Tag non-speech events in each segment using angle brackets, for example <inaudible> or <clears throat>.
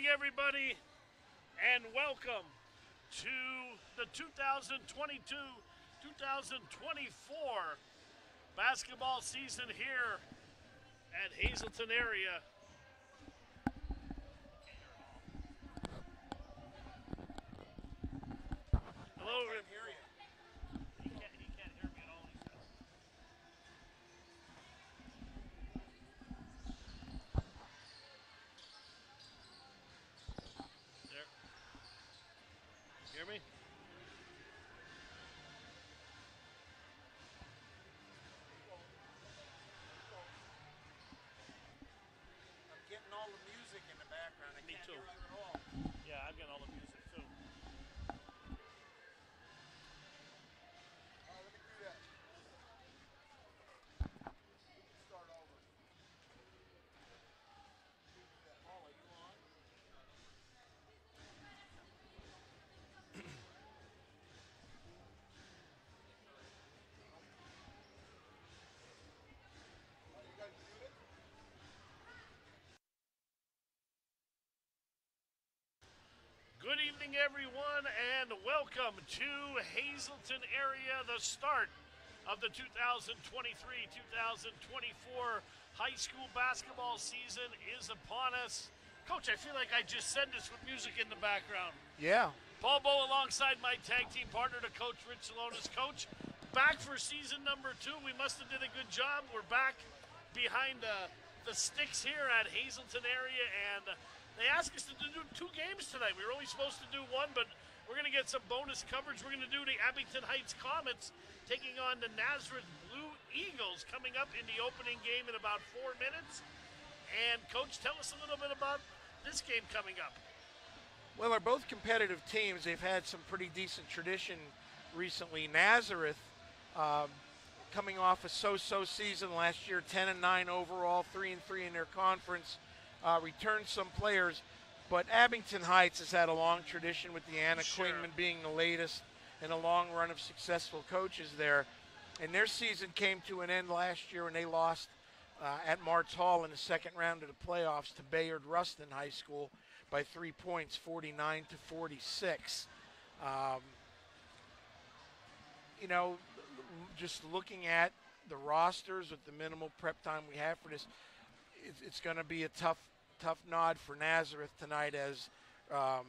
evening, everybody, and welcome to the 2022 2024 basketball season here at Hazleton area. Hello, Can't hear you. He can't, he can't hear me at all, he says. There. Hear me? I'm getting all the music in the background. I Me can't too. hear you at all. Yeah, I've got all the music too. All right, let me do that. We can start over. Paul, are you on? Are you guys muted? Good evening, everyone, and welcome to Hazleton area. The start of the 2023-2024 high school basketball season is upon us. Coach, I feel like I just said this with music in the background. Yeah. Paul Bow alongside my tag team partner to Coach Rich Salonis. Coach, back for season number two. We must have did a good job. We're back behind uh, the sticks here at Hazleton area, and uh, they asked us to do two games tonight. We were only supposed to do one, but we're going to get some bonus coverage. We're going to do the Abington Heights Comets taking on the Nazareth Blue Eagles coming up in the opening game in about four minutes. And, Coach, tell us a little bit about this game coming up. Well, they're both competitive teams. They've had some pretty decent tradition recently. Nazareth, um, coming off a so-so season last year, 10 and 9 overall, 3 and 3 in their conference, uh, returned some players. But Abington Heights has had a long tradition with Deanna Sure. Klingman being the latest in a long run of successful coaches there. And their season came to an end last year when they lost uh, at Marts Hall in the second round of the playoffs to Bayard Rustin High School by three points, 49 to 46. Um, you know, just looking at the rosters with the minimal prep time we have for this, it's, it's going to be a tough, tough nod for Nazareth tonight as, um,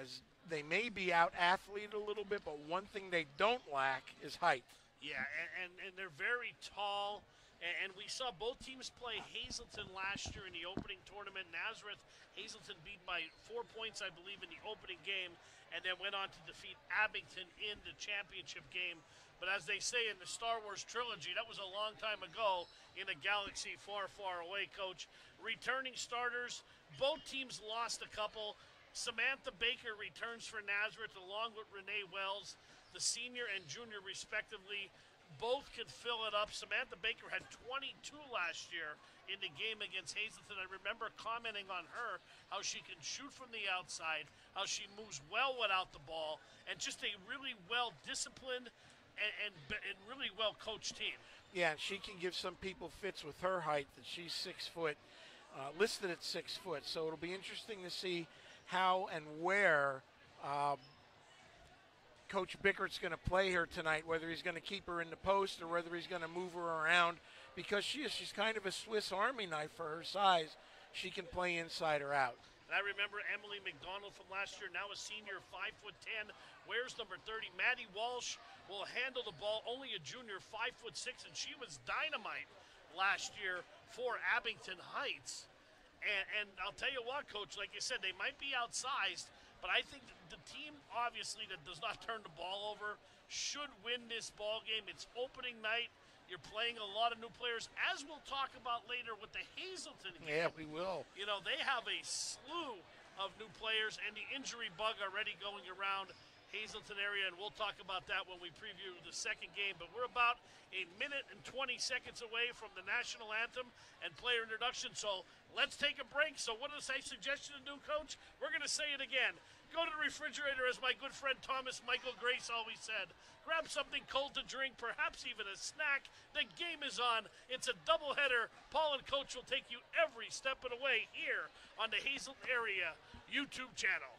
as they may be out athlete a little bit, but one thing they don't lack is height. Yeah, and, and, and they're very tall. And, and we saw both teams play Hazleton last year in the opening tournament. Nazareth, Hazleton beat by four points, I believe, in the opening game, and then went on to defeat Abington in the championship game. But as they say in the Star Wars trilogy, that was a long time ago in a galaxy far, far away, coach. Returning starters, both teams lost a couple. Samantha Baker returns for Nazareth along with Renee Wells, the senior and junior respectively. Both can fill it up. Samantha Baker had 22 last year in the game against Hazleton. I remember commenting on her how she can shoot from the outside, how she moves well without the ball, and just a really well disciplined and, and, and really well coached team. Yeah, she can give some people fits with her height that she's six foot, uh, listed at six foot. So it'll be interesting to see how and where um, Coach Bickert's going to play her tonight. Whether he's going to keep her in the post or whether he's going to move her around, because she is she's kind of a Swiss Army knife for her size. She can play inside or out. And I remember Emily McDonald from last year, now a senior, five foot ten, wears number 30. Maddie Walsh will handle the ball, only a junior, five foot six, and she was dynamite last year for Abington Heights. And, and I'll tell you what, coach, like you said, they might be outsized, but I think the team, obviously, that does not <laughs> turn the ball over should win this ball game. It's opening night. You're playing a lot of new players, as we'll talk about later with the Hazleton game. Yeah, we will. You know, they have a slew of new players and the injury bug already going around Hazleton area, and we'll talk about that when we preview the second game. But we're about a minute and 20 seconds away from the national anthem and player introduction. So let's take a break. So, what does I suggest you to do, Coach? We're going to say it again. Go to the refrigerator, as my good friend Thomas Michael Grace always said. Grab something cold to drink, perhaps even a snack. The game is on. It's a doubleheader. Paul and Coach will take you every step of the way here on the Hazleton Area YouTube channel.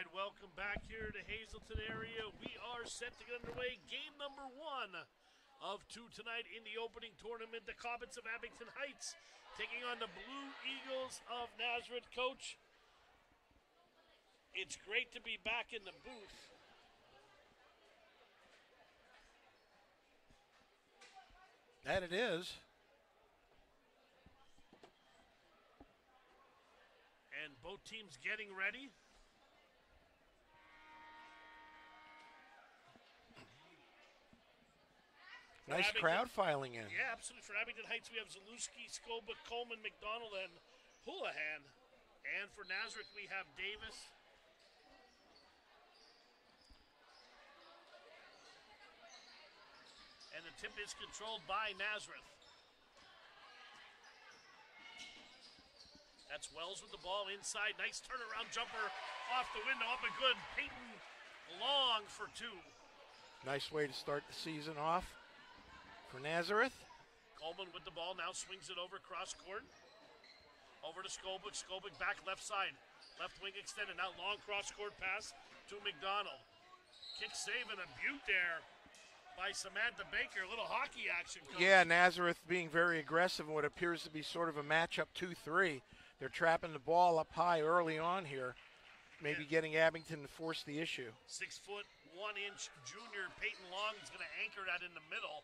Right, welcome back here to Hazleton area. We are set to get underway. Game number one of two tonight in the opening tournament. The Comets of Abington Heights taking on the Blue Eagles of Nazareth. Coach, it's great to be back in the booth. That it is. And both teams getting ready. Nice Abington- crowd filing in. Yeah, absolutely. For Abington Heights, we have Zaluski, Skoba, Coleman, McDonald, and Houlihan. And for Nazareth, we have Davis. And the tip is controlled by Nazareth. That's Wells with the ball inside. Nice turnaround jumper off the window, up and good. Peyton long for two. Nice way to start the season off for Nazareth. Coleman with the ball now swings it over cross court. Over to Skobik. Skobik back left side. Left wing extended. Now long cross court pass to McDonald. Kick save and a butte there by Samantha Baker. A little hockey action. Coach. Yeah, Nazareth being very aggressive in what appears to be sort of a matchup 2 3. They're trapping the ball up high early on here, maybe getting Abington to force the issue. Six foot, one inch junior Peyton Long is going to anchor that in the middle.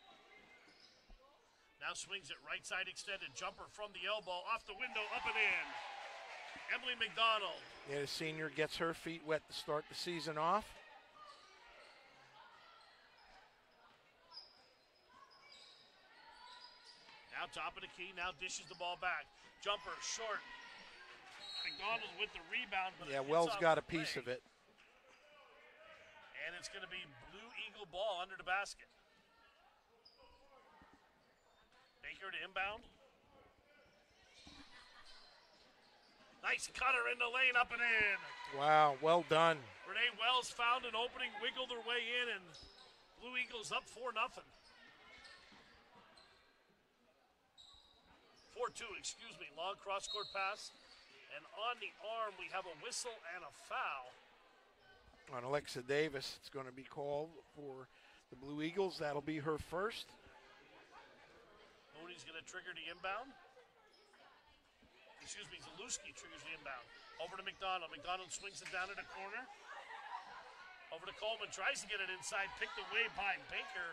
Now swings it right side extended. Jumper from the elbow. Off the window. Up and in. Emily McDonald. Yeah, the senior gets her feet wet to start the season off. Now top of the key, now dishes the ball back. Jumper short. McDonald with the rebound, but Yeah, Wells got a piece of it. And it's going to be Blue Eagle ball under the basket. Baker to inbound. Nice cutter in the lane, up and in. Wow, well done. Renee Wells found an opening, wiggled her way in, and Blue Eagles up 4 nothing. 4 2, excuse me. Long cross court pass. And on the arm, we have a whistle and a foul. On Alexa Davis, it's going to be called for the Blue Eagles. That'll be her first. Mooney's going to trigger the inbound. Excuse me, Zaluski triggers the inbound. Over to McDonald. McDonald swings it down in the corner. Over to Coleman. Tries to get it inside. Picked away by Baker.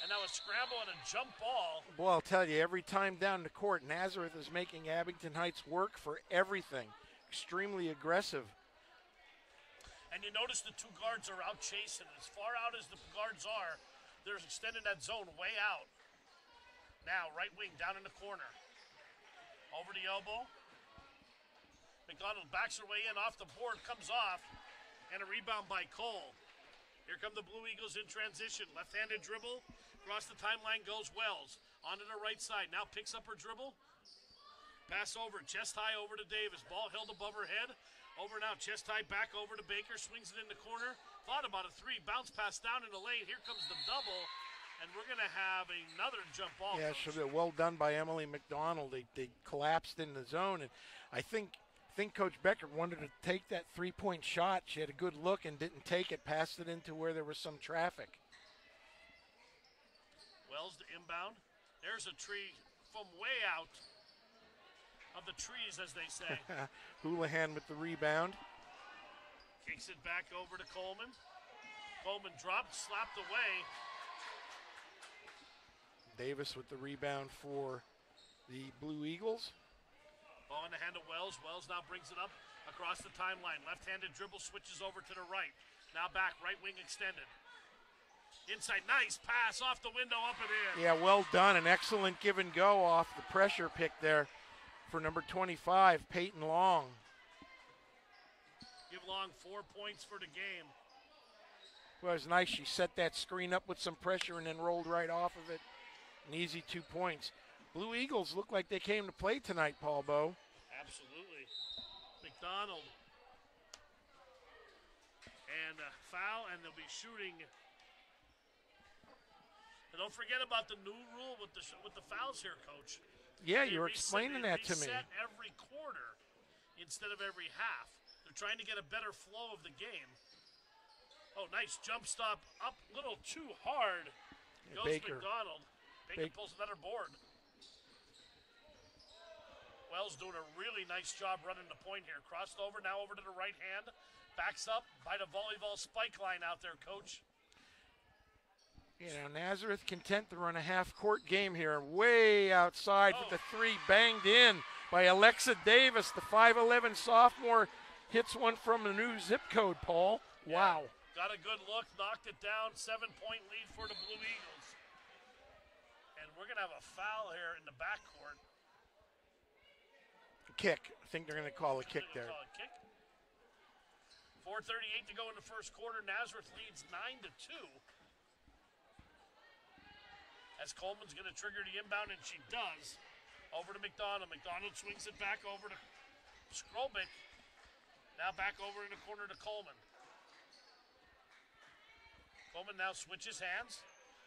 And now a scramble and a jump ball. Well, I'll tell you, every time down the court, Nazareth is making Abington Heights work for everything. Extremely aggressive. And you notice the two guards are out chasing. As far out as the guards are, they're extending that zone way out. Now, right wing down in the corner. Over the elbow. McDonald backs her way in off the board, comes off, and a rebound by Cole. Here come the Blue Eagles in transition. Left handed dribble. Across the timeline goes Wells. Onto the right side. Now picks up her dribble. Pass over, chest high over to Davis. Ball held above her head. Over now, chest high back over to Baker. Swings it in the corner. Thought about a three. Bounce pass down in the lane. Here comes the double. And we're going to have another jump ball. Yeah, be well done by Emily McDonald. They, they collapsed in the zone, and I think think Coach Becker wanted to take that three point shot. She had a good look and didn't take it. Passed it into where there was some traffic. Wells to inbound. There's a tree from way out of the trees, as they say. <laughs> Houlihan with the rebound. Kicks it back over to Coleman. Coleman dropped, slapped away. Davis with the rebound for the Blue Eagles. Ball in the hand of Wells. Wells now brings it up across the timeline. Left-handed dribble switches over to the right. Now back, right wing extended. Inside, nice pass off the window, up and in. Yeah, well done. An excellent give and go off the pressure pick there for number 25, Peyton Long. Give Long four points for the game. Well, it was nice. She set that screen up with some pressure and then rolled right off of it. An easy two points. Blue Eagles look like they came to play tonight, Paul Bow. Absolutely. McDonald. And a foul, and they'll be shooting. And don't forget about the new rule with the with the fouls here, Coach. Yeah, They you were reset- explaining that to me. reset every quarter instead of every half. They're trying to get a better flow of the game. Oh, nice jump stop up, a little too hard. Yeah, Goes Baker. McDonald. Baker Bak- pulls another board. Wells doing a really nice job running the point here. Crossed over, now over to the right hand. Backs up by the volleyball spike line out there, coach. You know, Nazareth content to run a half court game here, way outside, but Oh. the three banged in by Alexa Davis, the 5'11 sophomore, hits one from the new zip code, Paul. Wow. Got a good look, knocked it down. Seven point lead for the Blue Eagles. We're going to have a foul here in the backcourt. Kick. I think they're going to call a kick there. a kick. 4:38 to go in the first quarter. Nazareth leads nine to two. As Coleman's going to trigger the inbound, and she does. Over to McDonald. McDonald swings it back over to Skrobik. Now back over in the corner to Coleman. Coleman now switches hands.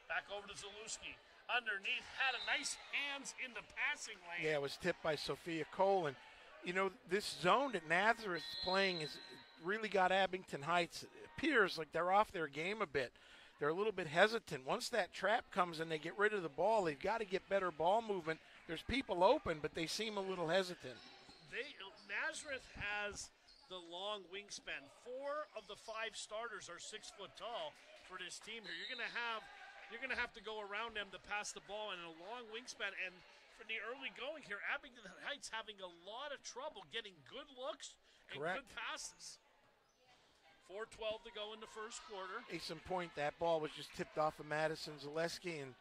Back over to Zalewski. Underneath, had a nice hands in the passing lane. Yeah, it was tipped by Sophia Cole. And, you know, this zone that Nazareth's playing has really got Abington Heights. It appears like they're off their game a bit. They're a little bit hesitant. Once that trap comes and they get rid of the ball, they've got to get better ball movement. There's people open, but they seem a little hesitant. they Nazareth has the long wingspan. Four of the five starters are six foot tall for this team here. You're gonna have you're gonna have to go around them to pass the ball in a long wingspan. And for the early going here, Abington Heights having a lot of trouble getting good looks and Correct. good passes. 4:12 to go in the first quarter. Case in point, that ball was just tipped off of Madison Zaleski, and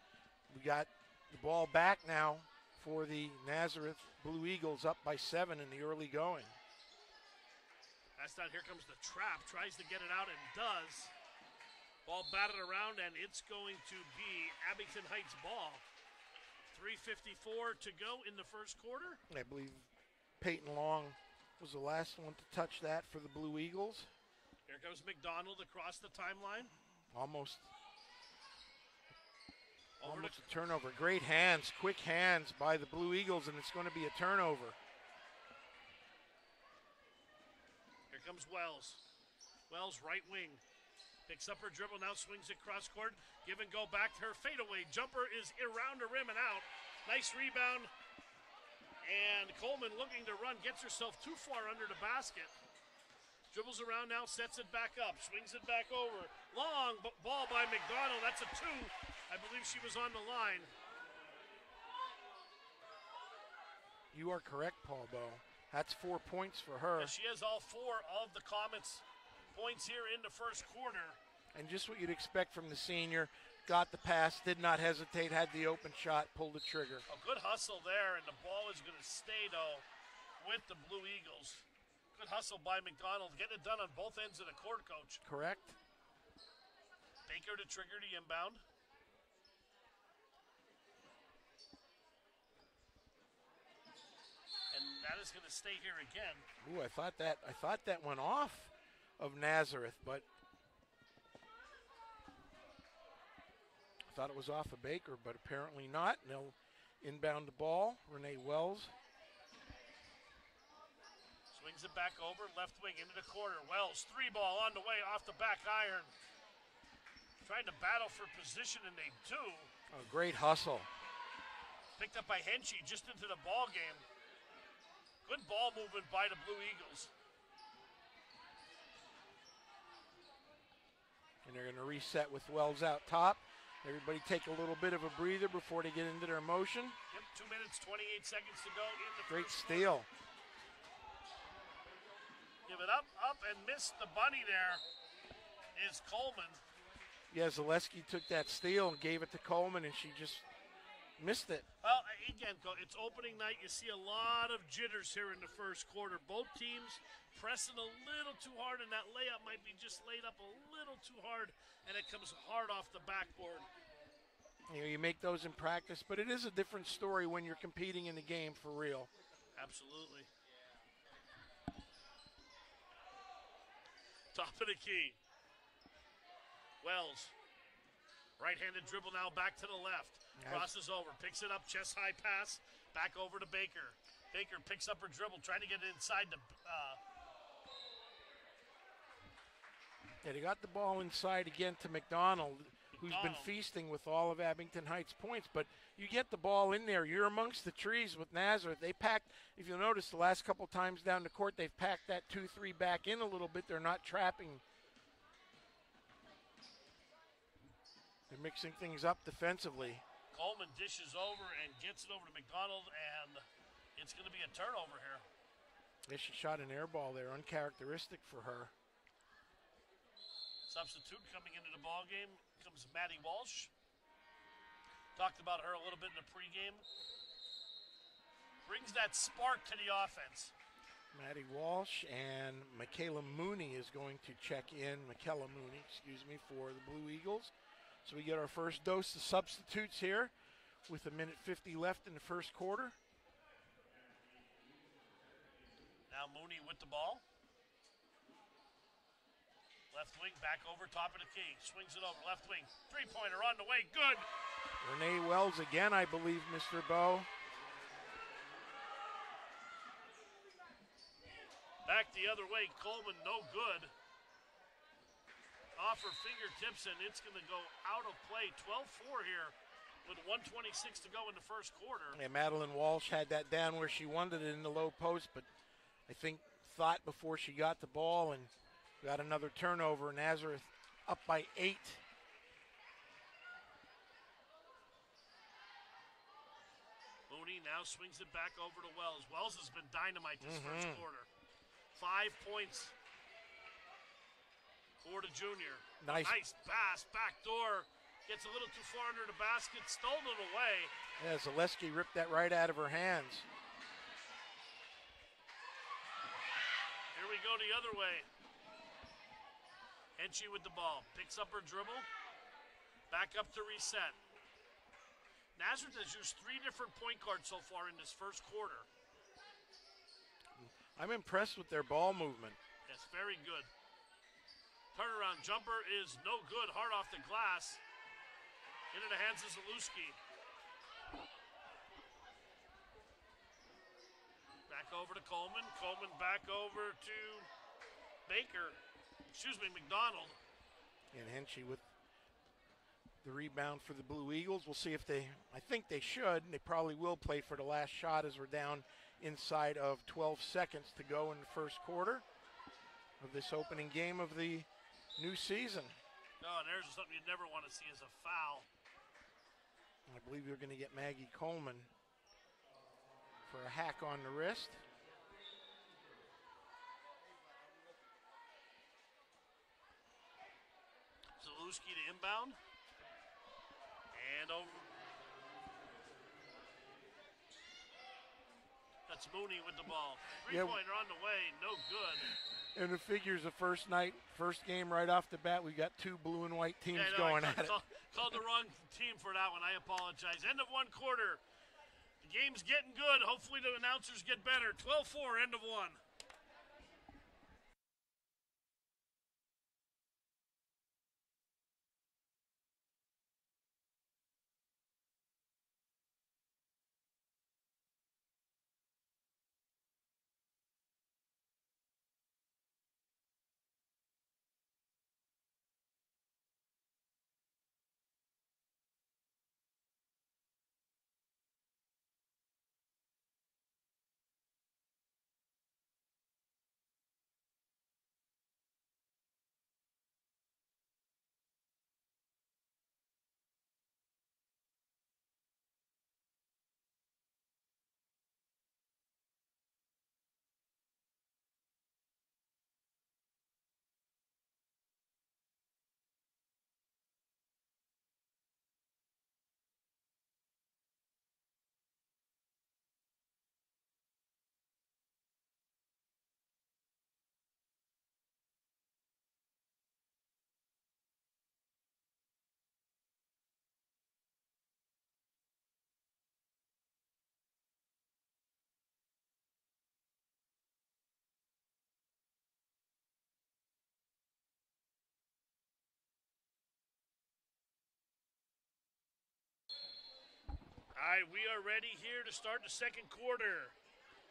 we got the ball back now for the Nazareth Blue Eagles up by seven in the early going. That's not. Here comes the trap. Tries to get it out and does. Ball batted around, and it's going to be Abington Heights ball. 3.54 to go in the first quarter. I believe Peyton Long was the last one to touch that for the Blue Eagles. Here comes McDonald across the timeline. Almost, Over almost to, a turnover. Great hands, quick hands by the Blue Eagles, and it's going to be a turnover. here comes Wells. Wells, right wing. Picks up her dribble, now swings it cross court. Give and go back to her fadeaway. Jumper is around the rim and out. Nice rebound. And Coleman looking to run, gets herself too far under the basket. Dribbles around now, sets it back up, swings it back over. Long ball by McDonald. That's a two. I believe she was on the line. You are correct, Paul Bow. That's four points for her. And she has all four of the Comets points here in the first quarter. And just what you'd expect from the senior. Got the pass, did not hesitate, had the open shot, pulled the trigger. A good hustle there, and the ball is going to stay, though, with the Blue Eagles. Good hustle by McDonald. Getting it done on both ends of the court, coach. Correct? Baker to trigger the inbound. And that is going to stay here again. Ooh, I thought that I thought that went off of Nazareth, but I thought it was off of Baker, but apparently not. And they'll inbound the ball. Renee Wells. Swings it back over, left wing into the corner. Wells, three ball on the way off the back iron. Trying to battle for position, and they do. A great hustle. Picked up by Henchy just into the ball game. Good ball movement by the Blue Eagles. And they're going to reset with Wells out top. Everybody take a little bit of a breather before they get into their motion. Yep, two minutes, 28 seconds to go Great steal. Give it up, up, and missed the bunny there is Coleman. Yeah, Zaleski took that steal and gave it to Coleman, and she just missed it. Well, again, Co- it's opening night. You see a lot of jitters here in the first quarter. Both teams pressing a little too hard, and that layup might be just laid up a little too hard, and it comes hard off the backboard. You know, you make those in practice, but it is a different story when you're competing in the game for real. Absolutely. Top of the key. Wells. Right handed dribble now back to the left. Crosses over. Picks it up. Chest high pass. Back over to Baker. Baker picks up her dribble. Trying to get it inside the. Uh, Yeah, they got the ball inside again to McDonald, who's been feasting with all of Abington Heights points. But you get the ball in there, you're amongst the trees with Nazareth. They packed, if you'll notice, the last couple times down the court, they've packed that 2 3 back in a little bit. They're not trapping. They're mixing things up defensively. Coleman dishes over and gets it over to McDonald, and it's going to be a turnover here. Yeah, she shot an air ball there, uncharacteristic for her. Substitute coming into the ball game comes Maddie Walsh. Talked about her a little bit in the pregame. Brings that spark to the offense. Maddie Walsh and Michaela Mooney is going to check in. Michaela Mooney, excuse me, for the Blue Eagles. So we get our first dose of substitutes here with a minute 50 left in the first quarter. Now Mooney with the ball. Left wing back over top of the key. Swings it over left wing. Three pointer on the way. Good. Renee Wells again, I believe, Mr. Bow. Back the other way. Coleman no good. Off her fingertips, and it's going to go out of play. 12 4 here with 126 to go in the first quarter. Yeah, Madeline Walsh had that down where she wanted it in the low post, but I think thought before she got the ball and got another turnover. Nazareth up by eight. Mooney now swings it back over to Wells. Wells has been dynamite this mm-hmm. first quarter. Five points the junior. Nice. Nice pass, back door. Gets a little too far under the basket, stolen away. Yeah, Zaleski ripped that right out of her hands. Here we go the other way. Henchy with the ball. Picks up her dribble. Back up to reset. Nazareth has used three different point guards so far in this first quarter. I'm impressed with their ball movement. That's very good. Turnaround jumper is no good. Hard off the glass. Into the hands of Zaluski. Back over to Coleman. Coleman back over to Baker. Excuse me, McDonald. And Henchy with the rebound for the Blue Eagles. We'll see if they, I think they should. They probably will play for the last shot as we're down inside of 12 seconds to go in the first quarter of this opening game of the new season. Oh, and there's something you'd never want to see as a foul. I believe you're going to get Maggie Coleman for a hack on the wrist. Zaluski to inbound. And over. That's Mooney with the ball. Three Yeah. pointer on the way, no good. And it figures the first night, first game right off the bat, we got two blue and white teams Yeah, no, going I at it. call, called the wrong team for that one. I apologize. End of one quarter. The game's getting good. Hopefully the announcers get better. 12-4, end of one. All right, we are ready here to start the second quarter.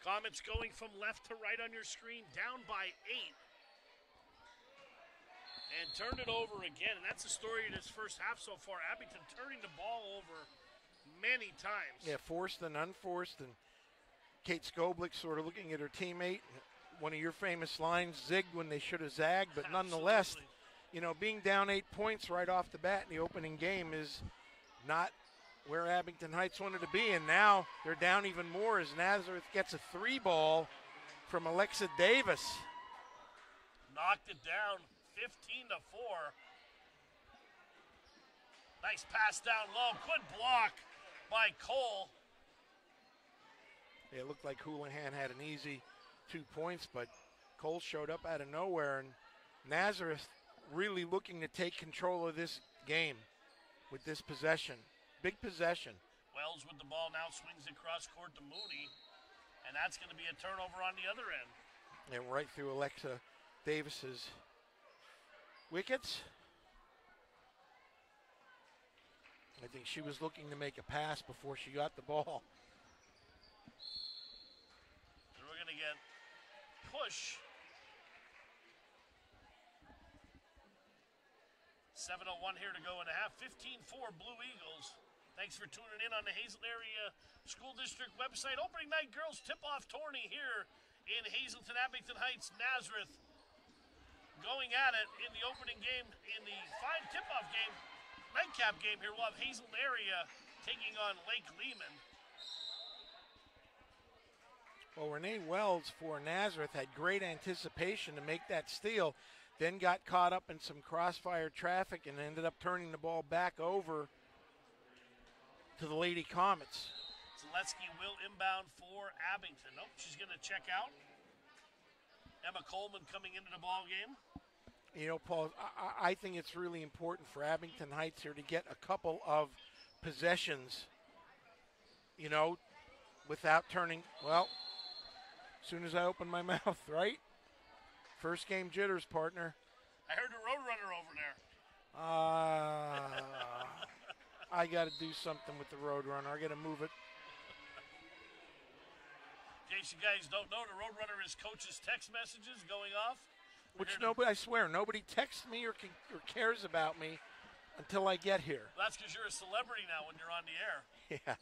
Comets going from left to right on your screen, down by eight. And turned it over again. And that's the story of this first half so far. Abington turning the ball over many times. Yeah, forced and unforced, and Kate Skoblik sort of looking at her teammate. One of your famous lines, zigged when they should have zagged, but <laughs> nonetheless, Absolutely. you know, being down eight points right off the bat in the opening game is not where Abington Heights wanted to be. And now they're down even more as Nazareth gets a three ball from Alexa Davis. Knocked it down 15 to 4. Nice pass down low. Good block by Cole. It looked like Houlihan had an easy two points, but Cole showed up out of nowhere, and Nazareth really looking to take control of this game with this possession. Big possession. Wells with the ball now swings across court to Mooney, and that's going to be a turnover on the other end. And right through Alexa Davis's wickets. I think she was looking to make a pass before she got the ball. So we're going to get push 7.01 here to go in a half. 15 4 Blue Eagles. Thanks for tuning in on the Hazel Area School District website. Opening night girls tip off tourney here in Hazleton, Abington Heights, Nazareth. Going at it in the opening game, in the five tip off game, nightcap game here. We'll have Hazleton Area taking on Lake Lehman. Well, Renee Wells for Nazareth had great anticipation to make that steal then got caught up in some crossfire traffic and ended up turning the ball back over to the Lady Comets. Zaleski will inbound for Abington. Nope, she's going to check out. Emma Coleman coming into the ball game. You know, Paul, I, I think it's really important for Abington Heights here to get a couple of possessions, you know, without turning. Well, as soon as I open my <laughs> mouth, right? First game jitters, partner. I heard the Roadrunner over there. Uh, I got to do something with the Roadrunner. I got to move it. In case you guys don't know, the Roadrunner is coach's text messages going off. We're Which nobody, I swear, nobody texts me or, can, or cares about me until I get here. Well, that's because you're a celebrity now when you're on the air. <laughs> Yeah.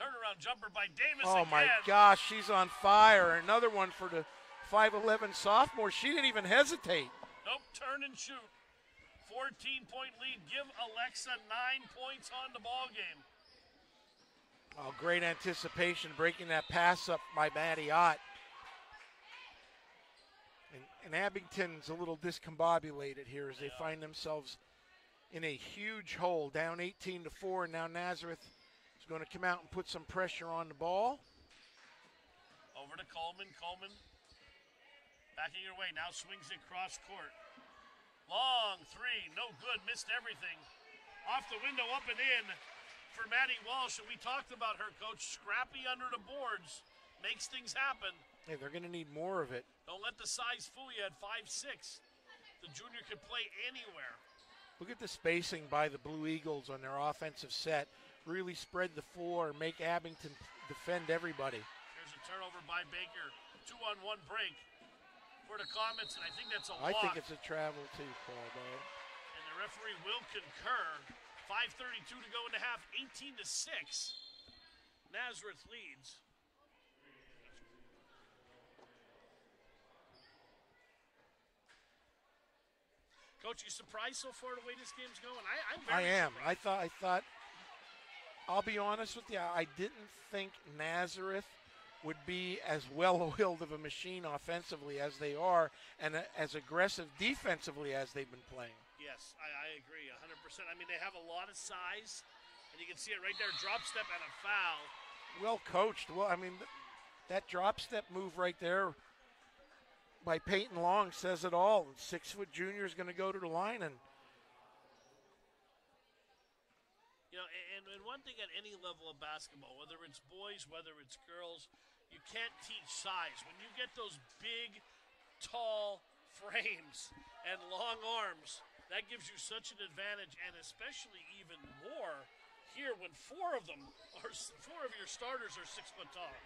Turnaround jumper by Davis. Oh again. my gosh, she's on fire. Another one for the 5'11 sophomore. She didn't even hesitate. Nope, turn and shoot. 14 point lead. Give Alexa nine points on the ball game. Oh, great anticipation breaking that pass up by Maddie Ott. And, and Abington's a little discombobulated here as they yeah. find themselves in a huge hole, down 18 to 4. And now Nazareth is going to come out and put some pressure on the ball. Over to Coleman. Coleman Backing your way, now swings it cross court. Long three, no good, missed everything. Off the window, up and in for Maddie Walsh. And we talked about her coach, scrappy under the boards, makes things happen. Hey, they're going to need more of it. Don't let the size fool you at five six. The junior could play anywhere. Look at the spacing by the Blue Eagles on their offensive set. Really spread the floor, make Abington defend everybody. There's a turnover by Baker. Two on one break for the Comets, and I think that's a I think it's a travel too, Paul, though. And the referee will concur. 5.32 to go in the half, 18 to 6. Nazareth leads. Coach, you surprised so far the way this game's going? I, I'm I am. Surprised. I thought. I thought. I'll be honest with you. I didn't think Nazareth would be as well-oiled of a machine offensively as they are, and as aggressive defensively as they've been playing. Yes, I, I agree 100%. I mean, they have a lot of size, and you can see it right there: drop step and a foul. Well coached. Well, I mean, that drop step move right there by Peyton Long says it all. Six foot junior is going to go to the line and. You know, and, and one thing at any level of basketball, whether it's boys, whether it's girls, you can't teach size. When you get those big, tall frames and long arms, that gives you such an advantage, and especially even more here when four of them are four of your starters are six foot tall.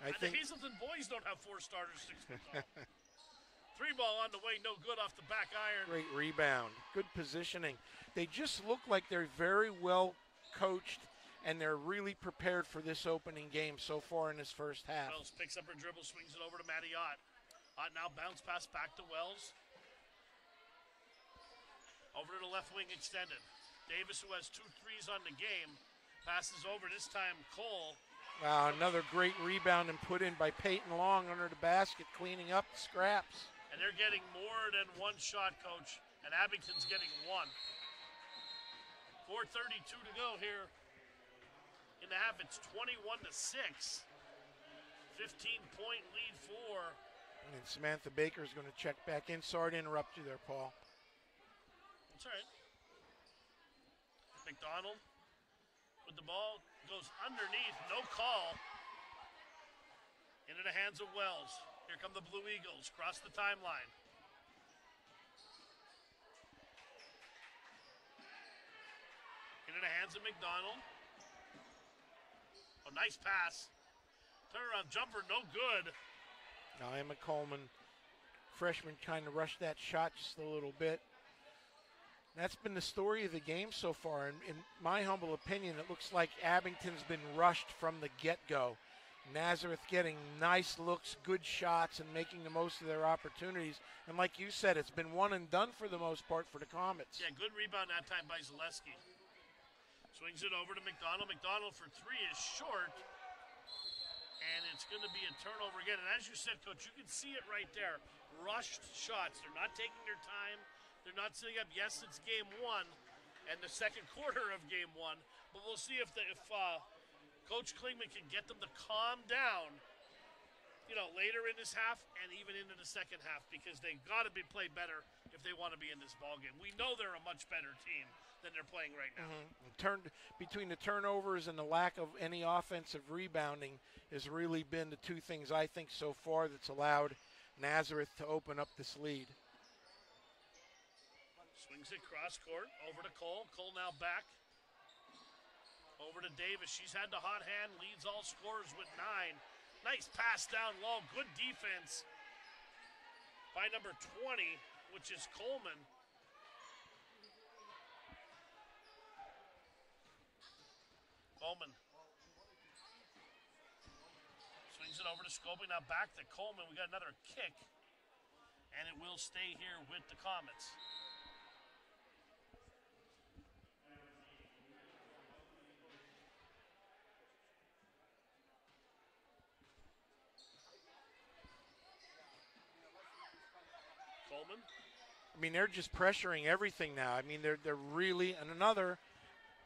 I and think the Hazleton boys don't have four starters six foot tall. <laughs> Three ball on the way, no good off the back iron. Great rebound, good positioning. They just look like they're very well coached and they're really prepared for this opening game so far in this first half. Wells picks up her dribble, swings it over to Matty Ott. Ott now bounce pass back to Wells. Over to the left wing extended. Davis, who has two threes on the game, passes over this time Cole. Wow, another great rebound and put in by Peyton Long under the basket, cleaning up the scraps. And they're getting more than one shot, coach, and Abington's getting one. 4.32 to go here in the half. It's 21 to 6. 15 point lead for. And then Samantha Baker is going to check back in. Sorry to interrupt you there, Paul. That's all right. McDonald with the ball goes underneath, no call. Into the hands of Wells. Here come the Blue Eagles, cross the timeline. Into the hands of McDonald. Oh, nice pass. Turnaround jumper, no good. Now Emma Coleman, freshman, kind of rushed that shot just a little bit. That's been the story of the game so far. And in my humble opinion, it looks like Abington's been rushed from the get go. Nazareth getting nice looks, good shots, and making the most of their opportunities. And like you said, it's been one and done for the most part for the Comets. Yeah, good rebound that time by Zaleski. Swings it over to McDonald. McDonald for three is short. And it's going to be a turnover again. And as you said, Coach, you can see it right there. Rushed shots. They're not taking their time. They're not sitting up. Yes, it's game one and the second <laughs> quarter of game one. But we'll see if the, if uh, Coach Klingman can get them to calm down, you know, later in this half and even into the second half because they've got to be play better if they want to be in this ball game. We know they're a much better team than they're playing right now. Mm-hmm. Turned between the turnovers and the lack of any offensive rebounding has really been the two things I think so far that's allowed Nazareth to open up this lead. Swings it cross court over to Cole. Cole now back. Over to Davis. She's had the hot hand, leads all scorers with nine. Nice pass down low. Good defense by number 20, which is Coleman. Coleman swings it over to Scobie. Now back to Coleman. We got another kick, and it will stay here with the Comets. Coleman. I mean, they're just pressuring everything now. I mean, they're they're really and another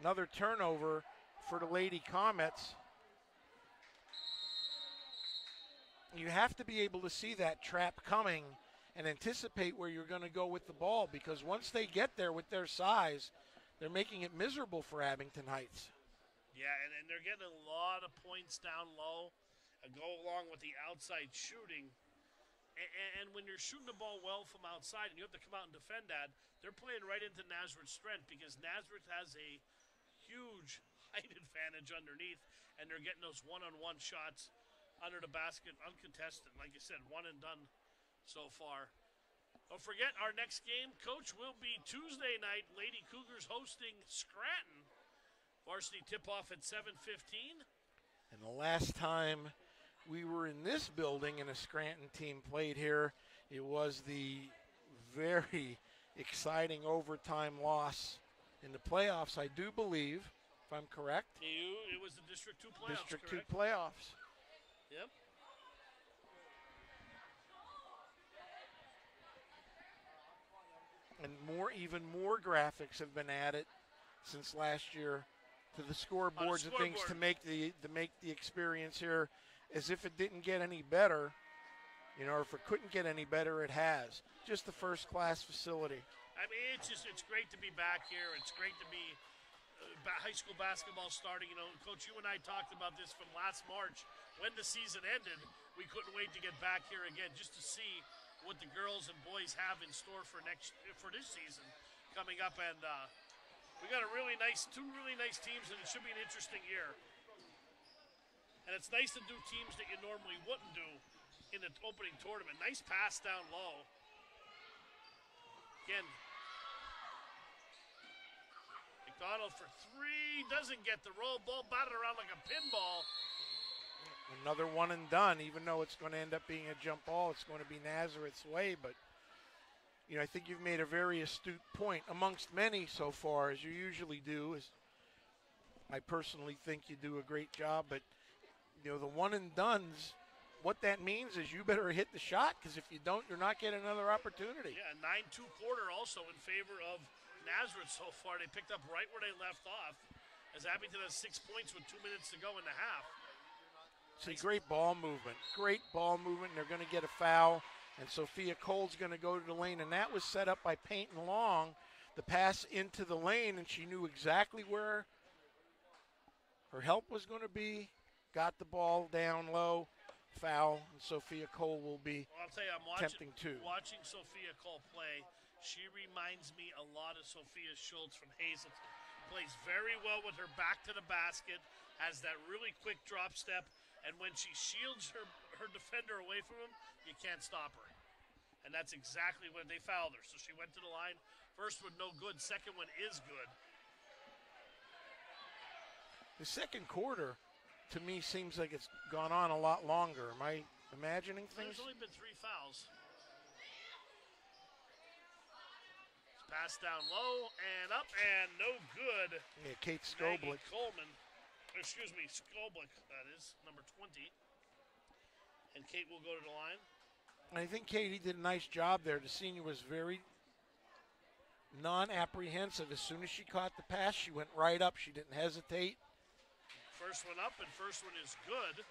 another turnover for the Lady Comets. You have to be able to see that trap coming and anticipate where you're going to go with the ball because once they get there with their size, they're making it miserable for Abington Heights. Yeah, and, and they're getting a lot of points down low, uh, go along with the outside shooting. And, when you're shooting the ball well from outside and you have to come out and defend that, they're playing right into Nazareth's strength because Nazareth has a huge <laughs> height advantage underneath, and they're getting those one-on-one shots under the basket, uncontested. Like I said, one and done so far. Don't forget, our next game, coach, will be Tuesday night. Lady Cougars hosting Scranton. Varsity tip-off at 7:15. And the last time we were in this building and a Scranton team played here, it was the very exciting overtime loss in the playoffs, I do believe, if I'm correct. You, it was the District 2 playoffs, District correct? 2 playoffs. Yep. And more, even more graphics have been added since last year to the scoreboards and things to make the to make the experience here as if it didn't get any better. You know, if it couldn't get any better, it has. Just the first class facility. I mean, it's just it's great to be back here. It's great to be uh, high school basketball starting. You know, Coach, you and I talked about this from last March when the season ended. We couldn't wait to get back here again just to see what the girls and boys have in store for next for this season coming up. And uh, we got a really nice, two really nice teams, and it should be an interesting year. And it's nice to do teams that you normally wouldn't do in the opening tournament. Nice pass down low. Again, McDonald for three doesn't get the roll. Ball batted around like a pinball. Another one and done, even though it's going to end up being a jump ball, it's going to be Nazareth's way. But you know, I think you've made a very astute point amongst many so far, as you usually do. As I personally think you do a great job, but you know, the one and duns. What that means is you better hit the shot because if you don't, you're not getting another opportunity. Yeah, 9 2 quarter also in favor of Nazareth so far. They picked up right where they left off as Abington has six points with two minutes to go in the half. See, great ball movement. Great ball movement. They're going to get a foul, and Sophia Cole's going to go to the lane, and that was set up by Peyton Long. The pass into the lane, and she knew exactly where her help was going to be. Got the ball down low, foul, and Sophia Cole will be Well, I'll tell you, I'm watching, tempting too. watching Sophia Cole play. She reminds me a lot of Sophia Schultz from Hazleton. Plays very well with her back to the basket, has that really quick drop step, and when she shields her, her defender away from him, you can't stop her. And that's exactly when they fouled her. So she went to the line. First one, no good. Second one is good. The second quarter, to me, seems like it's gone on a lot longer. Am I imagining things? There's only been three fouls. It's passed down low and up and no good. Yeah, Kate Skoblik. Coleman, excuse me, Skoblik, that is, number 20. And Kate will go to the line. I think Katie did a nice job there. The senior was very non-apprehensive. As soon as she caught the pass, she went right up. She didn't hesitate. First one up and first one is good.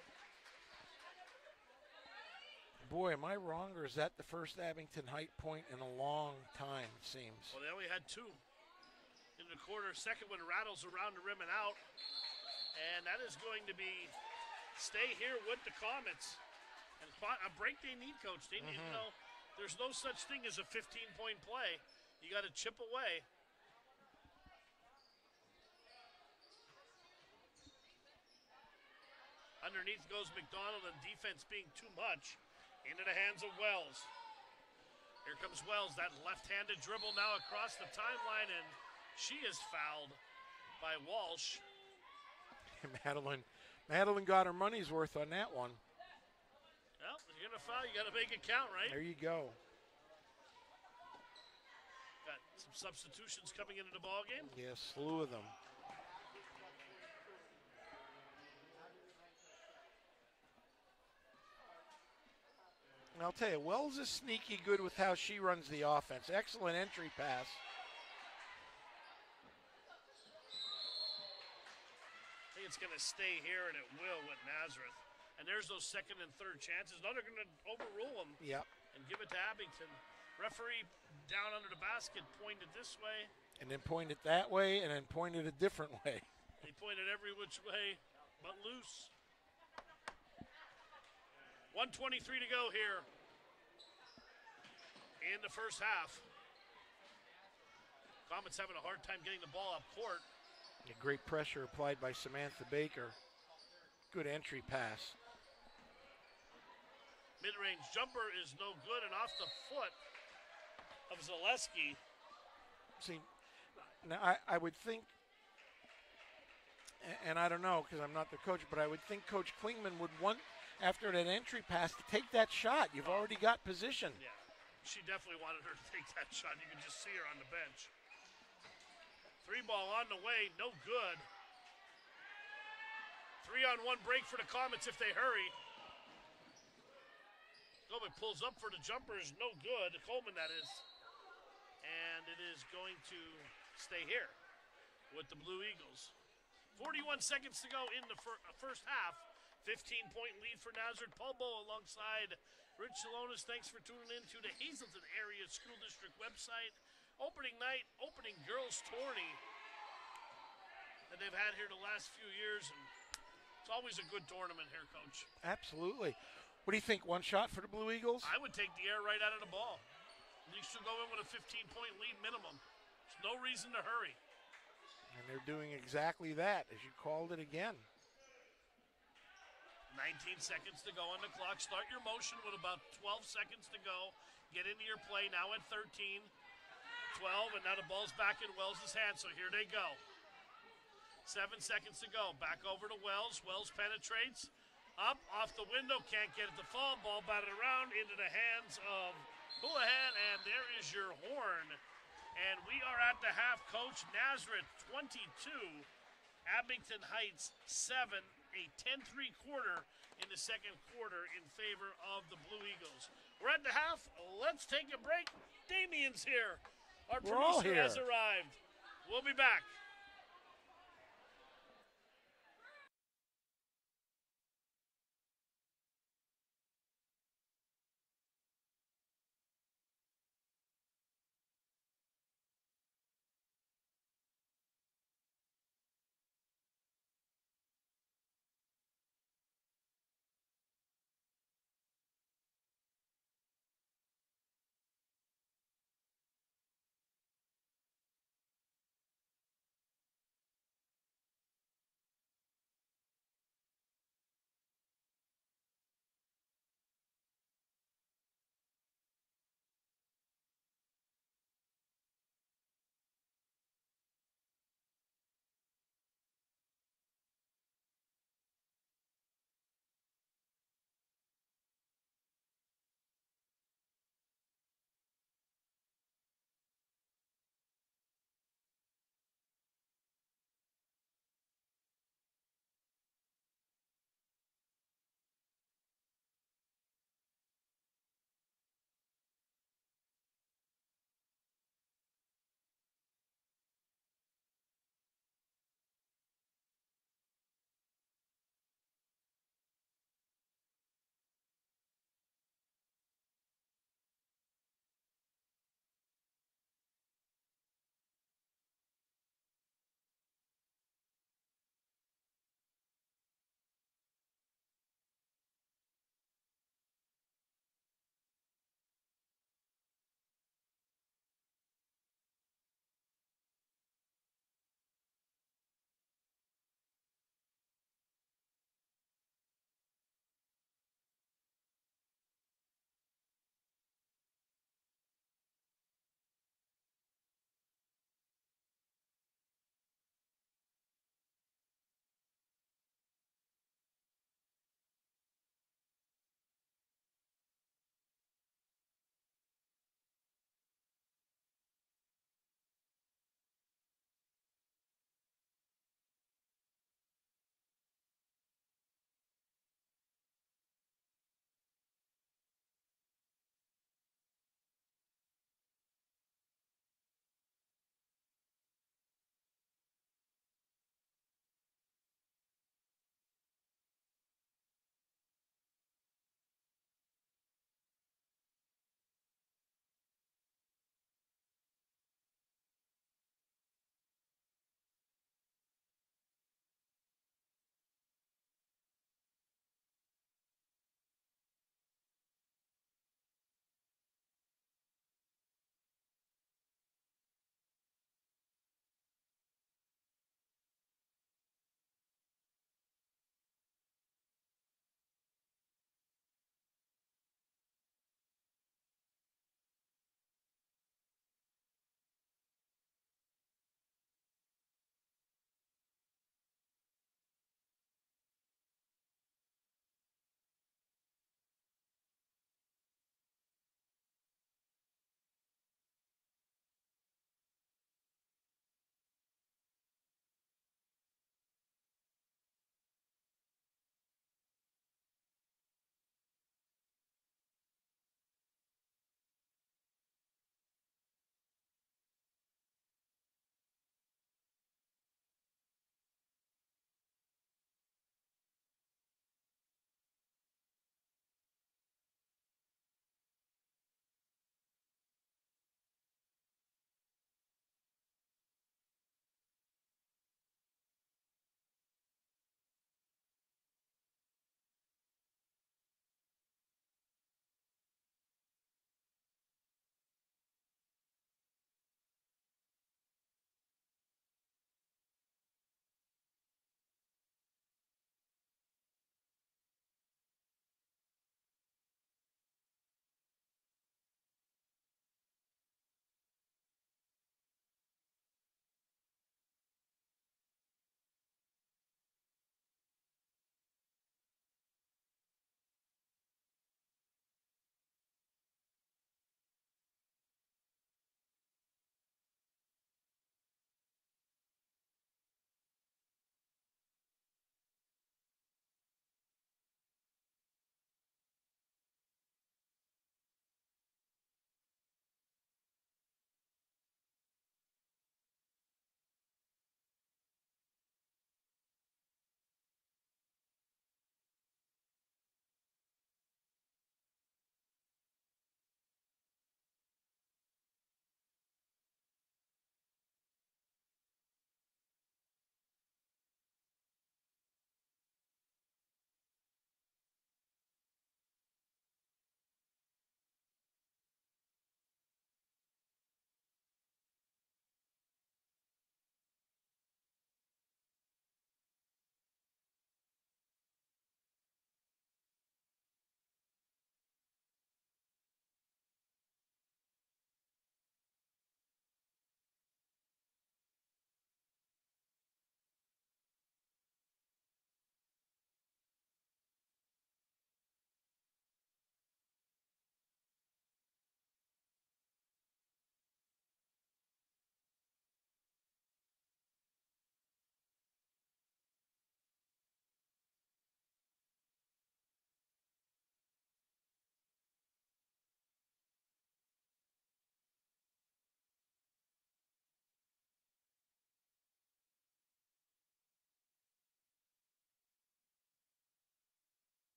Boy, am I wrong, or is that the first Abington height point in a long time? It seems. Well, they only had two in the quarter. Second one rattles around the rim and out. And that is going to be stay here with the Comets. And a break they need, coach. They need, you mm-hmm. know, there's no such thing as a 15 point play. You got to chip away. Underneath goes McDonald and defense being too much. Into the hands of Wells. Here comes Wells, that left handed dribble now across the timeline, and she is fouled by Walsh. <laughs> Madeline, Madeline got her money's worth on that one. Well, you're going to foul, you got to make it count, right? There you go. Got some substitutions coming into the ball game. Yeah, slew of them. And I'll tell you, Wells is sneaky good with how she runs the offense. Excellent entry pass. I think it's going to stay here, and it will with Nazareth. And there's those second and third chances. Now they're going to overrule them Yep. and give it to Abington. Referee down under the basket pointed this way. And then pointed that way and then pointed a different way. They pointed every which way but loose. 123 to go here in the first half. Comets having a hard time getting the ball up court. A great pressure applied by Samantha Baker. Good entry pass. Mid range jumper is no good and off the foot of Zaleski. See, now I, I would think, and I don't know because I'm not the coach, but I would think Coach Klingman would want, after an entry pass, to take that shot. You've already got position. Yeah, she definitely wanted her to <laughs> take that shot. You can just see her on the bench. Three ball on the way, no good. Three on one break for the Comets if they hurry. Coleman pulls up for the jumper is no good. Coleman, that is. And it is going to stay here with the Blue Eagles. 41 seconds to go in the fir- uh, first half. 15 point lead for Nazareth Pulbo alongside Rich Salonis. Thanks for tuning in to the Hazleton Area School District website. Opening night, opening girls tourney that they've had here the last few years. And it's always a good tournament here, Coach. Absolutely. What do you think? One shot for the Blue Eagles? I would take the air right out of the ball. At least you'll go in with a 15 point lead minimum. There's no reason to hurry. And they're doing exactly that, as you called it again. 19 seconds to go on the clock. Start your motion with about 12 seconds to go. Get into your play now at 13, 12, and now the ball's back in Wells' hands. So here they go. Seven seconds to go. Back over to Wells. Wells penetrates. Up, off the window. Can't get it to fall. Ball batted around into the hands of Houlihan, and there is your horn. And we are at the half. Coach Nazareth 22, Abington Heights 7, a 10 3 quarter in the second quarter in favor of the Blue Eagles. We're at the half. Let's take a break. Damien's here. Our We're producer has arrived. We'll be back.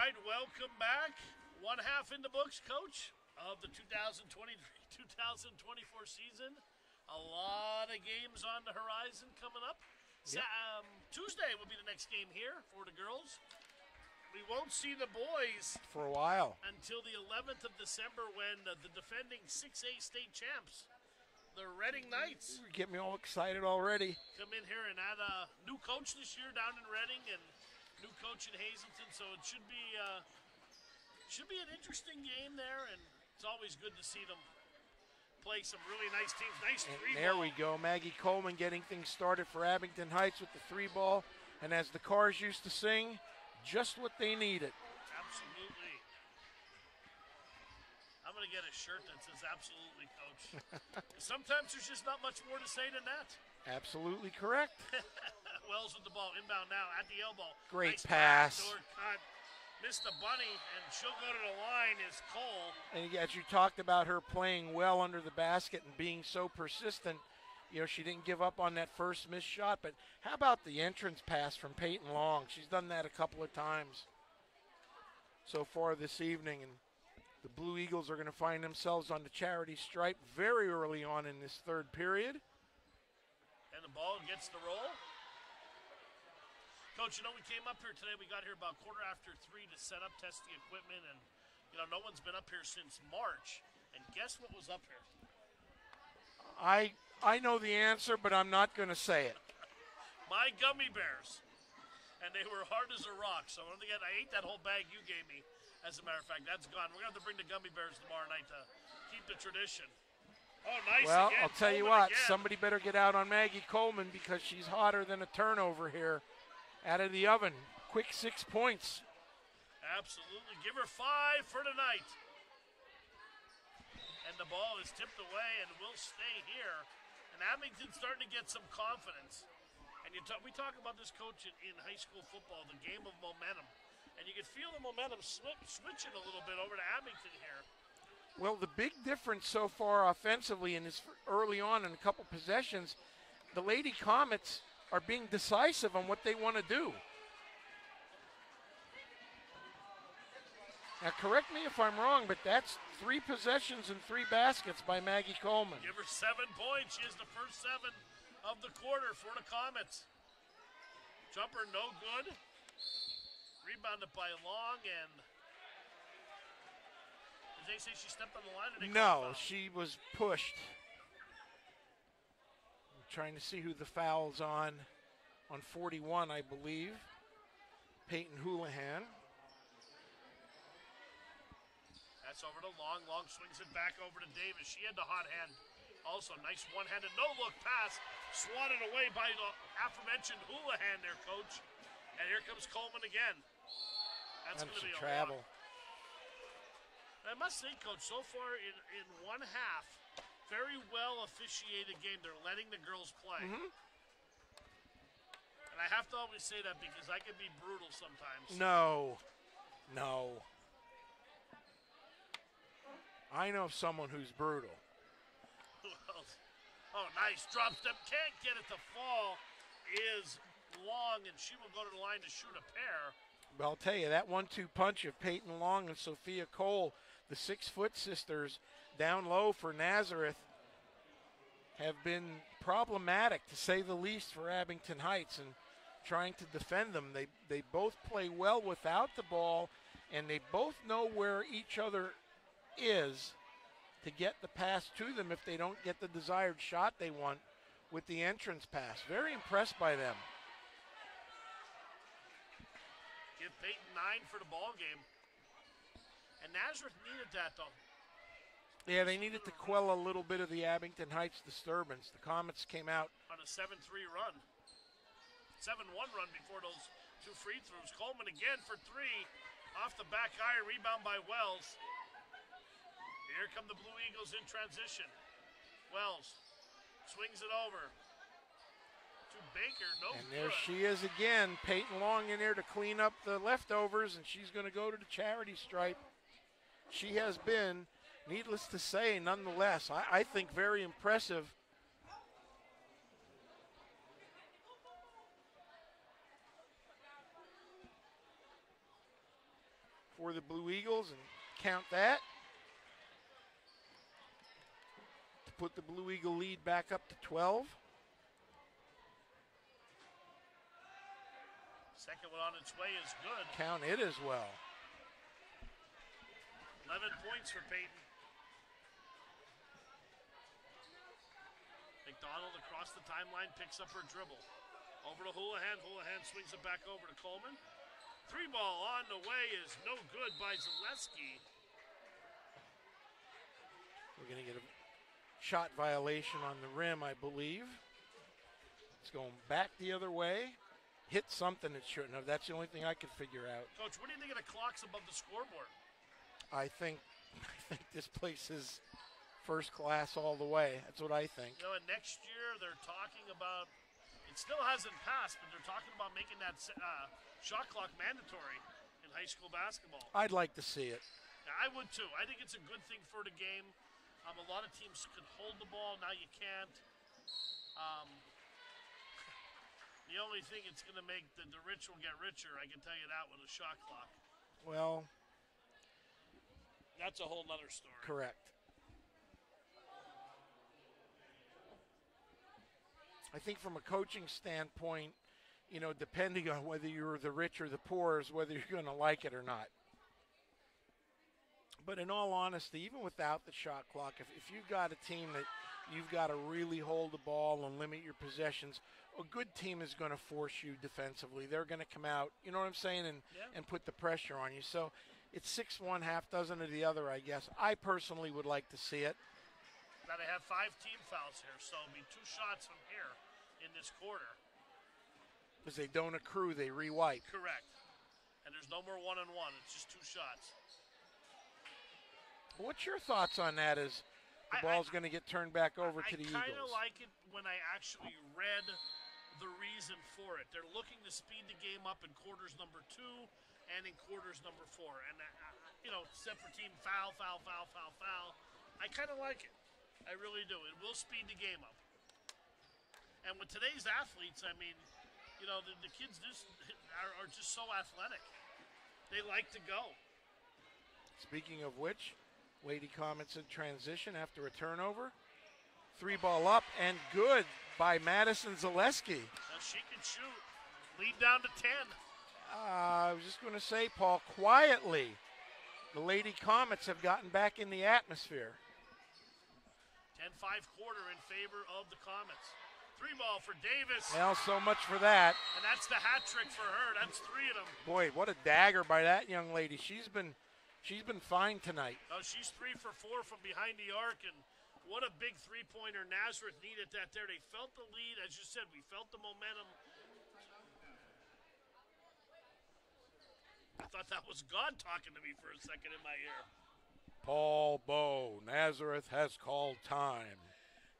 Right, welcome back. One half in the books, coach, of the 2023 <laughs> 2024 season. A lot of games on the horizon coming up. Sa- um, Tuesday will be the next game here for the girls. We won't see the boys For a while. until the 11th of December when the defending 6A state champs, the Reading Knights, You get me all excited already. come in here and add a new coach this year down in Reading and new coach in Hazleton. So it should be uh, should be an interesting game there, and it's always good to see them play some really nice teams. Nice And three there ball. we go. Maggie Coleman getting things started for Abington Heights with the three ball. And as the cars used to sing, just what they needed. Absolutely. I'm gonna get a shirt that says "Absolutely, Coach." <laughs> Sometimes there's just not much more to say than that. Absolutely correct. <laughs> Wells with the ball inbound now at the elbow. Great nice pass. backdoor cut. Missed the bunny, and she'll go to the line. Is Cole? And as you talked about her playing well under the basket and being so persistent, you know, she didn't give up on that first missed shot. But how about the entrance pass from Peyton Long? She's done that a couple of times so far this evening. And the Blue Eagles are going to find themselves on the charity stripe very early on in this third period. And the ball gets the roll. Coach, you know, we came up here today. We got here about quarter after three to set up, test the equipment, and, you know, no one's been up here since March. And guess what was up here? I I know the answer, but I'm not going to say it. My gummy bears. And they were hard as a rock. So, once again, I ate that whole bag you gave me. As a matter of fact, that's gone. We're going to have to bring the gummy bears tomorrow night to keep the tradition. Oh, nice. Well, again. I'll tell you what, again. somebody better get out on Maggie Coleman because she's hotter than a turnover here out of the oven. Quick six points. Absolutely. Give her five for tonight. And the ball is tipped away and will stay here. And Abington's starting to get some confidence. And you talk, we talk about this coach in, in high school football, the game of momentum. And you can feel the momentum slip, switching a little bit over to Abington here. Well, the big difference so far offensively in this early on in a couple possessions, the Lady Comets are being decisive on what they want to do. Now, correct me if I'm wrong, but that's three possessions and three baskets by Maggie Coleman. Give her seven points. She is the first seven of the quarter for the Comets. Jumper no good. Rebounded by Long and. Did they say she stepped on the line No, she was pushed. Trying to see who the foul's on. On 41, I believe. Peyton Houlihan. That's over to Long. Long swings it back over to Davis. She had the hot hand. Also, nice one-handed no-look pass, swatted away by the aforementioned Houlihan there, coach. And here comes Coleman again. That's going to be a travel. I must say, coach, so far in, in one half, very well officiated game. They're letting the girls play. Mm-hmm. And I have to always say that because I can be brutal sometimes. No. No. I know of someone who's brutal. Who else? Oh, nice drop step. Can't get it to fall. Is long, and she will go to the line to shoot a pair. But I'll tell you, that one two punch of Peyton Long and Sophia Cole, the six foot sisters, down low for Nazareth, have been problematic to say the least for Abington Heights and trying to defend them. They, they both play well without the ball, and they both know where each other is to get the pass to them if they don't get the desired shot they want with the entrance pass. Very impressed by them. Give Peyton nine for the ball game. And Nazareth needed that, though. Yeah, they needed to quell a little bit of the Abington Heights disturbance. The Comets came out. on a 7 3 run. 7 1 run before those two free throws. Coleman again for three. Off the back iron, rebound by Wells. Here come the Blue Eagles in transition. Wells swings it over to Baker. No And there good. she is again. Peyton Long in there to clean up the leftovers, and she's going to go to the charity stripe. She has been, needless to say, nonetheless, I, I think very impressive. for the Blue Eagles and count that. To put the Blue Eagle lead back up to 12. Second one on its way is good. Count it as well. 11 points for Peyton. McDonald across the timeline picks up her dribble. Over to Houlihan. Houlihan swings it back over to Coleman. Three ball on the way is no good by Zaleski. We're going to get a shot violation on the rim, I believe. It's going back the other way. Hit something it shouldn't have. That's the only thing I could figure out. Coach, what do you think of the clocks above the scoreboard? I think <laughs> I think this place is first class all the way. That's what I think. You know, and next year they're talking about. It still hasn't passed, but they're talking about making that uh, shot clock mandatory in high school basketball. I'd like to see it. Yeah, I would too. I think it's a good thing for the game. Um, a lot of teams could hold the ball. Now you can't. Um, <laughs> the only thing it's going to make the, the rich will get richer. I can tell you that with a shot clock. Well, That's a whole other story. correct. I think from a coaching standpoint, you know, depending on whether you're the rich or the poor, is whether you're going to like it or not. But in all honesty, even without the shot clock, if, if you've got a team that you've got to really hold the ball and limit your possessions, a good team is going to force you defensively. They're going to come out, you know what I'm saying, and, Yeah. and put the pressure on you. So it's 6 1, half dozen of the other, I guess. I personally would like to see it. Now they have five team fouls here, so it'll be two shots from here in this quarter. Because they don't accrue, they rewipe. Correct. And there's no more one on one. It's just two shots. What's your thoughts on that? Is the I- ball's going to get turned back over I to the east? I kind of like it when I actually read the reason for it. They're looking to speed the game up in quarters number two and in quarters number four. And, uh, uh, you know, separate team foul, foul, foul, foul, foul. I kind of like it. I really do. It will speed the game up. And with today's athletes, I mean, you know, the, the kids just are, are just so athletic. They like to go. Speaking of which, Lady Comets in transition after a turnover. Three ball up and good by Madison Zaleski. Now she can shoot. Lead down to 10. Uh, I was just going to say, Paul, quietly, the Lady Comets have gotten back in the atmosphere. 10 5 quarter in favor of the Comets. Three ball for Davis. Well, so much for that. And that's the hat trick for her. That's three of them. Boy, what a dagger by that young lady. She's been, she's been fine tonight. Oh, she's three for four from behind the arc. And what a big three pointer Nazareth needed that there. They felt the lead. As you said, we felt the momentum. I thought that was God talking to me for a second in my ear. Paul Bow, Nazareth has called time.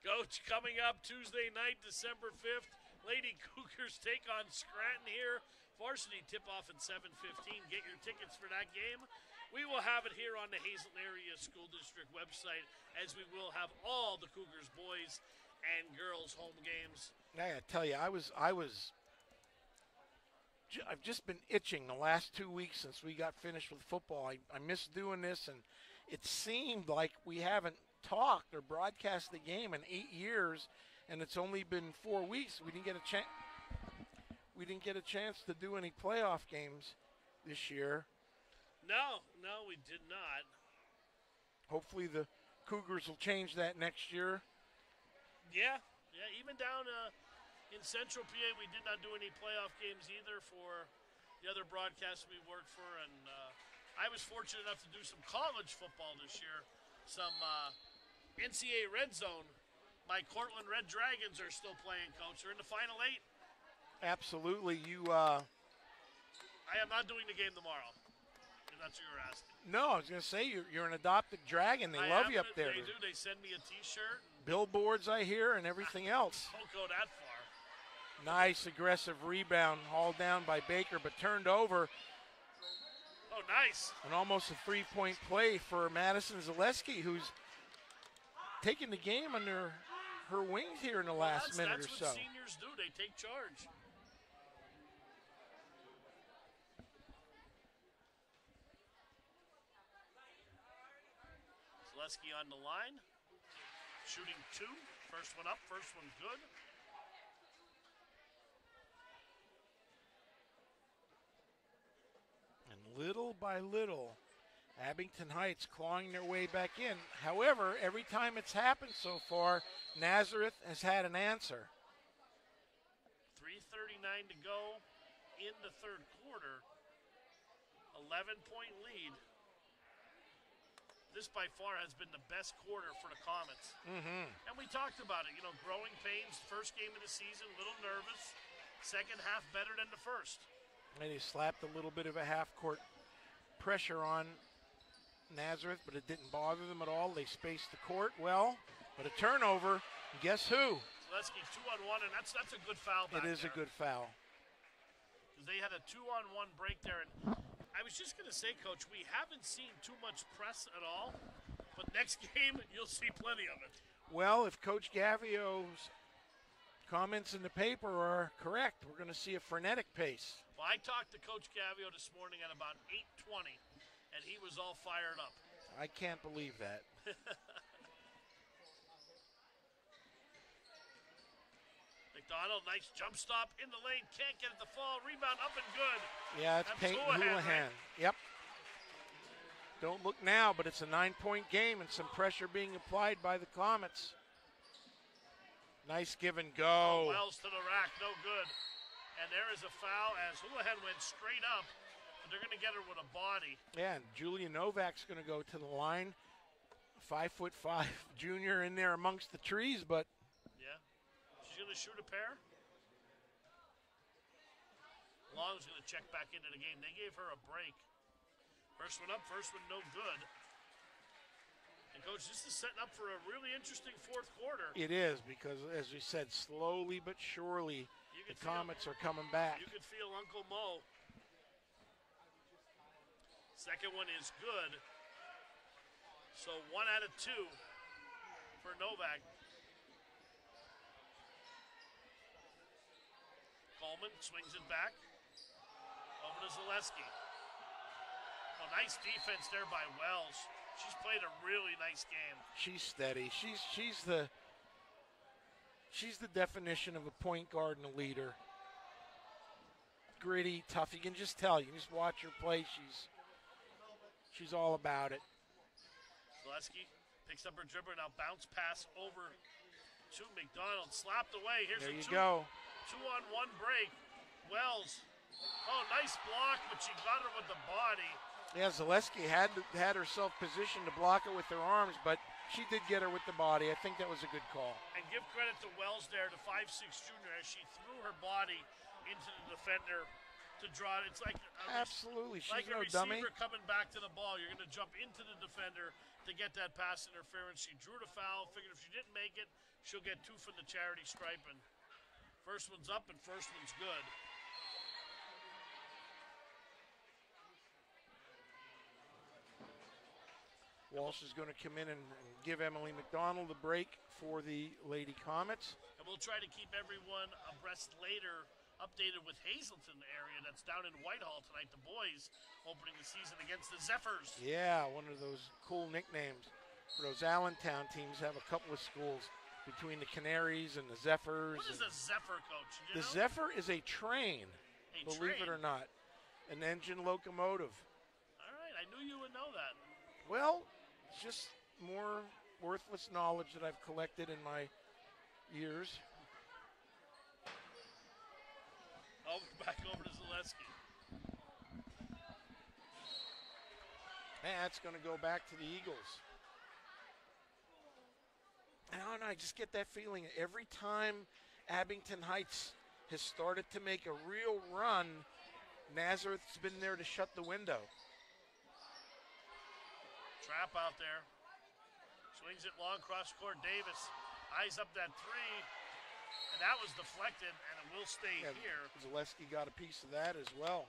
Coach, coming up Tuesday night, December 5th, Lady Cougars take on Scranton here. Varsity tip-off at 7:15. Get your tickets for that game. We will have it here on the Hazleton Area School District website, as we will have all the Cougars boys and girls home games. I gotta tell you, I was, I was, I've just been itching the last two weeks since we got finished with football. I, I miss doing this, and it seemed like we haven't talked or broadcast the game in eight years, and it's only been four weeks. We didn't get a chance. We didn't get a chance to do any playoff games this year. No, no, we did not. Hopefully, the Cougars will change that next year. Yeah, yeah. Even down uh, in Central PA, we did not do any playoff games either for the other broadcasts we worked for, and uh, I was fortunate enough to do some college football this year. Some uh, NCAA Red Zone. My Cortland Red Dragons are still playing, coach. They're in the final eight. Absolutely, you. Uh, I am not doing the game tomorrow. If that's what you're asking. no, I was going to say you're, you're an adopted dragon. They I love you up there. They do. They send me a T-shirt. Billboards, I hear, and everything <laughs> else. don't go that far. Nice aggressive rebound, hauled down by Baker, but turned over. Oh, nice. And almost a three point play for Madison Zaleski, who's taking the game under her wings here in the well, last minute or so. That's what seniors do, they take charge. Zaleski on the line, shooting two. First one up, first one good. Little by little, Abington Heights clawing their way back in. However, every time it's happened so far, Nazareth has had an answer. 3.39 to go in the third quarter. 11 point lead. This by far has been the best quarter for the Comets. Mm-hmm. And we talked about it, you know, growing pains, first game of the season, a little nervous. Second half better than the first. And he slapped a little bit of a half court pressure on Nazareth, but it didn't bother them at all. They spaced the court well, but a turnover. Guess who? Zaleski two on one, and that's that's a good foul. It is a there. good foul. they had a two on one break there. And I was just going to say, Coach, we haven't seen too much press at all, but next <laughs> game you'll see plenty of it. Well, if Coach Gavio's comments in the paper are correct, we're going to see a frenetic pace. Well, I talked to Coach Gavio this morning at about 8:20, and he was all fired up. I can't believe that. <laughs> McDonald, nice jump stop in the lane, can't get it to fall. Rebound up and good. Yeah, it's Peyton Houlihan, Houlihan. Yep. Don't look now, but it's a nine point game and some pressure being applied by the Comets. Nice give and go. Oh, Wells to the rack, no good. And there is a foul as Houlihan went straight up, but they're going to get her with a body. Yeah, and Julia Novak's going to go to the line. Five foot five <laughs> junior in there amongst the trees, but Yeah. She's going to shoot a pair. Long's going to check back into the game. They gave her a break. First one up, first one no good. And coach, this is setting up for a really interesting fourth quarter. it is because, as we said, slowly but surely the feel- Comets are coming back. You can feel Uncle Mo. Second one is good. So one out of two for Novak. Coleman swings it back. Over to Zaleski. Oh, nice defense there by Wells. She's played a really nice game. She's steady. She's she's the she's the definition of a point guard and a leader. Gritty, tough. You can just tell. You can just watch her play. She's she's all about it. Zaleski picks up her dribble. Now bounce pass over to McDonald. Slapped away. Here's There a you two, go. two on one break. Wells. Oh, nice block, but she got her with the body. Yeah, Zaleski had had herself positioned to block it with her arms, but she did get her with the body. I think that was a good call. And give credit to Wells there, the five-six junior, as she threw her body into the defender to draw it. It's like a, Absolutely, she's like a no receiver dummy. coming back to the ball. You're going to jump into the defender to get that pass interference. She drew the foul, figured if she didn't make it, she'll get two from the charity stripe. And first one's up and first one's good. Walsh is going to come in and, and give Emily McDonald a break for the Lady Comets. And we'll try to keep everyone abreast later, updated with Hazleton area that's down in Whitehall tonight. The boys opening the season against the Zephyrs. Yeah, one of those cool nicknames for those Allentown teams. Have a couple of schools between the Canaries and the Zephyrs. What is a Zephyr coach? You the know? Zephyr is a train, A believe it or not, an engine locomotive. All right, I knew you would know that. Well, just more worthless knowledge that I've collected in my years. Oh, back over to Zaleski. That's going to go back to the Eagles. And I don't know, I just get that feeling every time Abington Heights has started to make a real run, Nazareth's been there to shut the window. Trap out there. Swings it long cross court. Davis eyes up that three. And that was deflected, and it will stay Yeah, here. Zaleski got a piece of that as well.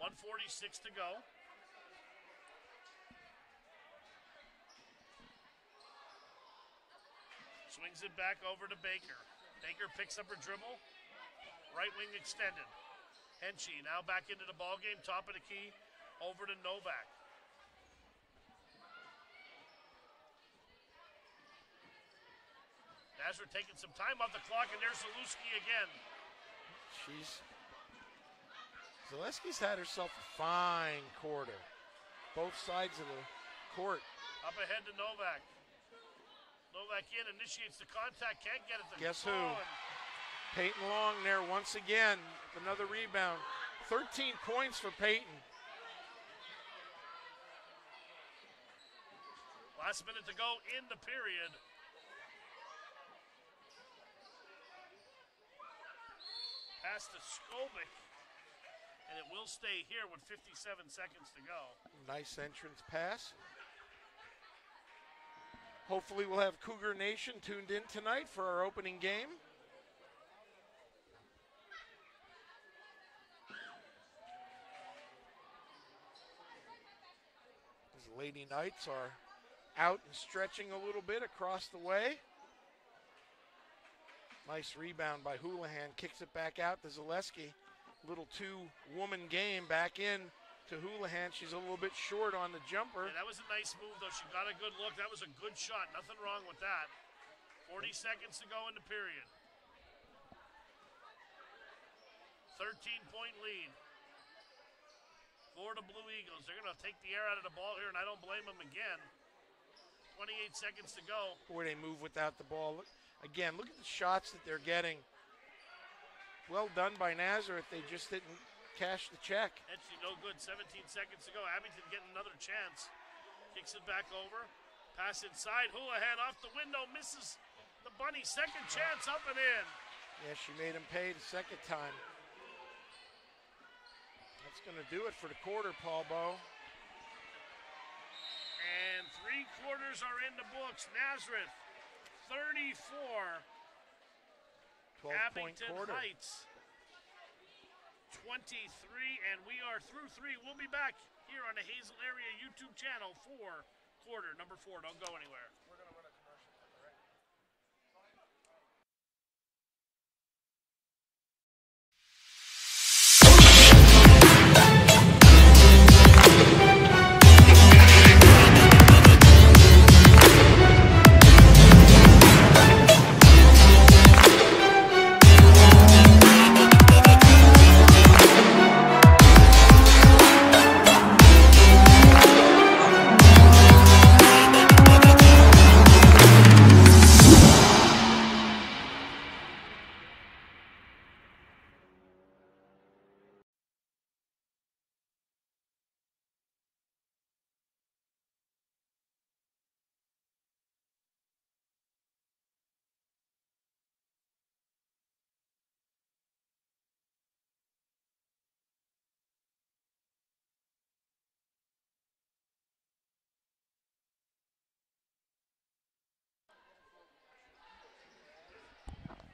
146 to go. Swings it back over to Baker. Baker picks up her dribble. Right wing extended. Henchy now back into the ball game, top of the key, over to Novak. Nazareth taking some time off the clock, and there's Zaleski again. She's Zaleski's had herself a fine quarter. Both sides of the court. Up ahead to Novak. Novak in, initiates the contact, can't get it to Guess who? Peyton Long there once again. Another rebound. 13 points for Peyton. Last minute to go in the period. Pass to Skobik. And it will stay here with 57 seconds to go. Nice entrance pass. Hopefully, we'll have Cougar Nation tuned in tonight for our opening game. As the Lady Knights are out and stretching a little bit across the way. Nice rebound by Houlihan. Kicks it back out to Zaleski. Little two woman game back in to Houlihan. She's a little bit short on the jumper. Yeah, that was a nice move, though. She got a good look. That was a good shot. Nothing wrong with that. 40 seconds to go in the period. 13 point lead. Florida Blue Eagles. They're going to take the air out of the ball here, and I don't blame them again. 28 seconds to go. Boy, they move without the ball. Again, look at the shots that they're getting. Well done by Nazareth. They just didn't cash the check. Etchy no good. 17 seconds to go. Abington getting another chance. Kicks it back over. Pass inside. Houlihan off the window. Misses the bunny. Second chance up and in. Yeah, she made him pay the second time. That's going to do it for the quarter, Paul Bow. And three quarters are in the books. Nazareth 34. 12 point Abington quarter. Heights 23. And we are through three. We'll be back here on the Hazel Area YouTube channel for quarter number four. Don't go anywhere.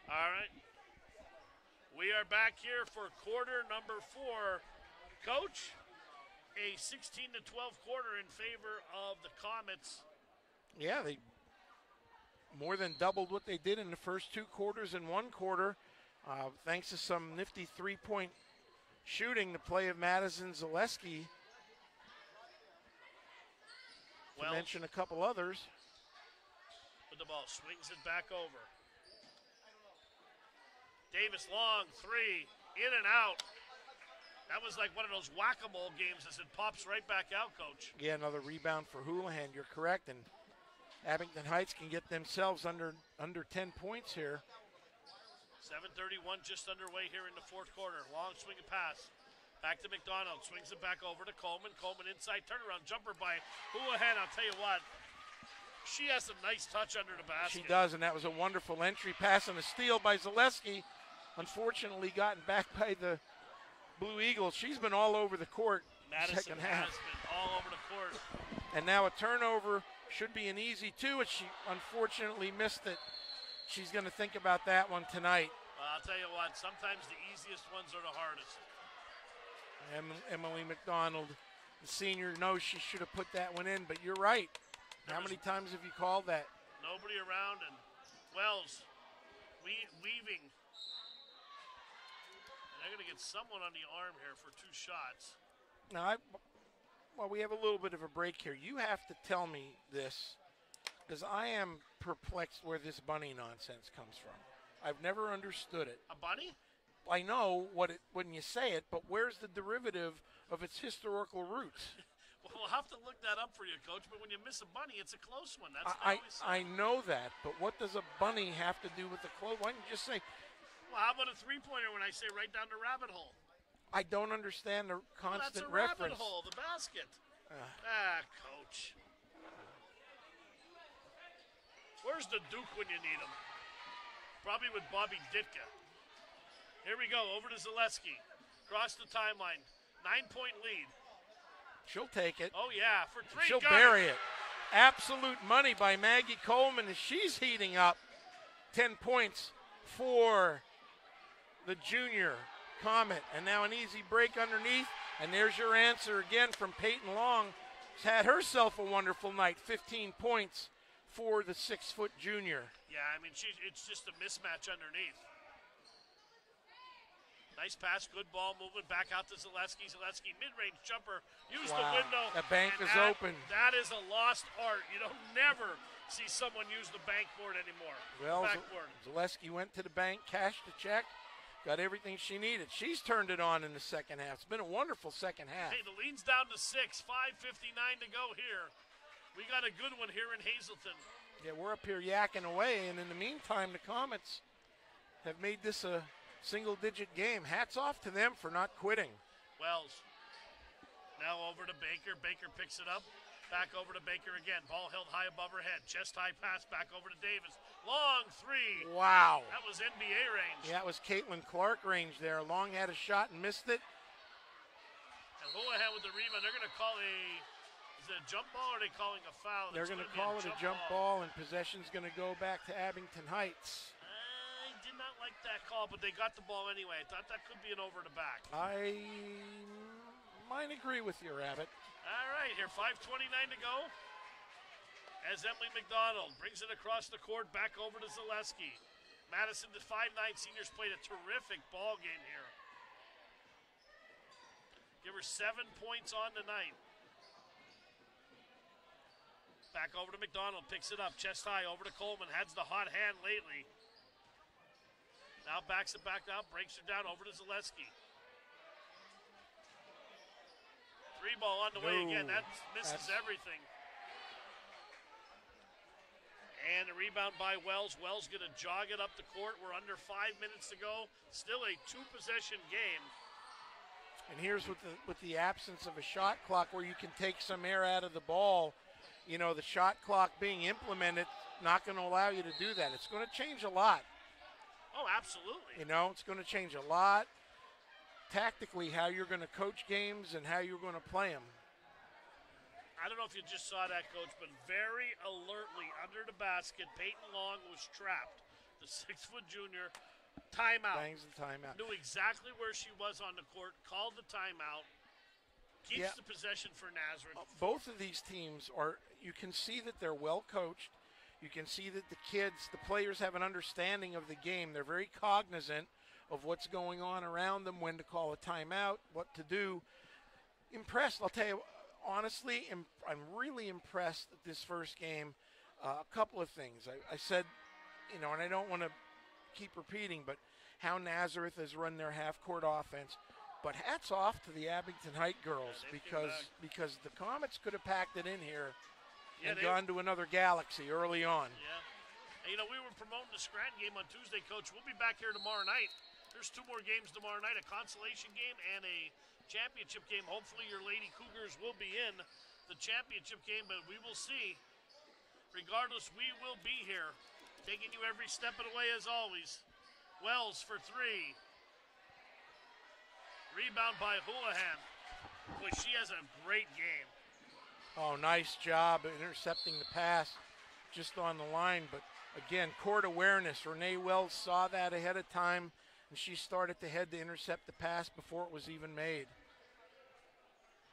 All right. We are back here for quarter number four. Coach, a 16 to 12 quarter in favor of the Comets. Yeah, they more than doubled what they did in the first two quarters in one quarter, uh, thanks to some nifty three point shooting. The play of Madison Zaleski. Well, mention a couple others. with the ball, swings it back over. Davis long three, in and out. That was like one of those whack-a-mole games as it pops right back out, Coach. Yeah, another rebound for Houlihan. You're correct, and Abington Heights can get themselves under under 10 points here. 7:31 just underway here in the fourth quarter. Long swing and pass. Back to McDonald. Swings it back over to Coleman. Coleman inside turnaround jumper by Houlihan. I'll tell you what, she has a nice touch under the basket. She does, and that was a wonderful entry pass and a steal by Zaleski. Unfortunately, gotten back by the Blue Eagles. She's been all over the court Madison second half. has been all over the court. And now a turnover should be an easy two, and she unfortunately missed it. She's going to think about that one tonight. Well, I'll tell you what, sometimes the easiest ones are the hardest. Em- Emily McDonald, the senior, knows she should have put that one in, but you're right. How many times have you called that? Nobody around, and Wells we- weaving. They're going to get someone on the arm here for two shots. Now, I, well, we have a little bit of a break here. You have to tell me this. because I am perplexed where this bunny nonsense comes from. I've never understood it. A bunny? I know what it when you say it, but where's the derivative of its historical roots? <laughs> Well, we'll have to look that up for you, Coach. But when you miss a bunny, it's a close one. That's I. I I know that, but what does a bunny have to do with the clothes? Why don't you just say Well, how about a three-pointer when I say right down the rabbit hole? I don't understand the constant Well, that's a rabbit reference? hole, the basket. Uh. ah, Coach. Where's the Duke when you need him? Probably with Bobby Ditka. Here we go, over to Zaleski. Cross the timeline. Nine-point lead. She'll take it. Oh, yeah, for three. She'll bury it. Absolute money by Maggie Coleman as she's heating up. 10 points for the junior Comet. And now an easy break underneath. And there's your answer again from Peyton Long. She's had herself a wonderful night. 15 points for the six foot junior. Yeah, I mean, she, it's just a mismatch underneath. Nice pass, good ball movement back out to Zaleski. Zaleski mid-range jumper, use the window. the bank is that- open. That is a lost art. You don't never see someone use the bank board anymore. Well, backboard. Zaleski went to the bank, cashed the check, got everything she needed. She's turned it on in the second half. It's been a wonderful second half. Hey, the lead's down to six. 5:59 to go here. We got a good one here in Hazleton. Yeah, we're up here yakking away, and in the meantime, the Comets have made this a single digit game. Hats off to them for not quitting. Wells. Now over to Baker. Baker picks it up. Back over to Baker again. Ball held high above her head. Chest high pass back over to Davis. Long three. Wow. That was NBA range. Yeah, that was Caitlin Clark range there. Long had a shot and missed it. And Houlihan with the rebound. They're going to call a. Is it a jump ball or are they calling a foul? They're going to call it a jump ball, and possession's going to go back to Abington Heights. I did not like that call, but they got the ball anyway. I thought that could be an over the back. I might agree with you, Rabbit. All right, here, 5.29 to go. As Emily McDonald brings it across the court back over to Zaleski. Madison, the 5'9 seniors, played a terrific ball game here. Give her seven points on the night. Back over to McDonald, picks it up, chest high, over to Coleman, has the hot hand lately. Now backs it back out, breaks her down over to Zaleski. Three ball on the way again. That misses everything. And a rebound by Wells. Wells going to jog it up the court. We're under five minutes to go. Still a two possession game. And here's with the with the absence of a shot clock where you can take some air out of the ball, you know, the shot clock being implemented not going to allow you to do that. It's going to change a lot. Oh, absolutely. You know, it's going to change a lot tactically how you're going to coach games and how you're going to play them. I don't know if you just saw that, coach, but very alertly under the basket, Peyton Long was trapped. The <laughs> six foot junior, timeout. Bangs the timeout. Knew exactly where she was on the court, called the timeout, keeps Yeah. the possession for Nazareth. Uh, both of these teams are, you can see that they're well coached. You can see that the kids, the players have an understanding of the game. They're very cognizant of what's going on around them, when to call a timeout, what to do. Impressed, I'll tell you, honestly, im- I'm really impressed at this first game. Uh, a couple of things. I, I said, you know, and I don't want to keep repeating, but how Nazareth has run their half court offense. But hats off to the Abington Height girls Yeah, because because the Comets could have packed it in here Yeah, and gone to another galaxy early on. Yeah. And, you know, we were promoting the Scranton game on Tuesday, Coach. We'll be back here tomorrow night. There's two more games tomorrow night a consolation game and a championship game. Hopefully, your Lady Cougars will be in the championship game, but we will see. Regardless, we will be here, taking you every step of the way as always. Wells for three. Rebound by Houlihan. Boy, she has a great game. Oh, nice job intercepting the pass just on the line. But again, court awareness. Renee Wells saw that ahead of time, and she started to head to intercept the pass before it was even made.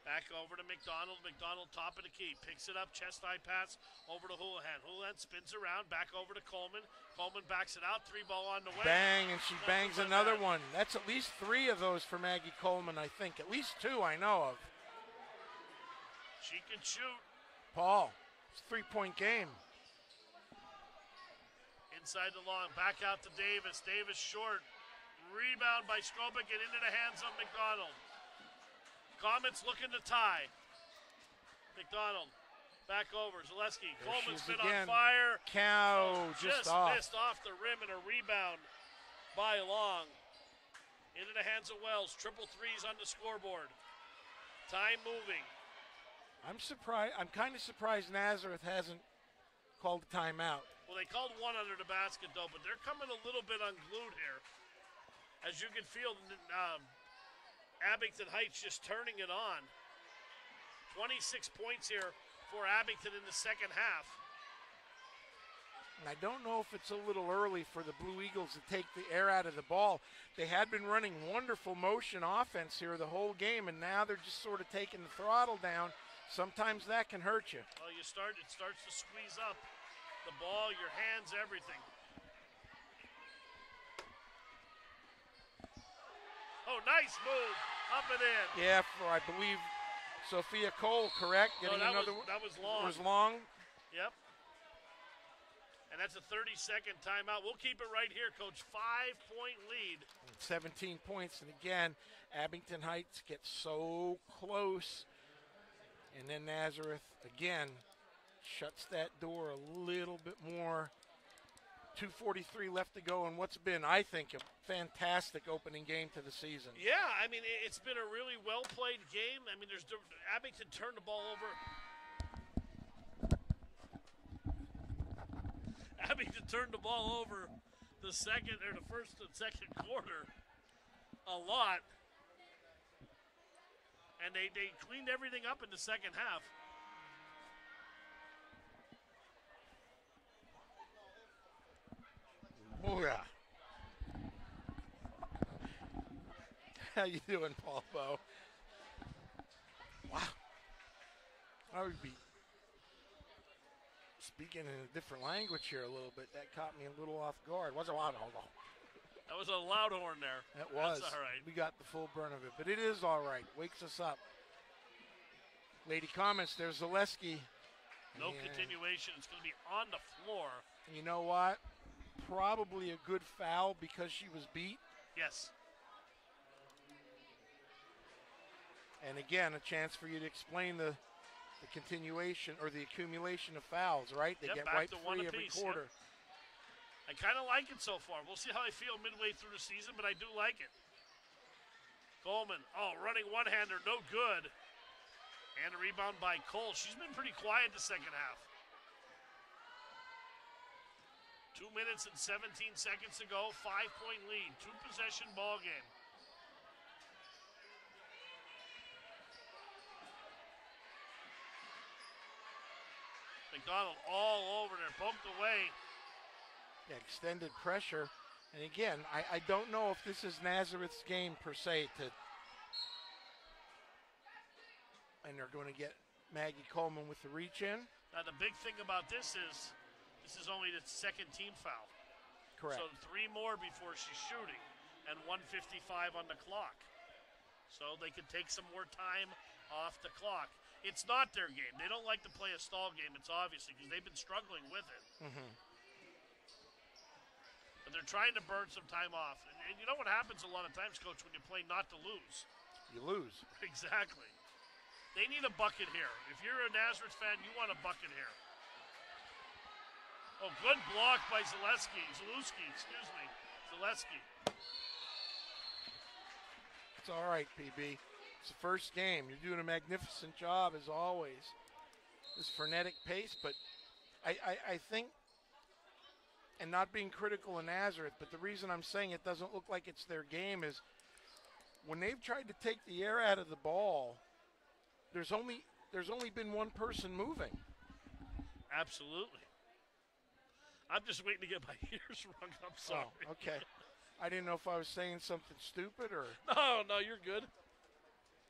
Back over to McDonald. McDonald top of the key. Picks it up. Chest high pass over to Houlihan. Houlihan spins around. Back over to Coleman. Coleman backs it out. Three ball on the way. Bang, and she bangs another one. That's at least three of those for Maggie Coleman, I think. At least two I know of. She can shoot. Paul, it's a three point game. inside the long. Back out to Davis. Davis short. Rebound by Strobick and into the hands of McDonald. Comets looking to tie. McDonald back over. Zaleski. There Coleman's been on fire. Cow just, off. missed off the rim and a rebound by Long. Into the hands of Wells. Triple threes on the scoreboard. Time moving. I'm surprised. I'm kind of surprised Nazareth hasn't called a timeout. Well, they called one under the basket, though, but they're coming a little bit unglued here. As you can feel, um, Abington Heights just turning it on. 26 points here for Abington in the second half. And I don't know if it's a little early for the Blue Eagles to take the air out of the ball. They had been running wonderful motion offense here the whole game, and now they're just sort of taking the throttle down. Sometimes that can hurt you. Well, you start, it starts to squeeze up the ball, your hands, everything. Oh, nice move. Up and in. Yeah, for I believe Sophia Cole, correct? No, Getting that another was, one- that was long. was long. Yep. And that's a 30 second timeout. We'll keep it right here, coach. Five point lead. 17 points, and again, Abington Heights gets so close, and then Nazareth again shuts that door a little bit more. 2:43 left to go, and what's been, I think, a fantastic opening game to the season. Yeah, I mean, it- it's been a really well played game. I mean, there's Abington turned the ball over. <laughs> Abington turned the ball over the second or the first and second quarter a lot. And they, they cleaned everything up in the second half. Booyah. How you doing, Paul Bo? Wow. I would be speaking in a different language here a little bit. That caught me a little off guard. Was a lot of That was a loud horn there. That was. That's all right. We got the full burn of it, but it is all right. Wakes us up. Lady Comets. There's Zaleski. No And continuation. It's going to be on the floor. You know what? Probably a good foul because she was beat. Yes. And again, a chance for you to explain the, the continuation or the accumulation of fouls, right? They Yep, get right free every apiece, yep. quarter. I kind of like it so far. We'll see how I feel midway through the season, but I do like it. Coleman, oh, running one hander, no good. And a rebound by Cole. She's been pretty quiet the second half. Two minutes and 17 seconds to go. Five point lead. Two possession ball game. McDonald all over there, poked away. Yeah, extended pressure. And again, I, I don't know if this is Nazareth's game per se to. And they're going to get Maggie Coleman with the reach in. Now the big thing about this is, this is only the second team foul. Correct. So three more before she's shooting, and 155 on the clock. So they could take some more time off the clock. It's not their game. They don't like to play a stall game. It's obviously because they've been struggling with it. Mhm. But they're trying to burn some time off. And, and you know what happens a lot of times, coach, when you play not to lose. You lose. <laughs> Exactly. They need a bucket here. If you're a Nazareth fan, you want a bucket here. Oh, good block by Zaleski. Zalewski, excuse me. Zaleski. It's all right, PB. It's the first game. You're doing a magnificent job as always. This frenetic pace, but I, I, I think, and not being critical of Nazareth, but the reason I'm saying it doesn't look like it's their game is when they've tried to take the air out of the ball, there's only there's only been one person moving. Absolutely. I'm just waiting to get my <laughs> ears rung. I'm sorry. Oh, okay. I didn't know if I was saying something stupid or. <laughs> No, no, you're good.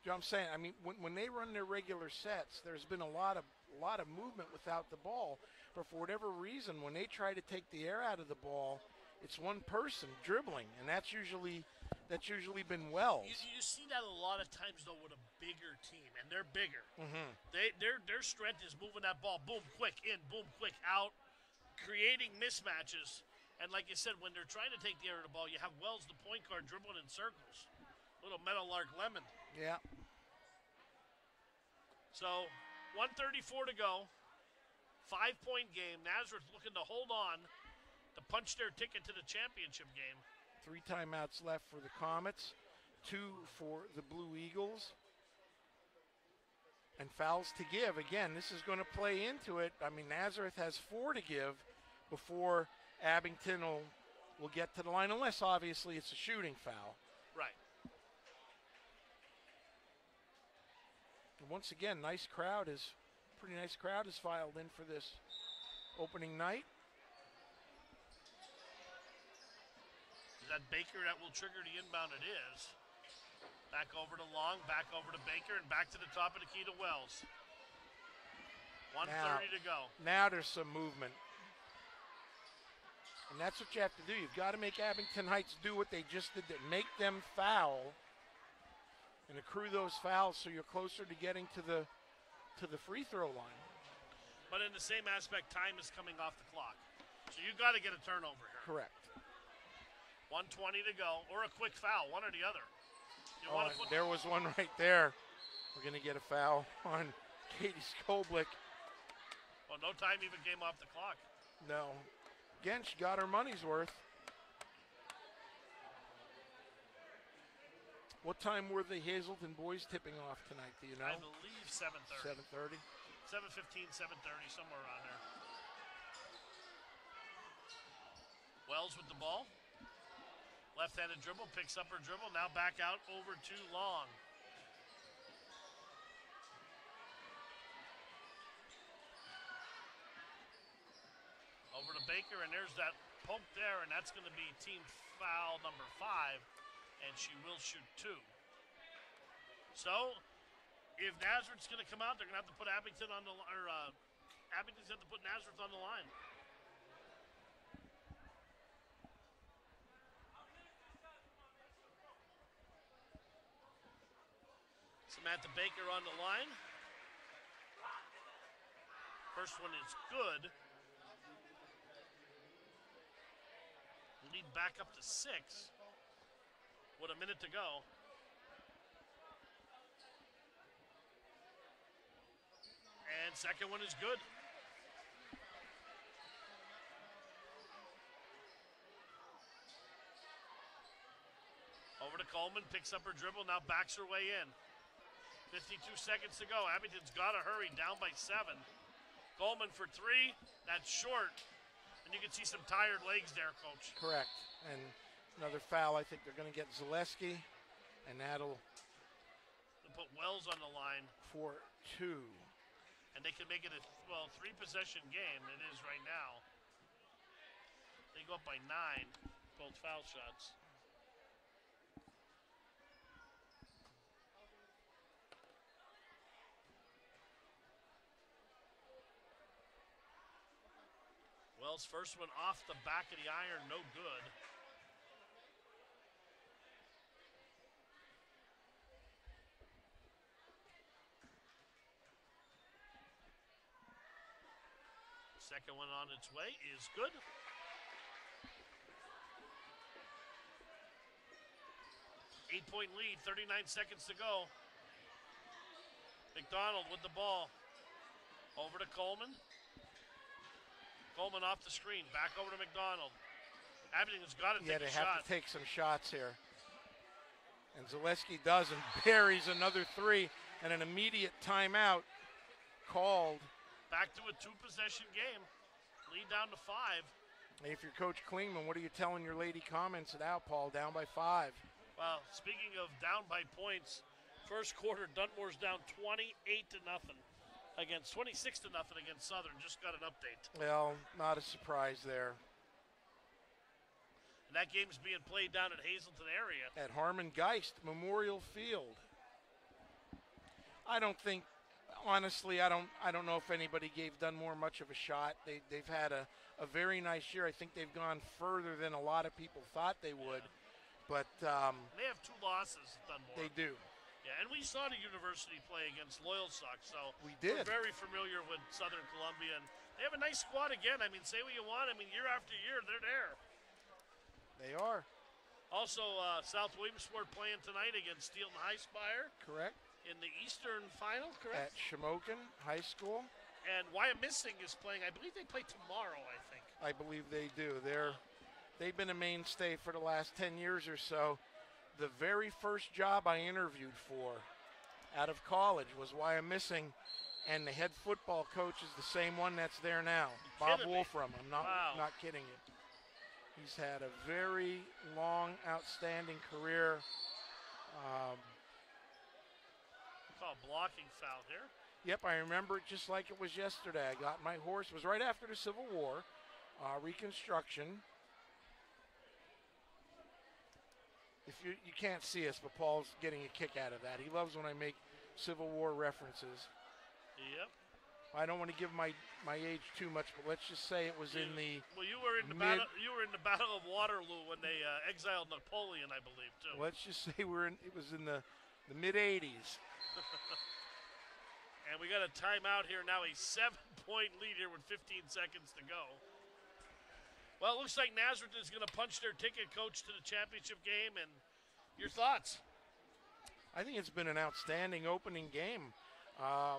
You know what I'm saying? I mean, when, when they run their regular sets, there's been a lot of a lot of movement without the ball. But for whatever reason, when they try to take the air out of the ball, it's one person dribbling, and that's usually that's usually been Wells. You, you see that a lot of times though with a bigger team, and they're bigger. Mhm. They their their strength is moving that ball, boom, quick in, boom, quick out, creating mismatches And like you said, when they're trying to take the air of the ball, you have Wells, the point guard, dribbling in circles. Little Meadowlark Lemon. Yeah. So, 134 to go. Five point game. Nazareth looking to hold on to punch their ticket to the championship game. Three timeouts left for the Comets, two for the Blue Eagles. And fouls to give. Again, this is going to play into it. I mean, Nazareth has four to give before Abington will, will get to the line, unless obviously it's a shooting foul. Right. And once again, nice crowd is pretty nice crowd is filed in for this opening night. Is that Baker that will trigger the inbound? It is. Back over to Long, back over to Baker, and back to the top of the key to Wells. 130 Now- to go. Now there's some movement. And that's what you have to do. You've got to make Abington Heights do what they just did. Make them foul and accrue those fouls so you're closer to getting to the to the free throw line. But in the same aspect, time is coming off the clock. So you've got to get a turnover here. Correct. 120 to go, or a quick foul, one or the other. Oh, want and to put there was one right there. We're going to get a foul <laughs> on Katie Skoblik. well, no time even came off the clock. No. She got her money's worth. What time were the Hazleton boys tipping off tonight? Do you know? I believe 7:30, 7:30. 7:15, 7:30, somewhere around there. Wells with the ball. Left-handed dribble, picks up her dribble. Now back out over to Long. Over to Baker, and there's that poke there, and that's going to be team foul number five, and she will shoot two. So, if Nazareth's going to come out, they're going to have to put Abington on the or uh, Abington's going to have to put Nazareth on the line. Samantha Baker on the line. First one is good. Lead back up to six. What a minute to go. And second one is good. Over to Coleman, picks up her dribble, now backs her way in. 52 seconds to go. Abington's got to hurry, down by seven. Goldman for three, that's short. And you can see some tired legs there, coach. Correct. And another foul. I think they're going to get Zaleski, and that'll put Wells on the line, for two. and they can make it a well three possession game. It is right now. They go up by nine, both foul shots. Wells' first one off the back of the iron, no good. Second one on its way is good. Eight point lead, 39 seconds to go. McDonald with the ball. Over to Coleman. Coleman off the screen. Back over to McDonald. Abington's got to Yeah, take they a have shot. to take some shots here. And Zaleski does and buries another three, and an immediate timeout called. Back to a two possession game. Lead down to five. If you're Coach Klingman, what are you telling your lady Comets out, Paul? Down by five. Well, speaking of down by points, first quarter Dunmore's down 28 to nothing against 26 to nothing against Southern. Just got an update. Well, not a surprise there. And that game's being played down at Hazleton area. At Harmon Geist Memorial Field. I don't think, honestly, I don't, I don't know if anybody gave Dunmore much of a shot. They, they've had a, a very nice year. I think they've gone further than a lot of people thought they would. But um, They have two losses, Dunmore. they do. Yeah, and we saw the university play against Loyalsock, so We we're very familiar with Southern Columbia and they have a nice squad again. I mean, say what you want. I mean, year after year, they're there. They are Also, uh, South Williamsport playing tonight against Steelton-Highspire correct in the Eastern Final, correct? at? Shamokin High School. And Wyomissing is playing. I believe they play tomorrow. I think. I believe they do. They're they've been a mainstay for the last 10 years or so. The very first job I interviewed for out of college was Wyomissing, and the head football coach is the same one that's there now, Bob me. Wolfram. I'm not Wow. not kidding you. He's had a very long, outstanding career. Um, Call a blocking foul here. Yep, I remember it just like it was yesterday. I got my horse. It was right after the Civil War, uh, Reconstruction. If you you can't see us, but Paul's getting a kick out of that. He loves when I make Civil War references. Yep. I don't want to give my my age too much, but let's just say it was in the Well, you were in the mid- battle. You were in the Battle of Waterloo when they uh, exiled Napoleon, I believe, too. let's just say we're in. It was in the the mid '80s. <laughs> And we got a timeout here now. A seven-point lead here with 15 seconds to go. Well, it looks like Nazareth is going to punch their ticket, coach, to the championship game. And your thoughts? I think it's been an outstanding opening game. Uh,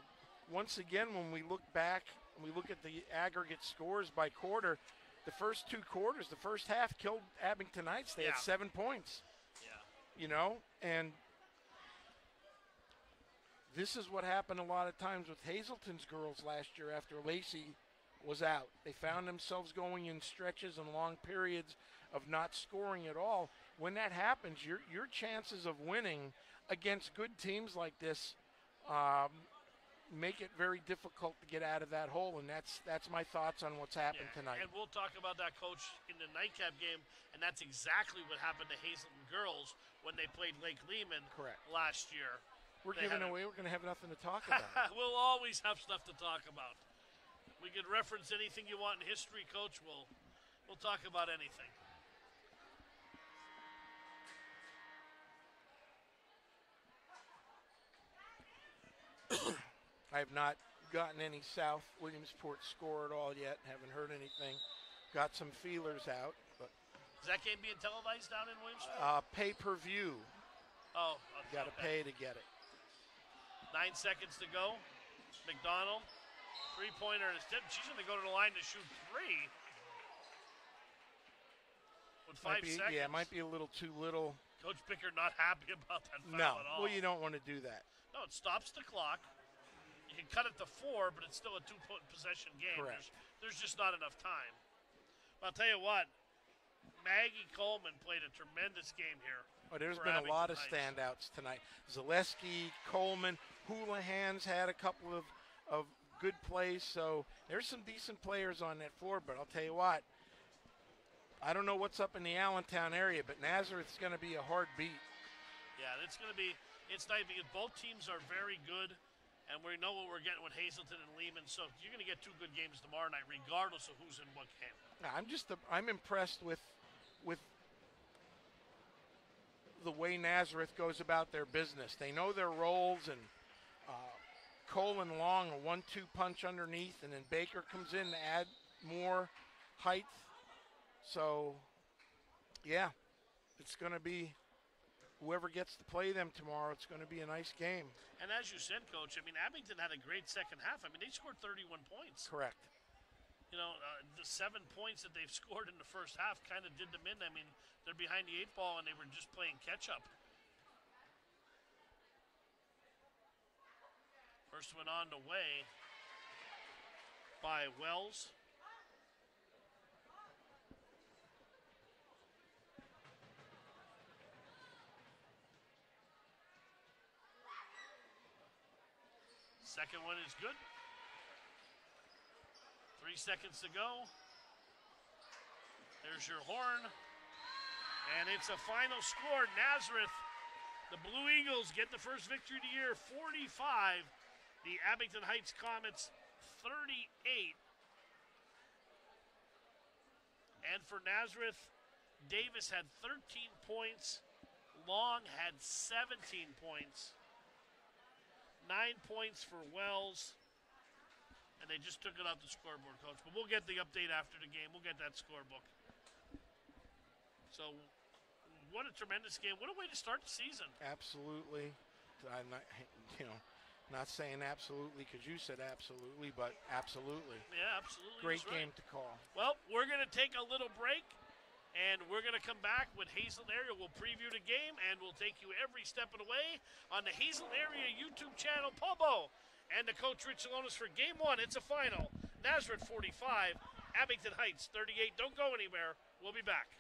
once again, when we look back, we look at the aggregate scores by quarter. The first two quarters, the first half killed Abington Heights. They Yeah. had seven points, Yeah. you know, and this is what happened a lot of times with Hazleton's girls last year after Lacey was out. They found themselves going in stretches and long periods of not scoring at all. When that happens, your your chances of winning against good teams like this um, make it very difficult to get out of that hole. And that's that's my thoughts on what's happened Yeah, tonight. And we'll talk about that, coach, in the nightcap game. And that's exactly what happened to Hazleton girls when they played Lake Lehman Correct. last year. We're they giving had a- away. We're going to have nothing to talk <laughs> about. we'll always have stuff to talk about. We can reference anything you want in history, coach. We'll we'll talk about anything. <coughs> I have not gotten any South Williamsport score at all yet. Haven't heard anything. Got some feelers out, but Is that game being televised down in Williamsport? uh, pay per view. oh, Got to pay to get it. Nine seconds to go. McDonald, three pointer is tipped. She's going to go to the line to shoot three. With five be, seconds. yeah, it might be a little too little. Coach Picker not <laughs> happy about that foul No, at all. well, you don't want to do that. No, it stops the clock. You can cut it to four, but it's still a two point possession game. Correct. There's, there's just not enough time. But I'll tell you what, Maggie Coleman played a tremendous game here. Oh, there's been a lot of standouts tonight. Zaleski, Coleman, Houlihan's had a couple of, of good plays. So there's some decent players on that floor. But I'll tell you what, I don't know what's up in the Allentown area, but Nazareth's going to be a hard beat. Yeah, it's going to be it's nice because both teams are very good, and we know what we're getting with Hazleton and Lehman. So you're going to get two good games tomorrow night, regardless of who's in what camp. I'm just I'm impressed with with the way Nazareth goes about their business. They know their roles, and Cole and Long a one-two punch underneath, and then Baker comes in to add more height. So, yeah, it's going to be whoever gets to play them tomorrow. It's going to be a nice game. And as you said, Coach, I mean Abington had a great second half. I mean they scored 31 points. Correct. You know, uh, the seven points that they've <laughs> scored in the first half kind of did them in. I mean, they're behind the eight ball and they were just playing catch up. First one on the way by Wells. Second one is good. Three seconds to go. There's your horn. And it's a final score. Nazareth, the Blue Eagles get the first victory of the year, 45. The Abington Heights Comets, 38. And for Nazareth, Davis had 13 points. Long had 17 points. Nine points for Wells. and they just took it off the scoreboard, coach. But we'll get the update after the game. We'll get that scorebook. So, what a tremendous game! What a way to start the season. Absolutely. I'm not, you know, not saying absolutely because you said absolutely, but absolutely. Yeah, absolutely. Great right. game to call. Well, we're going to take a little break, and we're going to come back with Hazel Area. We'll preview the game, and we'll take you every step of the way on the Hazel Area YouTube channel, Pobo, and the coach Rich Salonis for Game One. It's a final. Nazareth 45, Abington Heights 38. Don't go anywhere. We'll be back.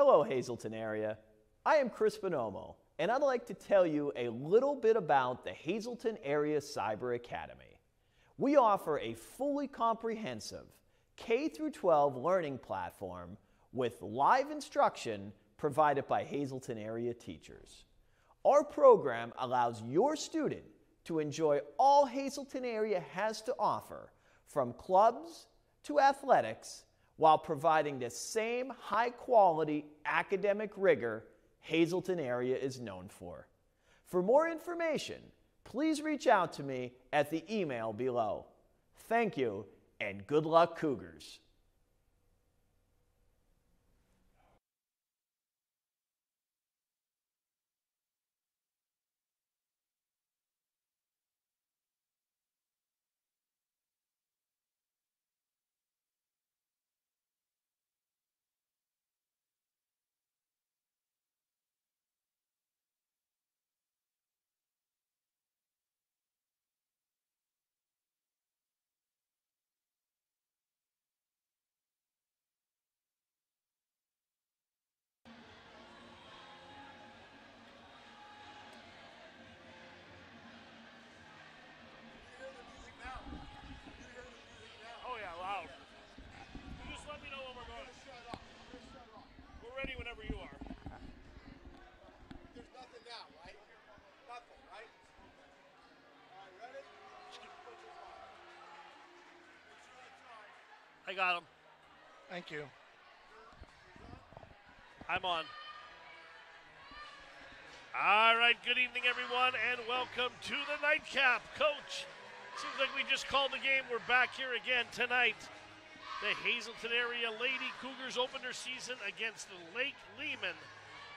Hello, Hazleton area. I am Chris Bonomo, and I'd like to tell you a little bit about the Hazleton Area Cyber Academy. We offer a fully comprehensive K 12 learning platform with live instruction provided by Hazleton area teachers. Our program allows your student to enjoy all Hazleton area has to offer, from clubs to athletics, while providing the same high quality academic rigor Hazleton area is known for. For more information, please reach out to me at the email below. Thank you and good luck, Cougars. Oh yeah, loud. You just let me know when we're going. We're ready whenever you are. There's nothing now, right? Nothing, right? All right, ready? Put your line. Make sure it's on. I got him. Thank you. I'm on. All right, good evening, everyone, and welcome to the nightcap. Coach, seems like we just called the game. We're back here again tonight. The Hazleton area Lady Cougars opened their season against Lake Lehman,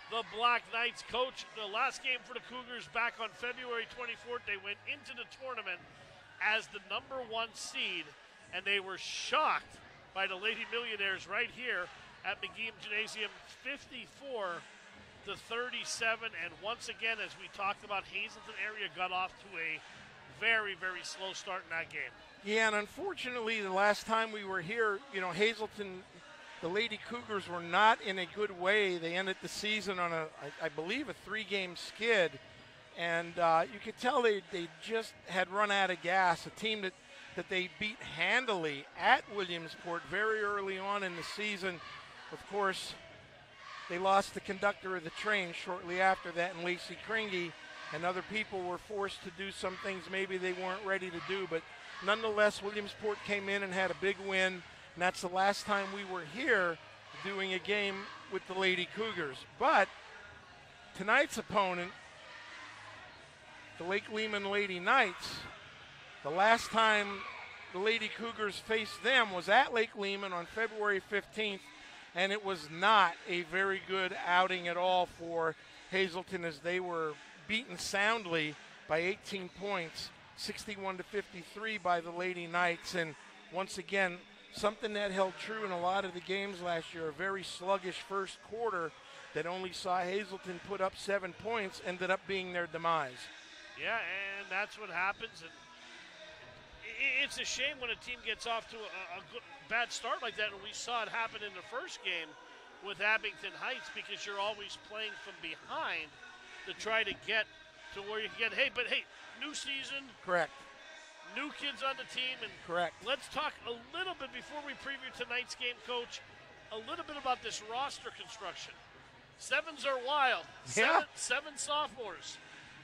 the Black Knights. Coach, the last game for the Cougars back on February 24th, they went into the tournament as the number one seed, and they were shocked by the Lady Millionaires right here at McGeehan Gymnasium, 54 to 37. And once again, as we talked about, Hazleton area got off to a very, very slow start in that game. Yeah, and unfortunately, the last time we were here, you know, Hazleton, the Lady Cougars were not in a good way. They ended the season on a, I, I believe, a three-game skid, and uh, you could tell they, they just had run out of gas. A team that that they beat handily at Williamsport very early on in the season. Of course, they lost the conductor of the train shortly after that, and Lacey Kringy and other people were forced to do some things maybe they weren't ready to do. But nonetheless, Williamsport came in and had a big win, and that's the last time we were here doing a game with the Lady Cougars. But tonight's opponent, the Lake Lehman Lady Knights, the last time the Lady Cougars faced them was at Lake Lehman on February 15th, and it was not a very good outing at all for Hazleton as they were beaten soundly by 18 points, 61 to 53 by the Lady Knights. And once again, something that held true in a lot of the games last year, a very sluggish first quarter that only saw Hazleton put up seven points, ended up being their demise. Yeah, and that's what happens. And it's a shame when a team gets off to a, a good, bad start like that, and we saw it happen in the first game with Abington Heights because you're always playing from behind to try to get to where you can get. Hey, but hey, new season, Correct. new kids on the team, and Correct. let's talk a little bit before we preview tonight's game, Coach. A little bit about this roster construction. Sevens are wild. Yeah. Seven, seven sophomores,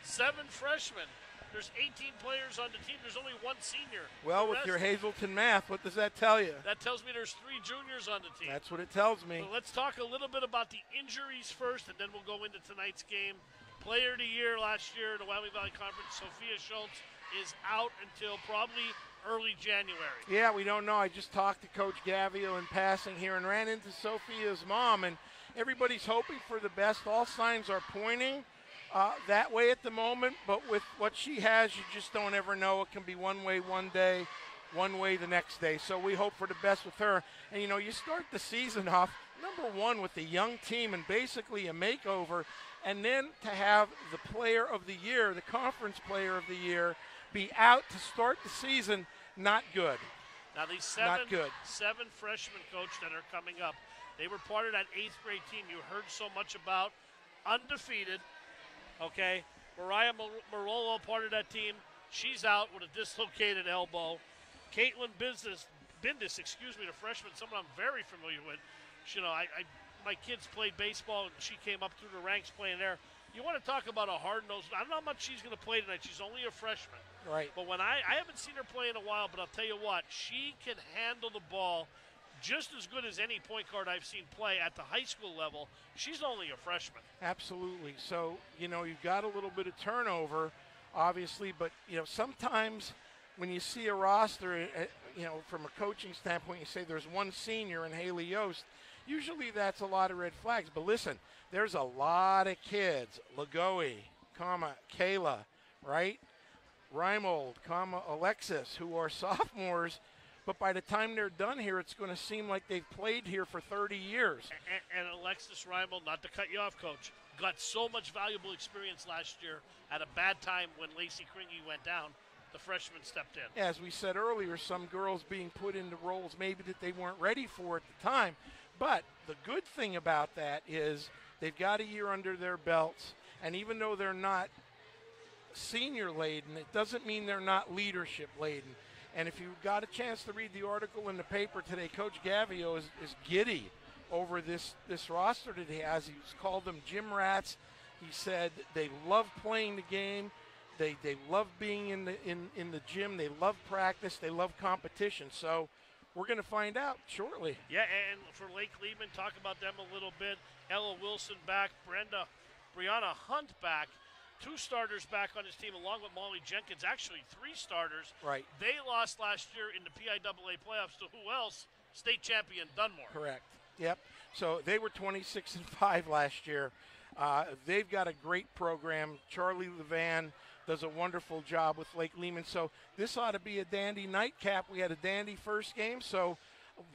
seven freshmen. There's 18 players on the team. There's only one senior. Well, with your Hazleton math, what does that tell you? that tells me there's three juniors on the team. That's what it tells me. So let's talk a little bit about the injuries first, and then we'll go into tonight's game. Player of the year last year in the Wyoming Valley Conference, Sophia Schultz, is out until probably early January. Yeah, we don't know. I just talked to Coach Gavio in passing here and ran into Sophia's mom, and everybody's hoping for the best. All signs are pointing uh, that way at the moment, but with what she has, you just don't ever know. It can be one way one day, one way the next day. So we hope for the best with her. And you know, you start the season off number one with a young team and basically a makeover, and then to have the player of the year, the conference player of the year, be out to start the season, not good. Now these seven, Not good. seven freshmen coach that are coming up, they were part of that eighth grade team you heard so much about, undefeated. Okay, Mariah Mar- Marolo, part of that team, she's out with a dislocated elbow. Caitlin Business, Bindis, excuse me, the freshman, someone I'm very familiar with. You know, I, I my kids played baseball, and she came up through the ranks playing there. You want to talk about a hard nosed? I don't know how much she's going to play tonight. She's only a freshman. Right. But when I, I haven't seen her play in a while, but I'll tell you what, she can handle the ball just as good as any point guard I've seen play at the high school level. She's only a freshman. Absolutely. So, you know, you've got a little bit of turnover, obviously, but, you know, sometimes when you see a roster, uh, you know, from a coaching standpoint, you say there's one senior in Haley Yost. Usually that's a lot of red flags. But listen, there's a lot of kids, Lagoe, comma, Kayla, right? Reimold, comma, Alexis, who are <laughs> sophomores. But by the time they're done here, it's going to seem like they've played here for 30 years. And, and Alexis Reimold, not to cut you off, coach, got so much valuable experience last year at a bad time when Lacey Kringy went down. The freshman stepped in. As we said earlier, some girls being put into roles maybe that they weren't ready for at the time. But the good thing about that is they've got a year under their belts, and even though they're not senior laden, it doesn't mean they're not leadership laden. And if you got a chance to read the article in the paper today, Coach Gavio is, is giddy over this, this roster that he has. He's called them gym rats. He said they love playing the game. They, they love being in the in, in the gym. They love practice. They love competition. So we're going to find out shortly. Yeah, and for Lake Lehman, talk about them a little bit. Ella Wilson back, Brenda, Brianna Hunt back, two starters back on his team, along with Molly Jenkins. Actually, three starters. Right. They lost last year in the PIAA playoffs to who else? State champion Dunmore. Correct. Yep. So they were 26 and five last year. Uh, they've got a great program. Charlie Levan does a wonderful job with Lake Lehman. So this ought to be a dandy nightcap. We had a dandy first game, so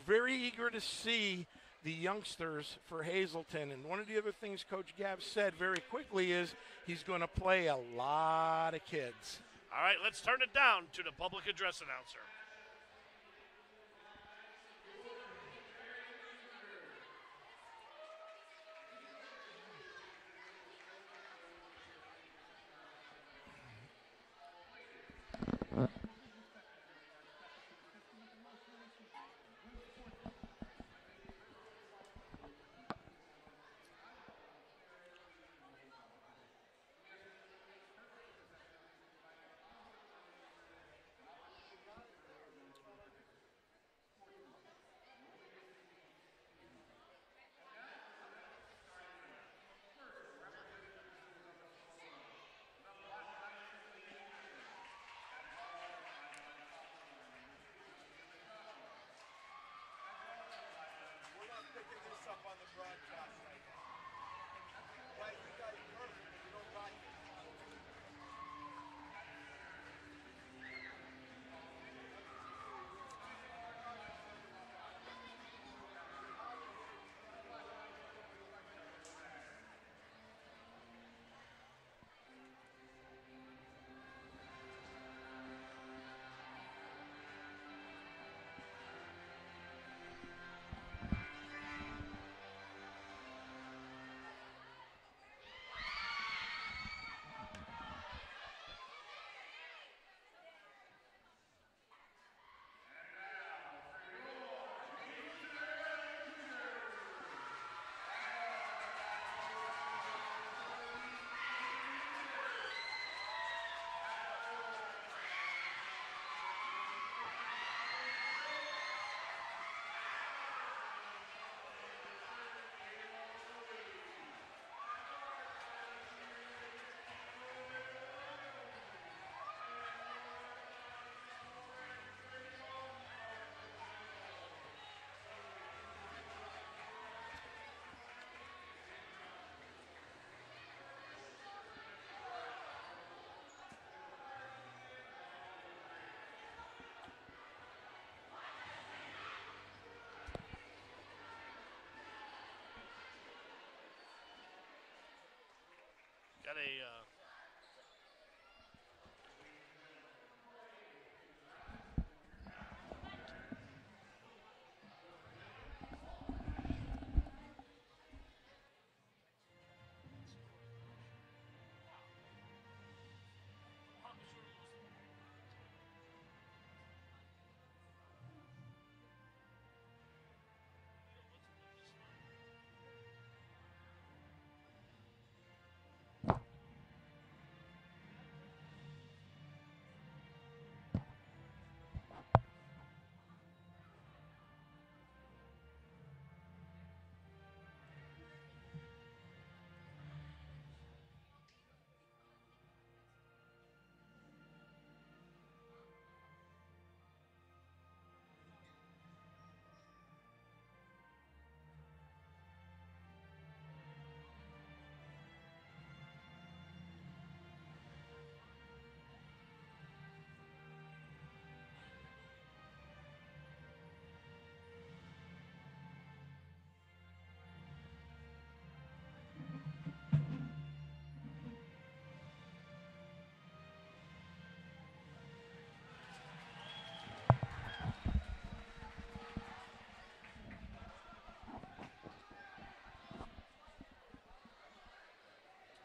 very eager to see the youngsters for Hazleton. And one of the other things Coach Gav said very quickly is he's going to play a lot of kids. All right, let's turn it down to the public address announcer. This Got a. Uh,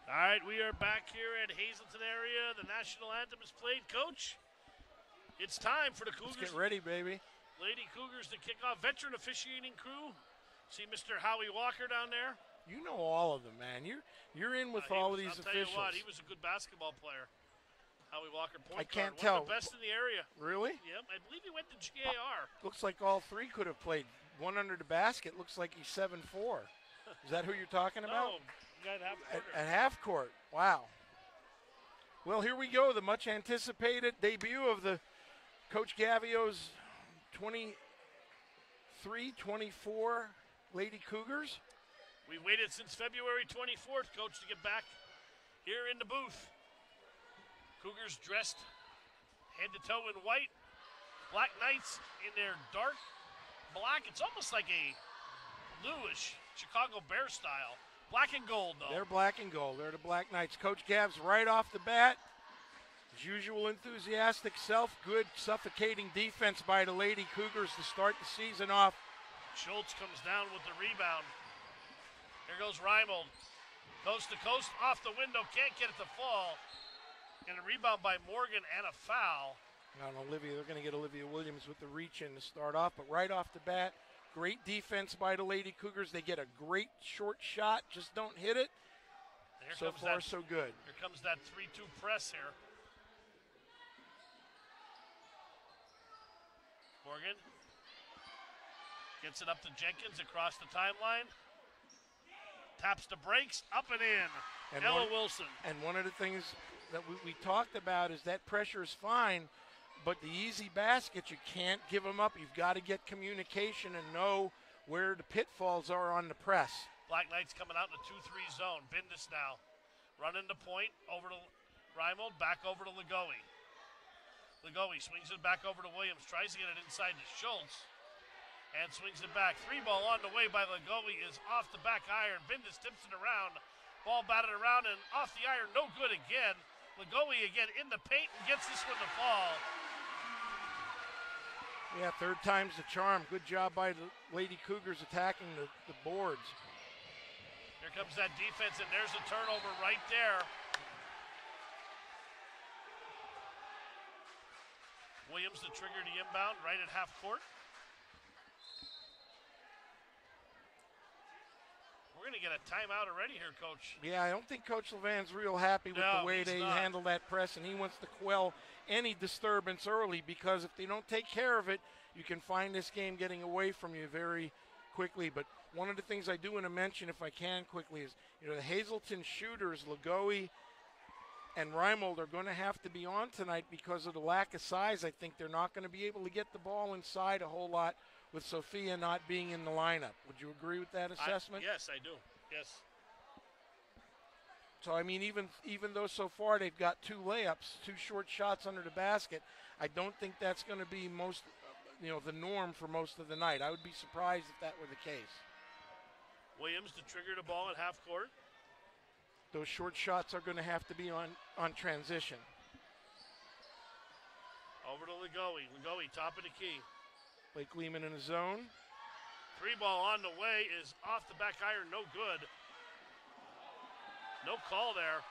right, we are back here at Hazleton area. The national anthem is played. Coach, it's time for the Cougars. Let's get ready, baby. Lady Cougars, to kick off. Veteran officiating crew. See Mr. Howie Walker down there. You know all of them, man. You're you're in with Uh, all was- of these I'll tell officials. you what, he was a good basketball player. Howie Walker, point I can't guard, one of tell. the best in the area. really? Yep, I believe he went to GAR. Looks like all three could have played. One under the basket looks like he's seven four. Is that who you're talking <laughs> about? No, got half at, at half court. Wow. Well, here we go. The much anticipated debut of the Coach Gavio's 23 24 Lady Cougars. We waited since February 24th, coach, to get back here in the booth. Cougars dressed head to toe in white. Black Knights in their dark black. It's almost like a bluish Chicago Bear style. Black and gold, though. They're black and gold. They're the Black Knights. Coach Gav's right off the bat. His usual enthusiastic self. Good suffocating defense by the Lady Cougars to start the season off. Schultz comes down with the rebound. Here goes Reimold. Coast to coast, off the window, can't get it to fall. And a rebound by Morgan and a foul. On Olivia, they're going to get Olivia Williams with the reach in to start off, but right off the bat, great defense by the Lady Cougars. They get a great short shot, just don't hit it. Here So comes far, that, so good. Here comes that 3-2 press here. Morgan gets it up to Jenkins across the timeline. Taps the brakes, up and in. And Ella one- Wilson. And one of the things that we, we talked about is that pressure is fine, but the easy basket, you can't give them up. You've got to get communication and know where the pitfalls are on the press. Black Knights coming out in the 2-3 zone. Bindus now. Running the point over to Reimold, back over to Ligoe. Ligoe swings it back over to Williams, tries to get it inside to Schultz, and swings it back. Three ball on the way by Ligoe is off the back iron. Bindus tips it around. Ball batted around and off the iron, no good again. Ligoe again in the paint and gets this one to fall. Yeah, third time's the charm. Good job by the Lady Cougars attacking the, the boards. Here comes that defense, and there's a turnover right there. Williams to trigger the inbound right at half court. Going to get a timeout already here, Coach. Yeah, I don't think Coach Levan's real happy with No, the way they not. handle that press, and he wants to quell any disturbance early because if they don't take care of it, you can find this game getting away from you very quickly. But one of the things I do want to mention, if I can quickly, is you know the Hazleton shooters, Lagoe and Reimold, are going to have to be on tonight because of the lack of size. I think they're not going to be able to get the ball inside a whole lot with Sophia not being in the lineup. Would you agree with that I- assessment? yes, I do. Yes. So I mean, even even though so far they've got two layups, two short shots under the basket, I don't think that's going to be most, you know, the norm for most of the night. I would be surprised if that were the case. Williams to trigger the ball at half court. Those short shots are going to have to be on on transition. Over to Ligoe. Ligoe, top of the key. Lake Lehman in the zone. Three ball on the way is off the back iron, no good. No call there.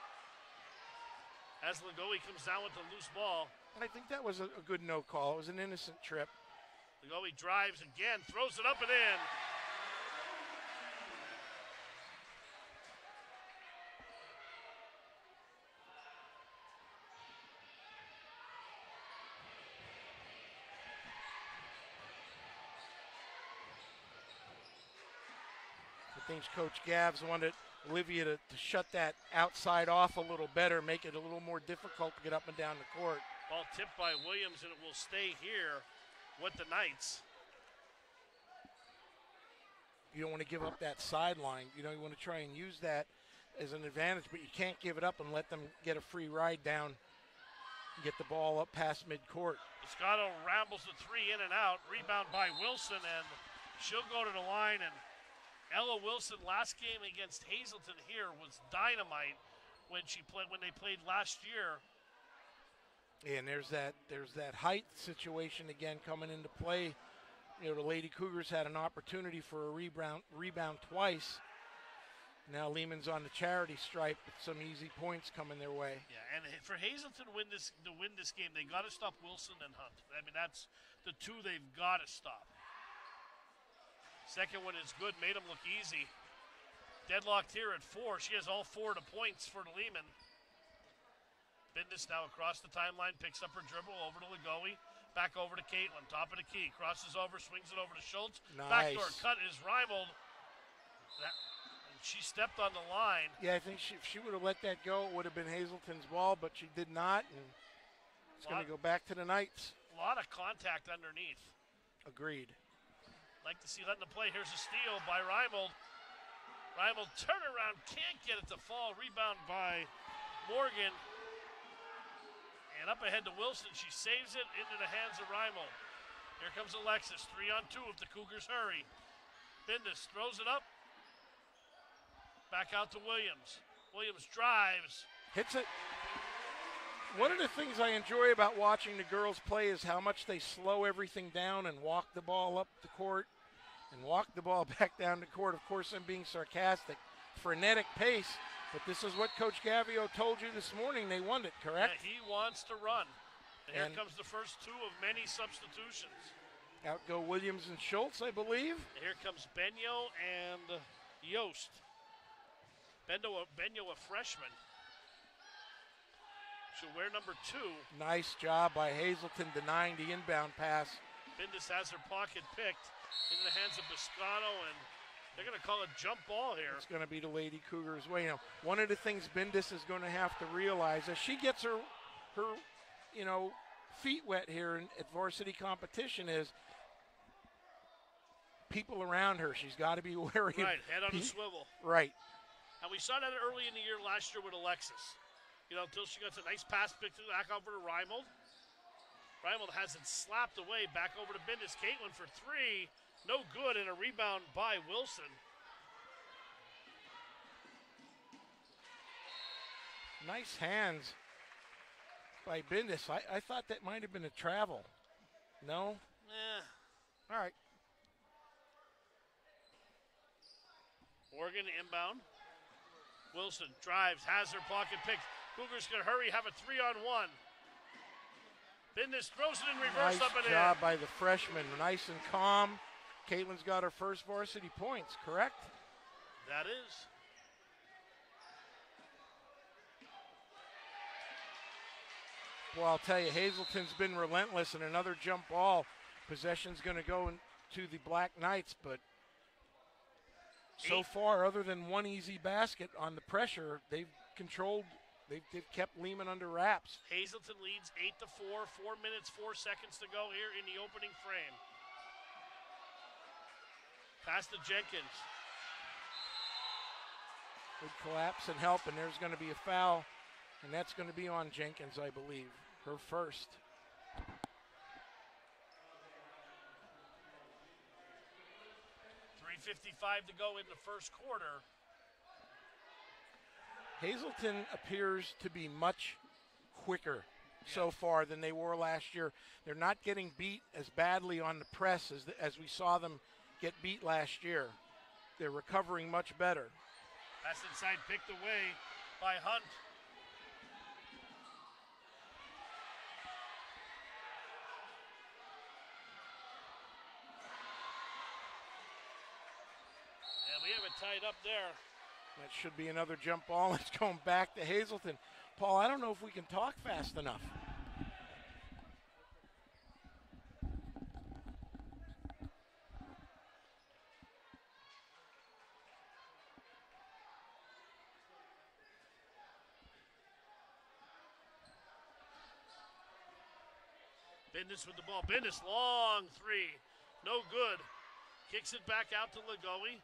As Ligoe comes down with the loose ball. And I think that was a, a good no call. It was an innocent trip. Ligoe drives again, throws it up and in. Coach Gavs wanted Olivia to, to shut that outside off a little better, make it a little more difficult to get up and down the court. Ball tipped by Williams, and it will stay here with the Knights. you don't want to give up that sideline. You know, you want to try and use that as an advantage, but you can't give it up and let them get a free ride down and get the ball up past midcourt. Moscato rambles the three in and out. Rebound by Wilson, and she'll go to the line. And Ella Wilson, last game against Hazleton here, was dynamite when she played when they played last year. And there's that there's that height situation again coming into play. You know, the Lady Cougars had an opportunity for a rebound rebound twice. Now Lehman's on the charity stripe with some easy points coming their way. Yeah, and for Hazleton win this to win this game, they got to stop Wilson and Hunt. I mean, that's the two they've got to stop. Second one is good, made him look easy. Deadlocked here at four. She has all four to points for the Lehman. Bindus now across the timeline, picks up her dribble over to Lagoe. Back over to Caitlin, top of the key, crosses over, swings it over to Schultz. Nice. Backdoor cut is rivaled. That, she stepped on the line. Yeah, I think she, if she would have let that go, it would have been Hazleton's ball, but she did not, and it's going to go back to the Knights. A lot of contact underneath. Agreed. Like to see in the play. Here's a steal by Reimold. Reimold turnaround, can't get it to fall. Rebound by Morgan. And up ahead to Wilson. She saves it into the hands of Reimold. Here comes Alexis. Three on two if the Cougars hurry. Bindus throws it up. Back out to Williams. Williams drives. Hits it. One of the things I enjoy about watching the girls play is how much they slow everything down and walk the ball up the court and walk the ball <laughs> back down the court. Of course, I'm being sarcastic. Frenetic pace, but this is what Coach Gavio told you this morning. They want it, correct? Yeah, he wants to run. And here And- comes the first two of many substitutions. Out go Williams and Schultz, I believe. Here comes Benyo and Yost. Bendo, Benyo, a freshman. She'll wear number two. Nice job by Hazleton denying the inbound pass. Bindus has her pocket picked in the hands of Biscano, and they're going to call a jump ball here. It's going to be the Lady Cougars' way. Now, one of the things Bindus is going to have to realize as she gets her, her, you know, feet wet here in, at varsity competition is people around her. She's got to be <laughs> wary. Right, head on a swivel. Right. And we saw that early in the year last year with Alexis. You know, until she gets a nice pass picked back over to Reimold. Reimold has it slapped away back over to Bindus. Caitlin for three. No good, and a rebound by Wilson. Nice hands by Bindus. I, I thought that might have been a travel. No? Eh. All right. Morgan inbound. Wilson drives, has her pocket picked. Cougars can hurry, have a three on one. Throws it in reverse Nice up and job by the freshman. Nice and calm. Caitlin's got her first varsity points, correct? That is. Well, I'll tell you, Hazleton's been relentless, and another jump ball. Possession's going to go to the Black Knights, but so Eight. far, other than one easy basket on the pressure, they've controlled. They've, they've kept Lehman under wraps. Hazleton leads eight to four. Four minutes, four seconds to go here in the opening frame. Pass to Jenkins. Good collapse and help, and there's going to be a foul, and that's going to be on Jenkins, I believe, her first. Three fifty-five to go in the first quarter. Hazleton appears to be much quicker so far than they were last year. They're not getting beat as badly on the press as, as we saw them get beat last year. They're recovering much better. Pass inside, picked away by Hunt. And we have it tied up there. That should be another jump ball. <laughs> It's going back to Hazleton. Paul, I don't know if we can talk fast enough. Bendis with the ball. Bendis, long three. No good. Kicks it back out to Lagoe.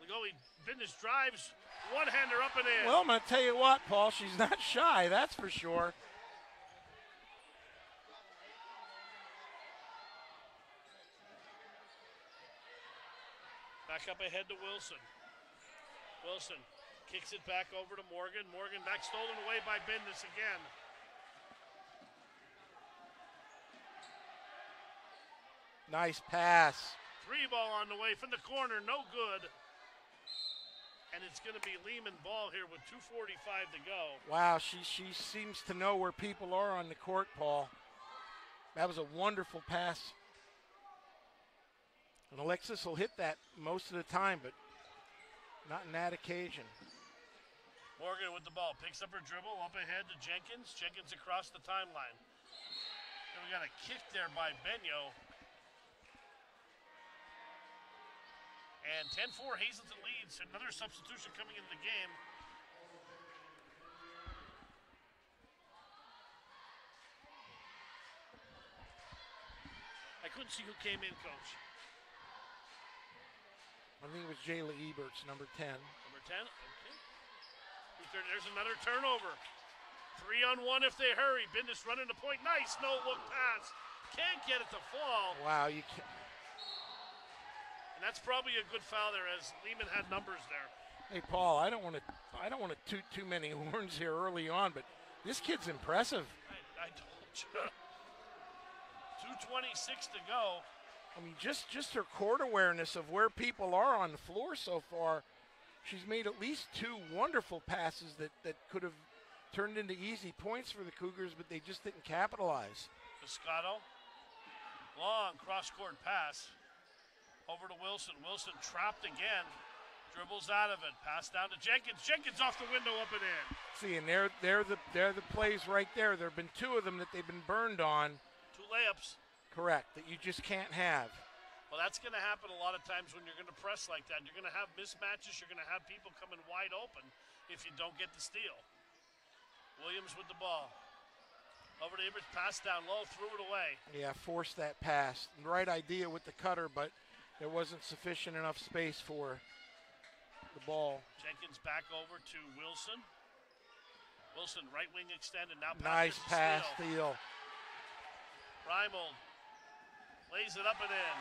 Lagoe, Bendis drives. One hander up and in. Well, I'm going to tell you what, Paul, she's not <laughs> shy, that's for sure. Back up ahead to Wilson. Wilson kicks it back over to Morgan. Morgan back stolen away by Bendis again. Nice pass. Three ball on the way from the corner, no good. And it's going to be Lehman ball here with 2.45 to go. Wow, she she seems to know where people are on the court, Paul. That was a wonderful pass. And Alexis will hit that most of the time, but not in that occasion. Morgan with the ball. Picks up her dribble up ahead to Jenkins. Jenkins across the timeline. And we got a kick there by Benyo. And 10 4 Hazleton leads. Another substitution coming into the game. I couldn't see who came in, coach. I think it was Jayla Eberts, number 10. Number 10. Okay. There? There's another turnover. Three on one if they hurry. Bindus running the point. Nice no look pass. Can't get it to fall. Wow, you can't. And that's probably a good foul there as Lehman had numbers there. Hey, Paul, I don't want to. I don't want to toot too many <laughs> horns here early on, but this kid's impressive. I, I told you. <laughs> 226 to go. I mean, just just her court awareness of where people are on the floor so far. She's made at least two wonderful passes that, that could have turned into easy points for the Cougars, but they just didn't capitalize. Piscato. Long cross court pass. Over to Wilson. Wilson trapped again. Dribbles out of it. Pass down to Jenkins. Jenkins off the window, up and in. See, and they're they're the they're the plays right there. There have been two of them that they've been burned on. Two layups. Correct. That you just can't have. Well, that's going to happen a lot of times when you're going to press like that. You're going to have mismatches. You're going to have people coming wide open if you don't get the steal. Williams with the ball. Over to Eberts, pass down low, threw it away. Yeah, forced that pass. Right idea with the cutter, but there wasn't sufficient enough space for the ball. Jenkins back over to Wilson. Wilson right wing extended now. Nice pass steal. steal. Reimold lays it up and in.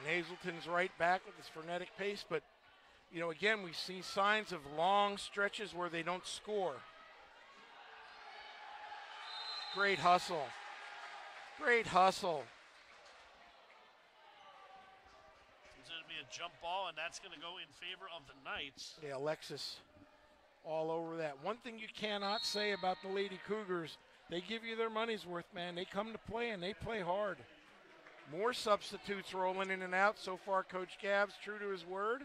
And Hazleton's right back with his frenetic pace, but you know, again, we see signs of long stretches where they don't score. Great hustle. Great hustle. It's going to be a jump ball, and that's going to go in favor of the Knights. Yeah, Alexis all over that. One thing you cannot say about the Lady Cougars, they give you their money's worth, man. They come to play and they play hard. More substitutes rolling in and out so far. Coach Gabb's true to his word.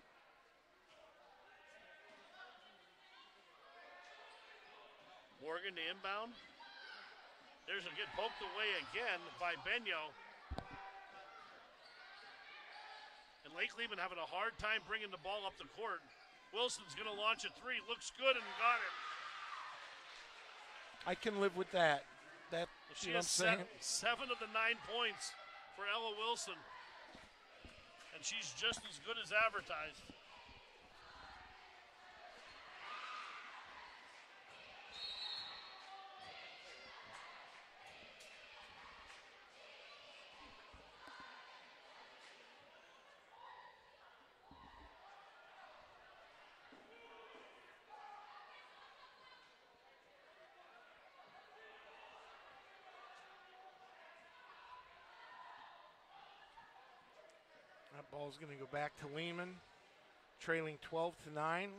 Morgan to inbound. There's a get poked away again by Benyo. And Lake Lehman having a hard time bringing the ball up the court. Wilson's going to launch a three. Looks good and got it. I can live with that. That Well, she has what I'm seven, seven of the nine points for Ella Wilson. And she's just as good as advertised. That ball's going to go back to Lehman, trailing 12 to 9.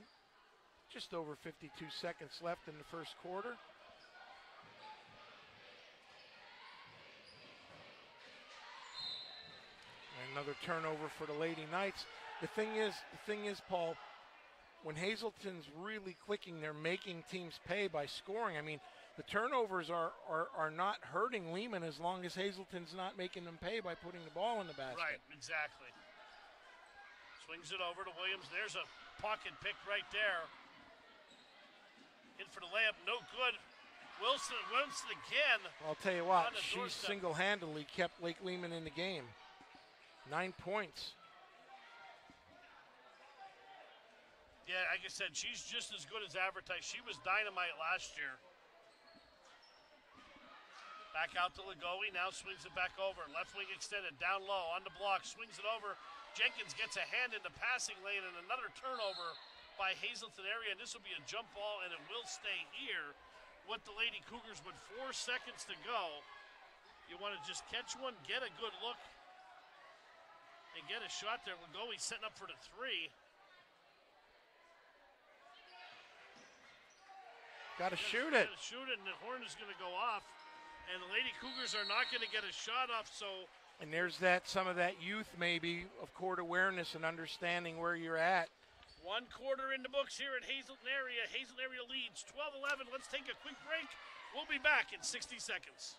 Just over 52 seconds left in the first quarter. And another turnover for the Lady Knights. The thing is, the thing is, Paul, when Hazleton's really clicking, they're making teams pay by scoring. I mean, the turnovers are, are, are not hurting Lehman as long as Hazleton's not making them pay by putting the ball in the basket. Right, exactly. Swings it over to Williams. There's a pocket pick right there. In for the layup, no good. Wilson, Wilson again. I'll tell you what, she single-handedly kept Lake Lehman in the game. Nine points. Yeah, like I said, she's just as good as advertised. She was dynamite last year. Back out to Lagoe, now swings it back over. Left wing extended, down low, on the block, swings it over. Jenkins gets a hand in the passing lane and another turnover by Hazleton area. And this will be a jump ball and it will stay here with the Lady Cougars with four seconds to go. You want to just catch one, get a good look, and get a shot there. Lagoe setting up for the three. Got to shoot it. Shoot it, and the horn is going to go off. And the Lady Cougars are not going to get a shot off, so And there's that some of that youth maybe of court awareness and understanding where you're at. one quarter in the books here at Hazleton area. Hazleton area leads 12 11. Let's take a quick break. We'll be back in 60 seconds.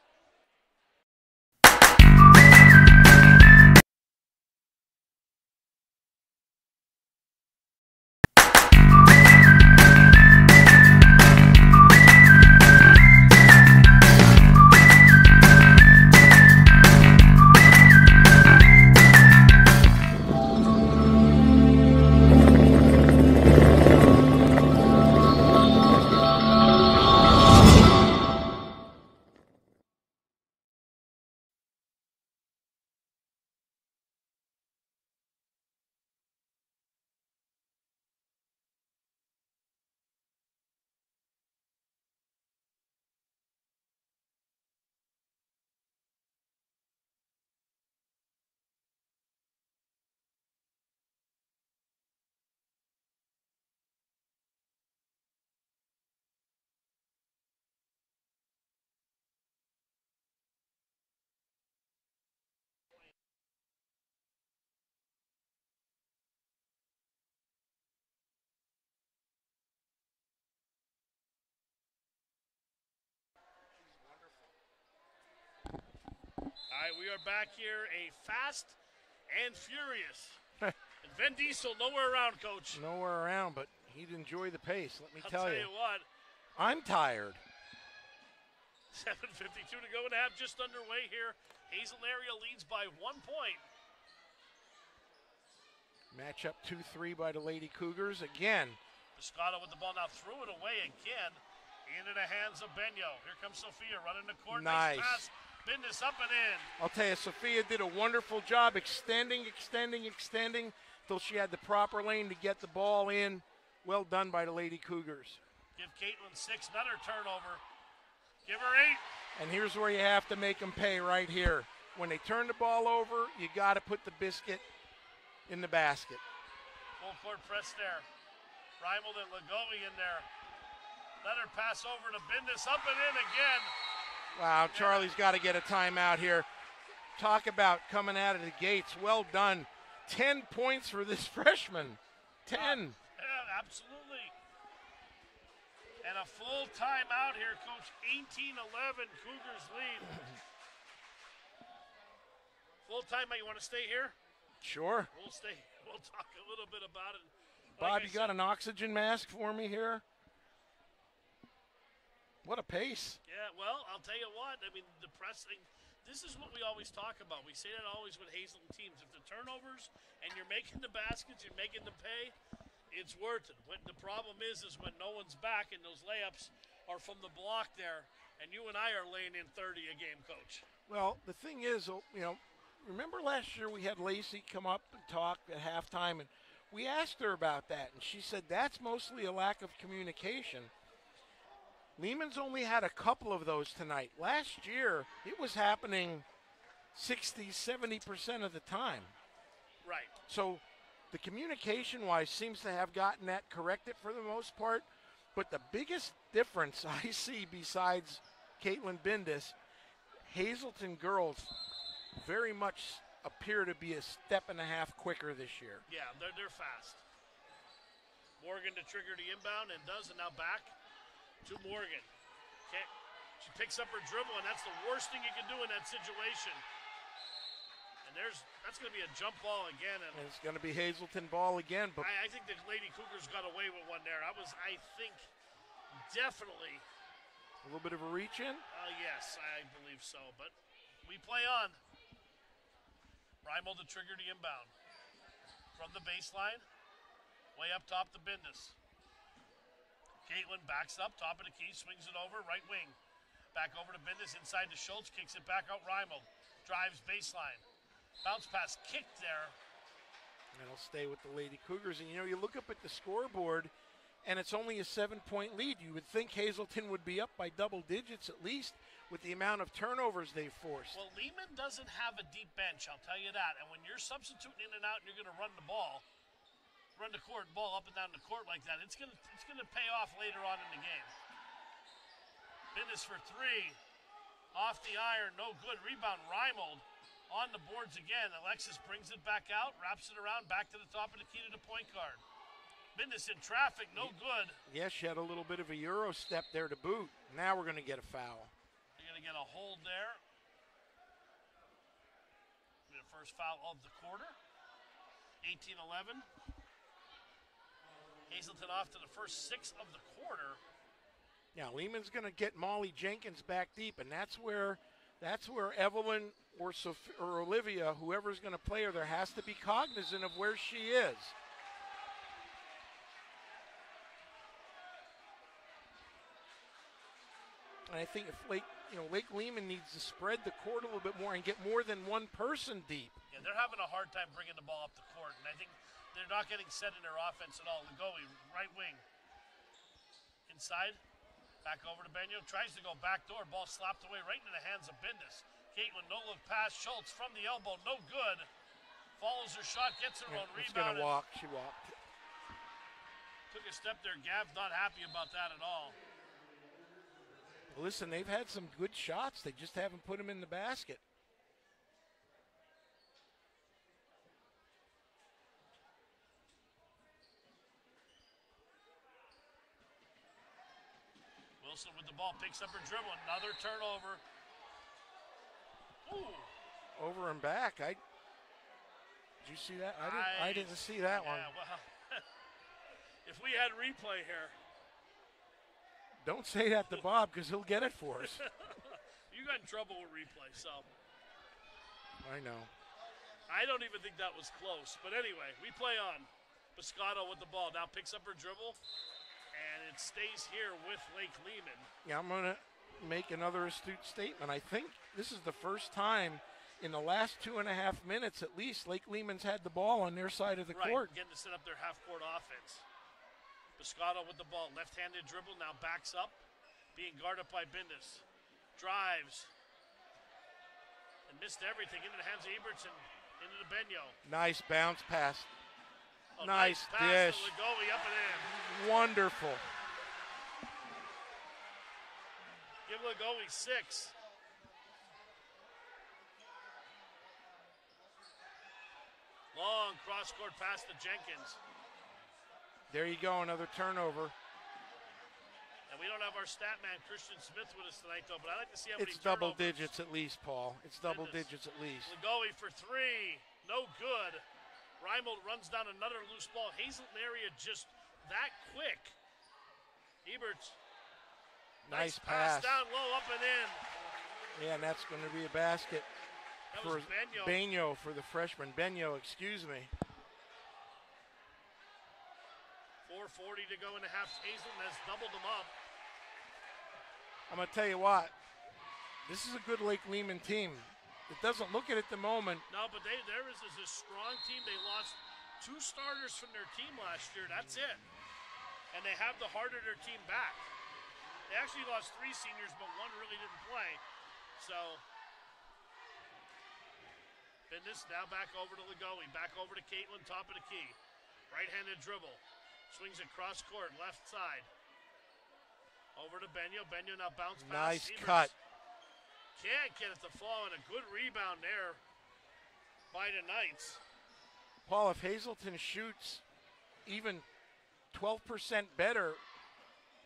All right, we are back here, a fast and furious. <laughs> and Vin Diesel nowhere around, Coach. Nowhere around, but he'd enjoy the pace. Let me I'll tell, tell you. you what, I'm tired. 7.52 to go and a half just underway here. Hazel area leads by one point. Matchup 2 3 by the Lady Cougars. Again, Piscata with the ball now threw it away again into the hands of Benyo. Here comes Sophia running the court. Nice. pass. Business up and in. I'll tell you, Sophia did a wonderful job extending, extending, extending till she had the proper lane to get the ball in. Well done by the Lady Cougars. Give Caitlin six, another turnover. Give her eight. And here's where you have to make them pay right here. When they turn the ball over, you got to put the biscuit in the basket. Full court press there. Reimold and Lagoe in there. Let her pass over to Bindus. Up and in again. Wow, Charlie's got to get a timeout here. Talk about coming out of the gates. Well done. 10 points for this <laughs> freshman. 10. Yeah, absolutely. And a full timeout here, Coach. 18 11, Cougars lead. <clears throat> full timeout. You want to stay here? Sure. We'll stay. <laughs> We'll talk a little bit about it. Like Bob, I you got an oxygen mask for me here? What a pace. Yeah, well, I'll tell you what. I mean, the pressing. This is what we always talk about. We say that always with Hazleton teams. If the turnovers and you're making the baskets, you're making the pay, it's worth it. What the problem is, is when no one's back and those layups are from the block there, and you and I are laying in 30 a game, coach. Well, the thing is, oh, you know, remember last year we had Lacey come up and talk at halftime, and we asked her about that, and she said that's mostly a lack of communication. Lehman's only had a couple of those tonight. Last year, it was happening 60, 70% of the time. Right. So the communication wise seems to have gotten that corrected for the most part. But the biggest difference <laughs> I see besides Caitlin Bindis, Hazleton girls very much appear to be a step and a half quicker this year. Yeah, they're, they're fast. Morgan to trigger the inbound and does, and now back to Morgan. Okay. She picks up her dribble, and that's the worst thing you can do in that situation. And there's that's going to be a jump ball again, and it's going to be Hazleton ball again. But I, I think the Lady Cougars got away with one there. I was, I think, definitely, a little bit of a reach in. uh, yes, I believe so. But we play on. Reimold to trigger the inbound from the baseline, way up top to Bindus. Caitlin backs up, top of the key, swings it over, right wing. Back over to Bindus, inside to Schultz, kicks it back out. Reimold drives baseline. Bounce pass kicked there. And it'll stay with the Lady Cougars. And you know, you look up at the scoreboard, and it's only a seven-point lead. You would think Hazleton would be up by double digits at least with the amount of turnovers they've forced. Well, Lehman doesn't have a deep bench, I'll tell you that. And when you're substituting in and out and you're going to run the ball, run the court ball up and down the court like that, it's going to it's going to pay off later on in the game. Business for three, off the iron, no good. Rebound, Reimold on the boards again. Alexis brings it back out, wraps it around, back to the top of the key to the point guard. Business in traffic, no good. Yes, she had a little bit of a euro step there to boot. Now we're going to get a foul. You're going to get a hold there. The first foul of the quarter. 18 11. Hazleton off to the first six of the quarter. Now Lehman's going to get Molly Jenkins back deep, and that's where that's where Evelyn or Sophia, or Olivia, whoever's going to play her, there has to be cognizant of where she is. And I think if Lake, you know, Lake Lehman needs to spread the court a little bit more and get more than one person deep. Yeah, they're having a hard time bringing the ball up the court, and I think they're not getting set in their offense at all. Lugoe, right wing. Inside, back over to Benyo. Tries to go back door. Ball slapped away right into the hands of Bindus. Caitlin, no look pass. Schultz from the elbow, no good. Follows her shot, gets her own She's rebound. going to walk. She walked. Took a step there. Gav's not happy about that at all. Listen, they've had some good shots. They just haven't put them in the basket. Wilson with the ball, picks up her dribble. Another turnover. Ooh. Over and back. I. Did you see that? I didn't. I, Nice. didn't see that one. Well, <laughs> if we had replay here, Don't say that to Bob because he'll get it for us. <laughs> you got in trouble with replay. So I know. I don't even think that was close. But anyway, we play on. Piscato with the ball now picks up her dribble, it stays here with Lake Lehman. Yeah, I'm gonna make another astute statement. I think this is the first time in the last two and a half minutes, at least, Lake Lehman's had the ball on their side of the right, court. getting to set up their half-court offense. Piscato with the ball, left-handed dribble now backs up, being guarded by Bindus. Drives and missed everything into the hands of Ebertson, into the Benyo. Nice bounce pass. Oh, Nice pass dish. to Lugoe up and in. Wonderful. Give Lugoe six. Long cross court pass to Jenkins. There you go, another turnover. And we don't have our stat man Christian Smith with us tonight, though. But I like to see how many It's double turnovers. digits at least, Paul. It's double Goodness. digits at least. Lugoe for three. No good. Reimold runs down another loose ball. Hazleton area just that quick. Eberts. Nice pass. pass. down low, up and in. Yeah, and that's going to be a basket That for was Benyo. Benyo for the freshman. Benyo, excuse me. 440 to go in the half. Hazleton has doubled them up. I'm going to tell you what. This is a good Lake Lehman team. It doesn't look it at the moment. No, but they there is, is a strong team. They lost two starters from their team last year. That's it. And they have the heart of their team back. They actually lost three seniors, but one really didn't play. So Bendis now back over to Lugoe. Back over to Caitlin, top of the key. Right-handed dribble. Swings across court, left side. Over to Benyo. Benyo now bounce pass. Nice Sievers cut. Can't get it to fall, and a good rebound there by the Knights. Paul, if Hazleton shoots even 12% better,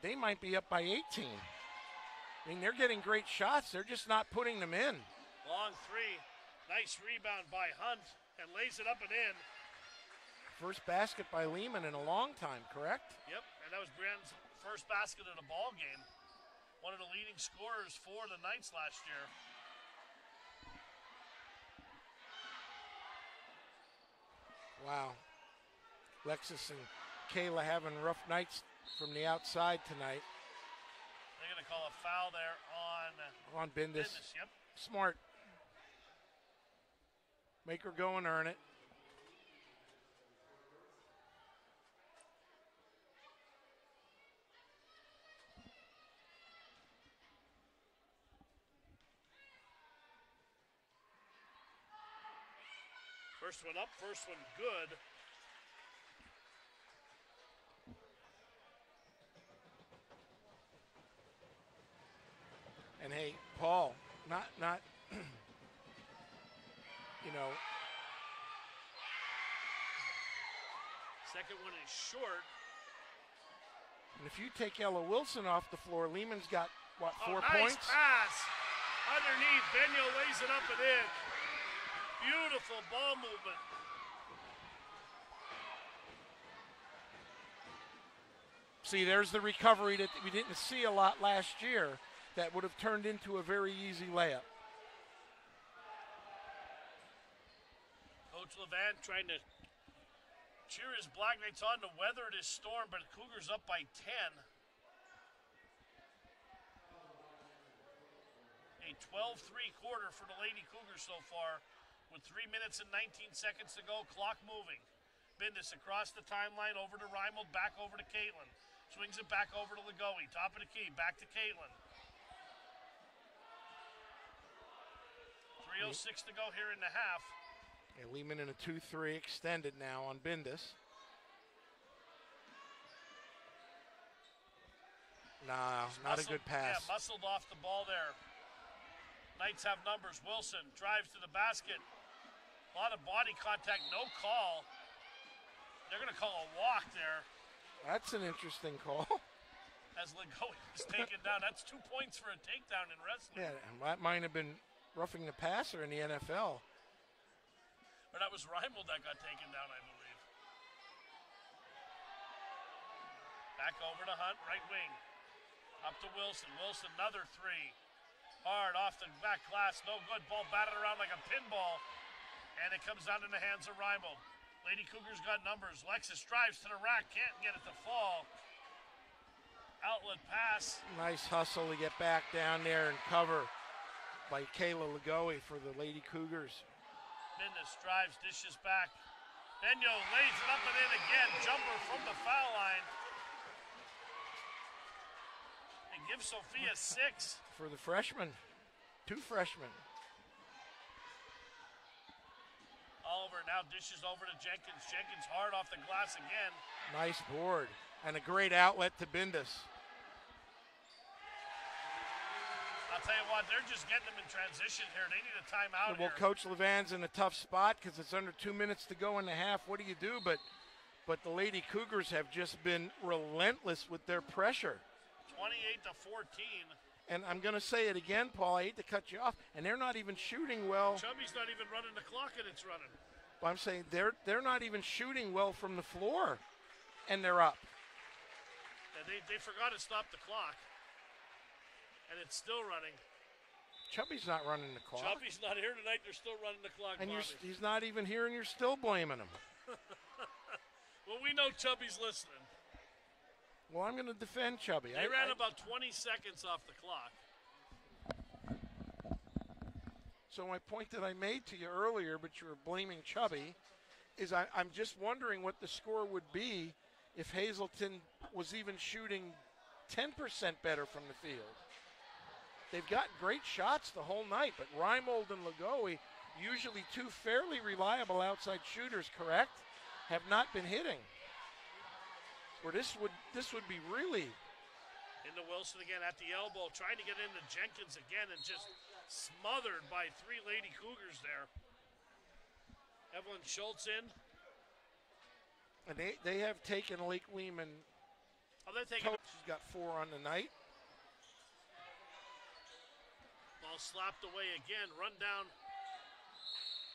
they might be up by 18. I mean, they're getting great shots. They're just not putting them in. Long three. Nice rebound by Hunt and lays it up and in. First basket by Lehman in a long time, correct? Yep, and that was Brandon's first basket of the ball game. One of the leading scorers for the Knights last year. Wow. Lexus and Kayla having rough nights from the outside tonight. They're going to call a foul there on on Bendis. Bendis yep. Smart. Make her go and earn it. First one up, first one good And hey, Paul, not not <clears throat> you know, Second one is short. and if you take Ella Wilson off the floor, Lehman's got what four oh, nice points? pass. Underneath, Benyo lays it up and in. Beautiful ball movement. See, there's the recovery that we didn't see a lot last year that would have turned into a very easy layup. Coach Levan trying to cheer his Black Knights on to weather this storm, but Cougars up by 10. A 12 3 quarter for the Lady Cougars so far, with 3 minutes and 19 seconds to go, clock moving. Bindis across the timeline, over to Reimold, back over to Caitlin. Swings it back over to Ligoe, top of the key, back to Caitlin. 3.06 to go here in the half. And Lehman in a 2 3 extended now on Bindus. Nah, not a good pass. Yeah, muscled off the ball there. Knights have numbers. Wilson drives to the basket. A lot of body contact, no call. They're going to call a walk there That's an interesting call. <laughs> as Ligoe is taken down. That's two points for a takedown in wrestling. yeah, that might have been roughing the passer in the NFL. But that was Reimold that got taken down, I believe. Back over to Hunt, right wing. Up to Wilson. Wilson, another three. Hard off the back glass, no good. Ball batted around like a pinball. And it comes down in the hands of Reimold. Lady Cougars got numbers. Lexus drives to the rack, can't get it to fall. Outlet pass. Nice hustle to get back down there and cover by Kayla Ligoe for the Lady Cougars. Bindus drives, dishes back. Benyo lays it up and in again. Jumper from the foul line. And gives Sophia six. For the freshmen, two freshmen. Oliver now dishes over to Jenkins. Jenkins hard off the glass again. Nice board and a great outlet to Bindus. I'll tell you what, they're just getting them in transition here. They need a timeout Well, here. Coach Levan's in a tough spot because it's under two minutes to go in the half. What do you do? But, but the Lady Cougars have just been relentless with their pressure. 28 to 14. And I'm going to say it again, Paul. I hate to cut you off. And they're not even shooting well. Chubby's not even running the clock and it's running. I'm saying they're they're not even shooting well from the floor, and they're up. They, they forgot to stop the clock. And it's still running. Chubby's not running the clock, Chubby's not here tonight. They're still running the clock. and he's not even here, and you're still blaming him. <laughs> Well, we know Chubby's listening. Well, I'm going to defend Chubby. They I- ran I- about 20 seconds off the clock. So my point that I made to you earlier, but you were blaming Chubby, is I, I'm just wondering what the score would be if Hazleton was even shooting 10% better from the field. They've got great shots the whole night, but Reimold and Lagoe, usually two fairly reliable outside shooters, correct, have not been hitting. Where this would this would be really Into Wilson again at the elbow, trying to get into Jenkins again and just smothered by three Lady Cougars there. Evelyn Schultz in. and they, they have taken Lake Lehman. Oh, they're taking has got four on the night. Ball slapped away again. Run down.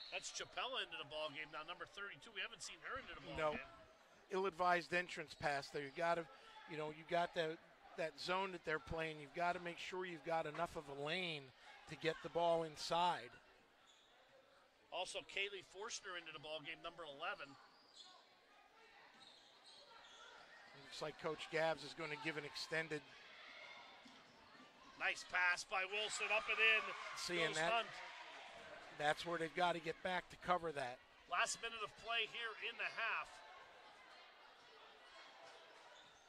That's Chapella into the ball game now. Number 32. We haven't seen her into the ball No. game. ill-advised entrance pass there. You got to, you know, you got that that zone that they're playing. You've got to make sure you've got enough of a lane to get the ball inside. Also, Kaylee Forstner into the ball game, number 11. Looks like Coach Gabs is going to give an extended. Nice pass by Wilson up and in. Seeing that, Hunt. that's where they've got to get back to cover that. Last minute of play here in the half.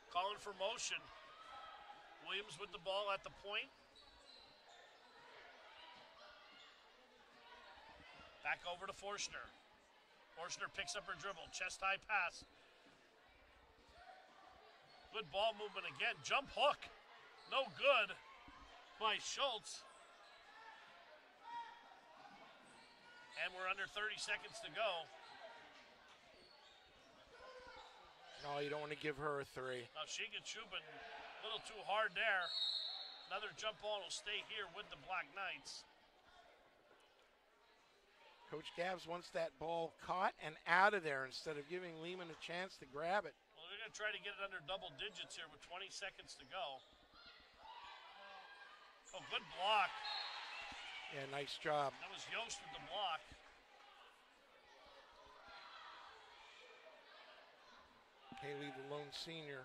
Calling for motion. Williams with the ball at the point. Back over to Forstner. Forstner picks up her dribble, chest high pass. Good ball movement again. Jump hook. No good by Schultz. And we're under 30 seconds to go. No, you don't want to give her a three. Now she Shiga Chubin, a little too hard there. Another jump ball will stay here with the Black Knights. Coach Gabs wants that ball caught and out of there instead of giving Lehman a chance to grab it. Well, they're going to try to get it under double digits here with 20 seconds to go. Oh, good block. Yeah, nice job. That was Yost with the block. Haley, the lone senior.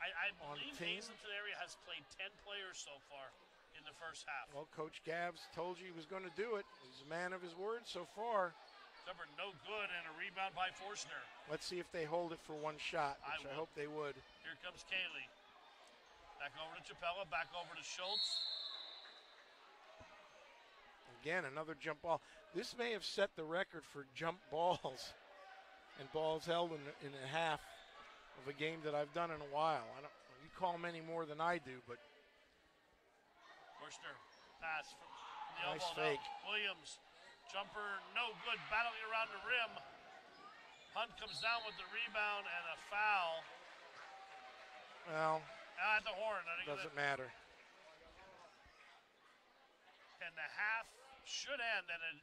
I, I On believe? Hazleton area has played 10 players so far in the first half. Well, Coach Gabs told you he was going to do it. He's a man of his word so far. Number no good and a rebound by Forstner. Let's see if they hold it for one shot, I which I, will. hope they would. Here comes Kaylee. Back over to Chapella, back over to Schultz. Again, another jump ball. This may have set the record for jump balls <laughs> and balls held in, in a half of a game that I've done in a while. I don't. You call them any more than I do, but Forstner pass from the Nice elbow. fake. Williams jumper no good, battling around the rim. Hunt comes down with the rebound and a foul well, at the horn. Doesn't matter. and the half should end, and it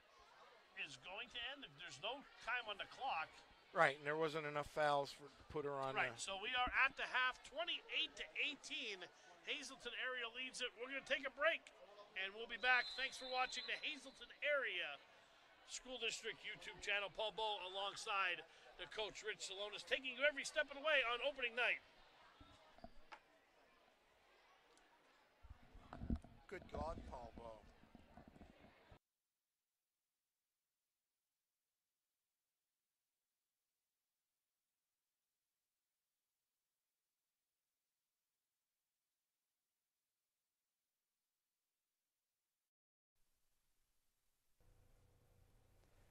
is going to end. If there's no time on the clock. Right, and there wasn't enough fouls for to put her on. Uh, right. the- So we are at the half, 28 to 18. Hazleton area leads it. We're going to take a break, and we'll be back. Thanks for watching the Hazleton area School District YouTube channel. Paul Bow alongside the coach Rich Salonis, taking you every step of the way on opening night. Good God, Paul Bow.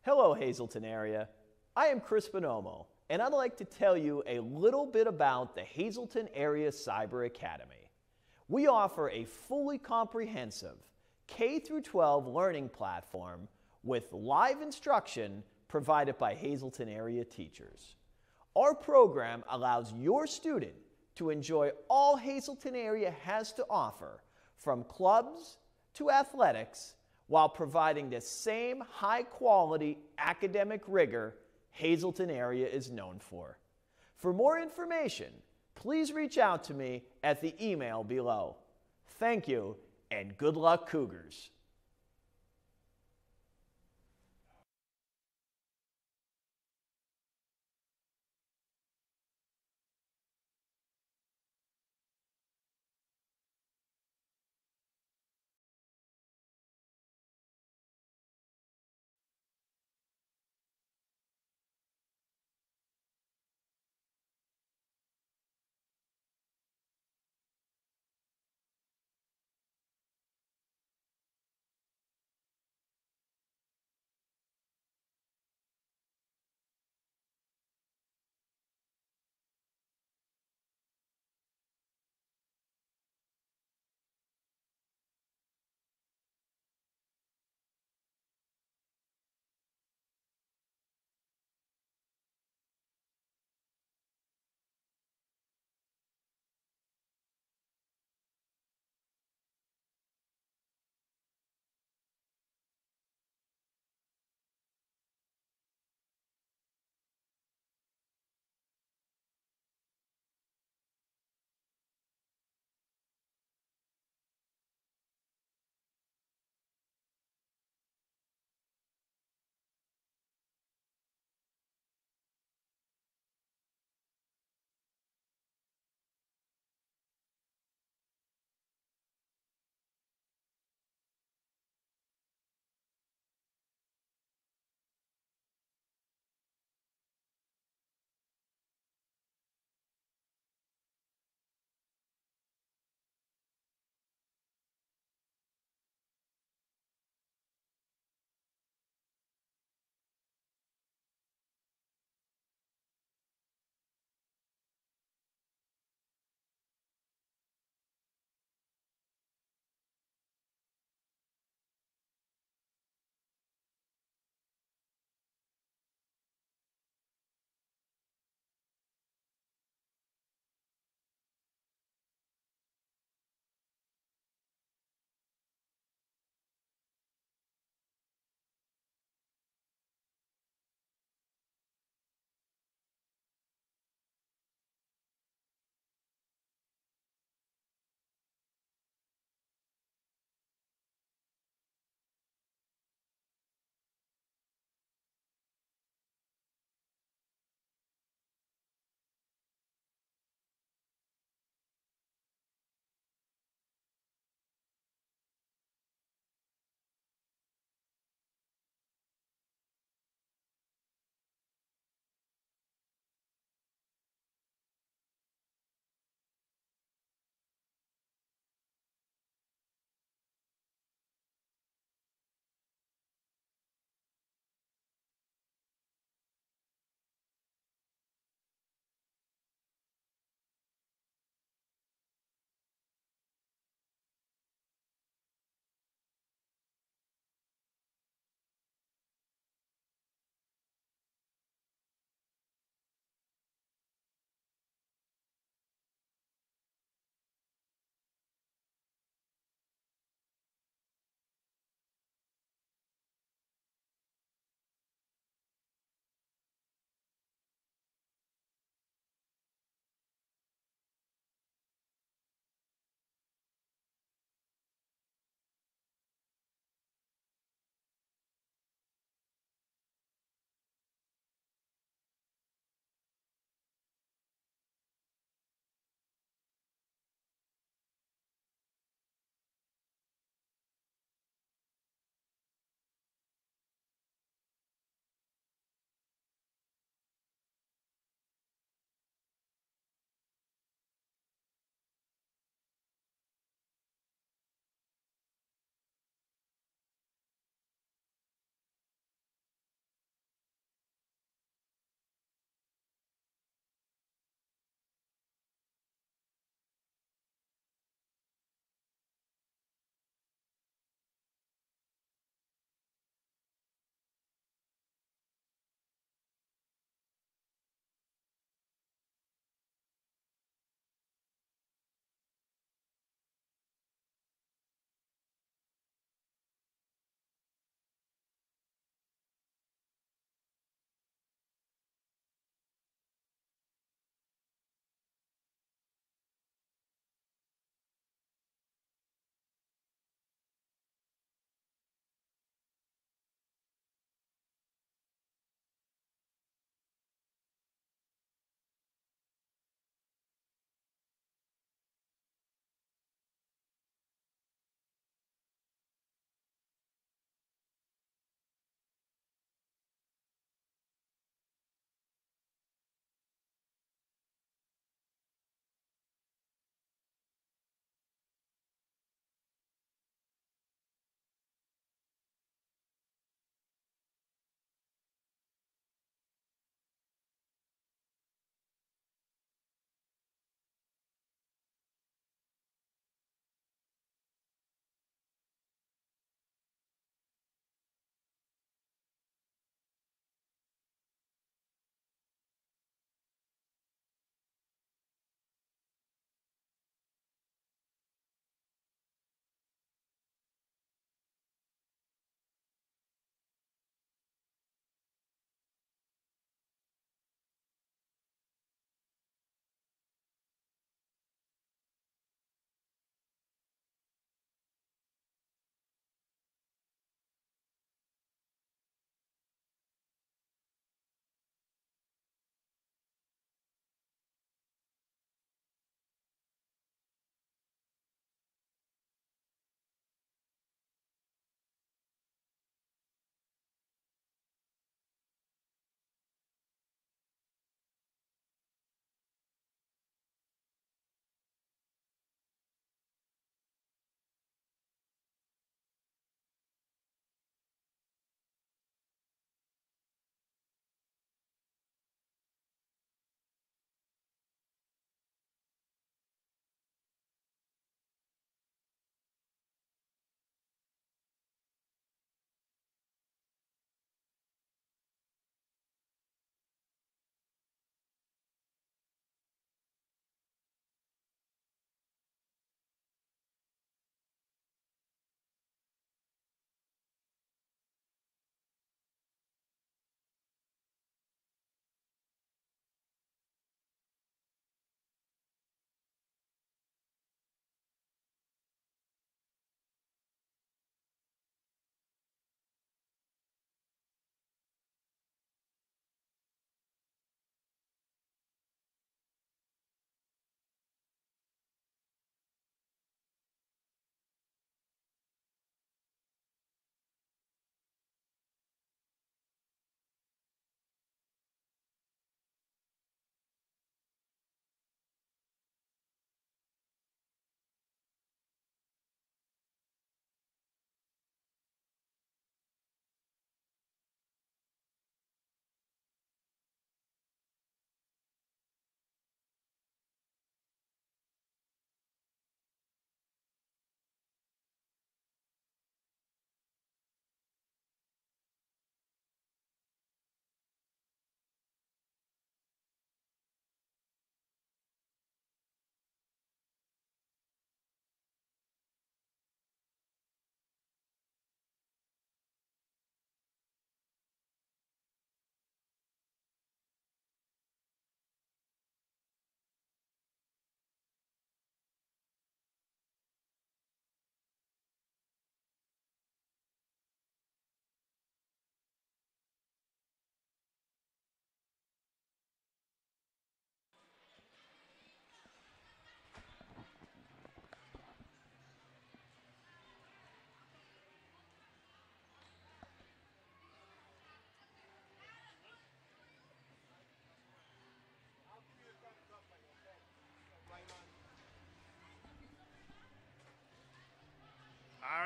Hello, Hazleton area. I am Chris Bonomo, and I'd like to tell you a little bit about the Hazleton Area Cyber Academy. We offer a fully comprehensive K 12 learning platform with live instruction provided by Hazleton area teachers. Our program allows your student to enjoy all Hazleton area has to offer, from clubs to athletics, while providing the same high quality academic rigor Hazleton area is known for. For more information, please reach out to me at the email below. Thank you and good luck, Cougars.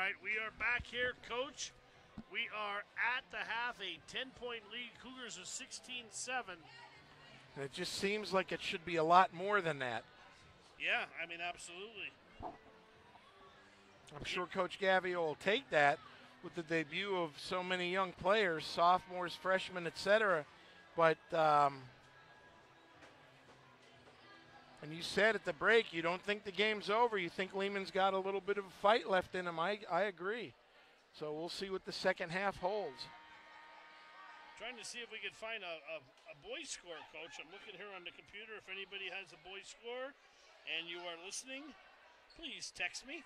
Right, we are back here, Coach. We are at the half, a 10 point lead. Cougars are 16 7. And it just seems like it should be a lot more than that. Yeah, I mean, absolutely. I'm sure Coach Gavio will take that with the debut of so many young players, sophomores, freshmen, etc. But um, and you said at the break you don't think the game's over. You think Lehman's got a little bit of a fight left in him. I I agree. So we'll see what the second half holds. Trying to see if we can find a, a, a boys score, Coach. I'm looking here on the computer. If anybody has a boys score and you are listening, please text me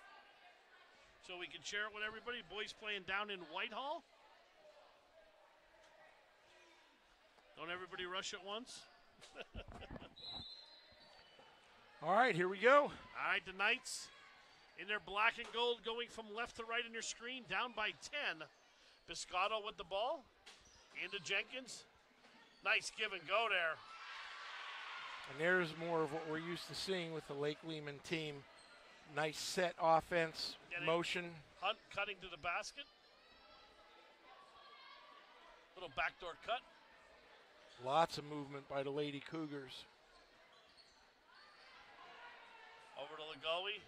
so we can share it with everybody. Boys playing down in Whitehall. Don't everybody rush at once. <laughs> All right, here we go. All right, the Knights in their black and gold going from left to right in your screen, down by 10. Biscotto with the ball. Into Jenkins. Nice give and go there. And there's more of what we're used to seeing with the Lake Lehman team. Nice set offense, Getting- motion. Hunt cutting to the basket. Little backdoor cut. Lots of movement by the Lady Cougars. Over to Lagoe.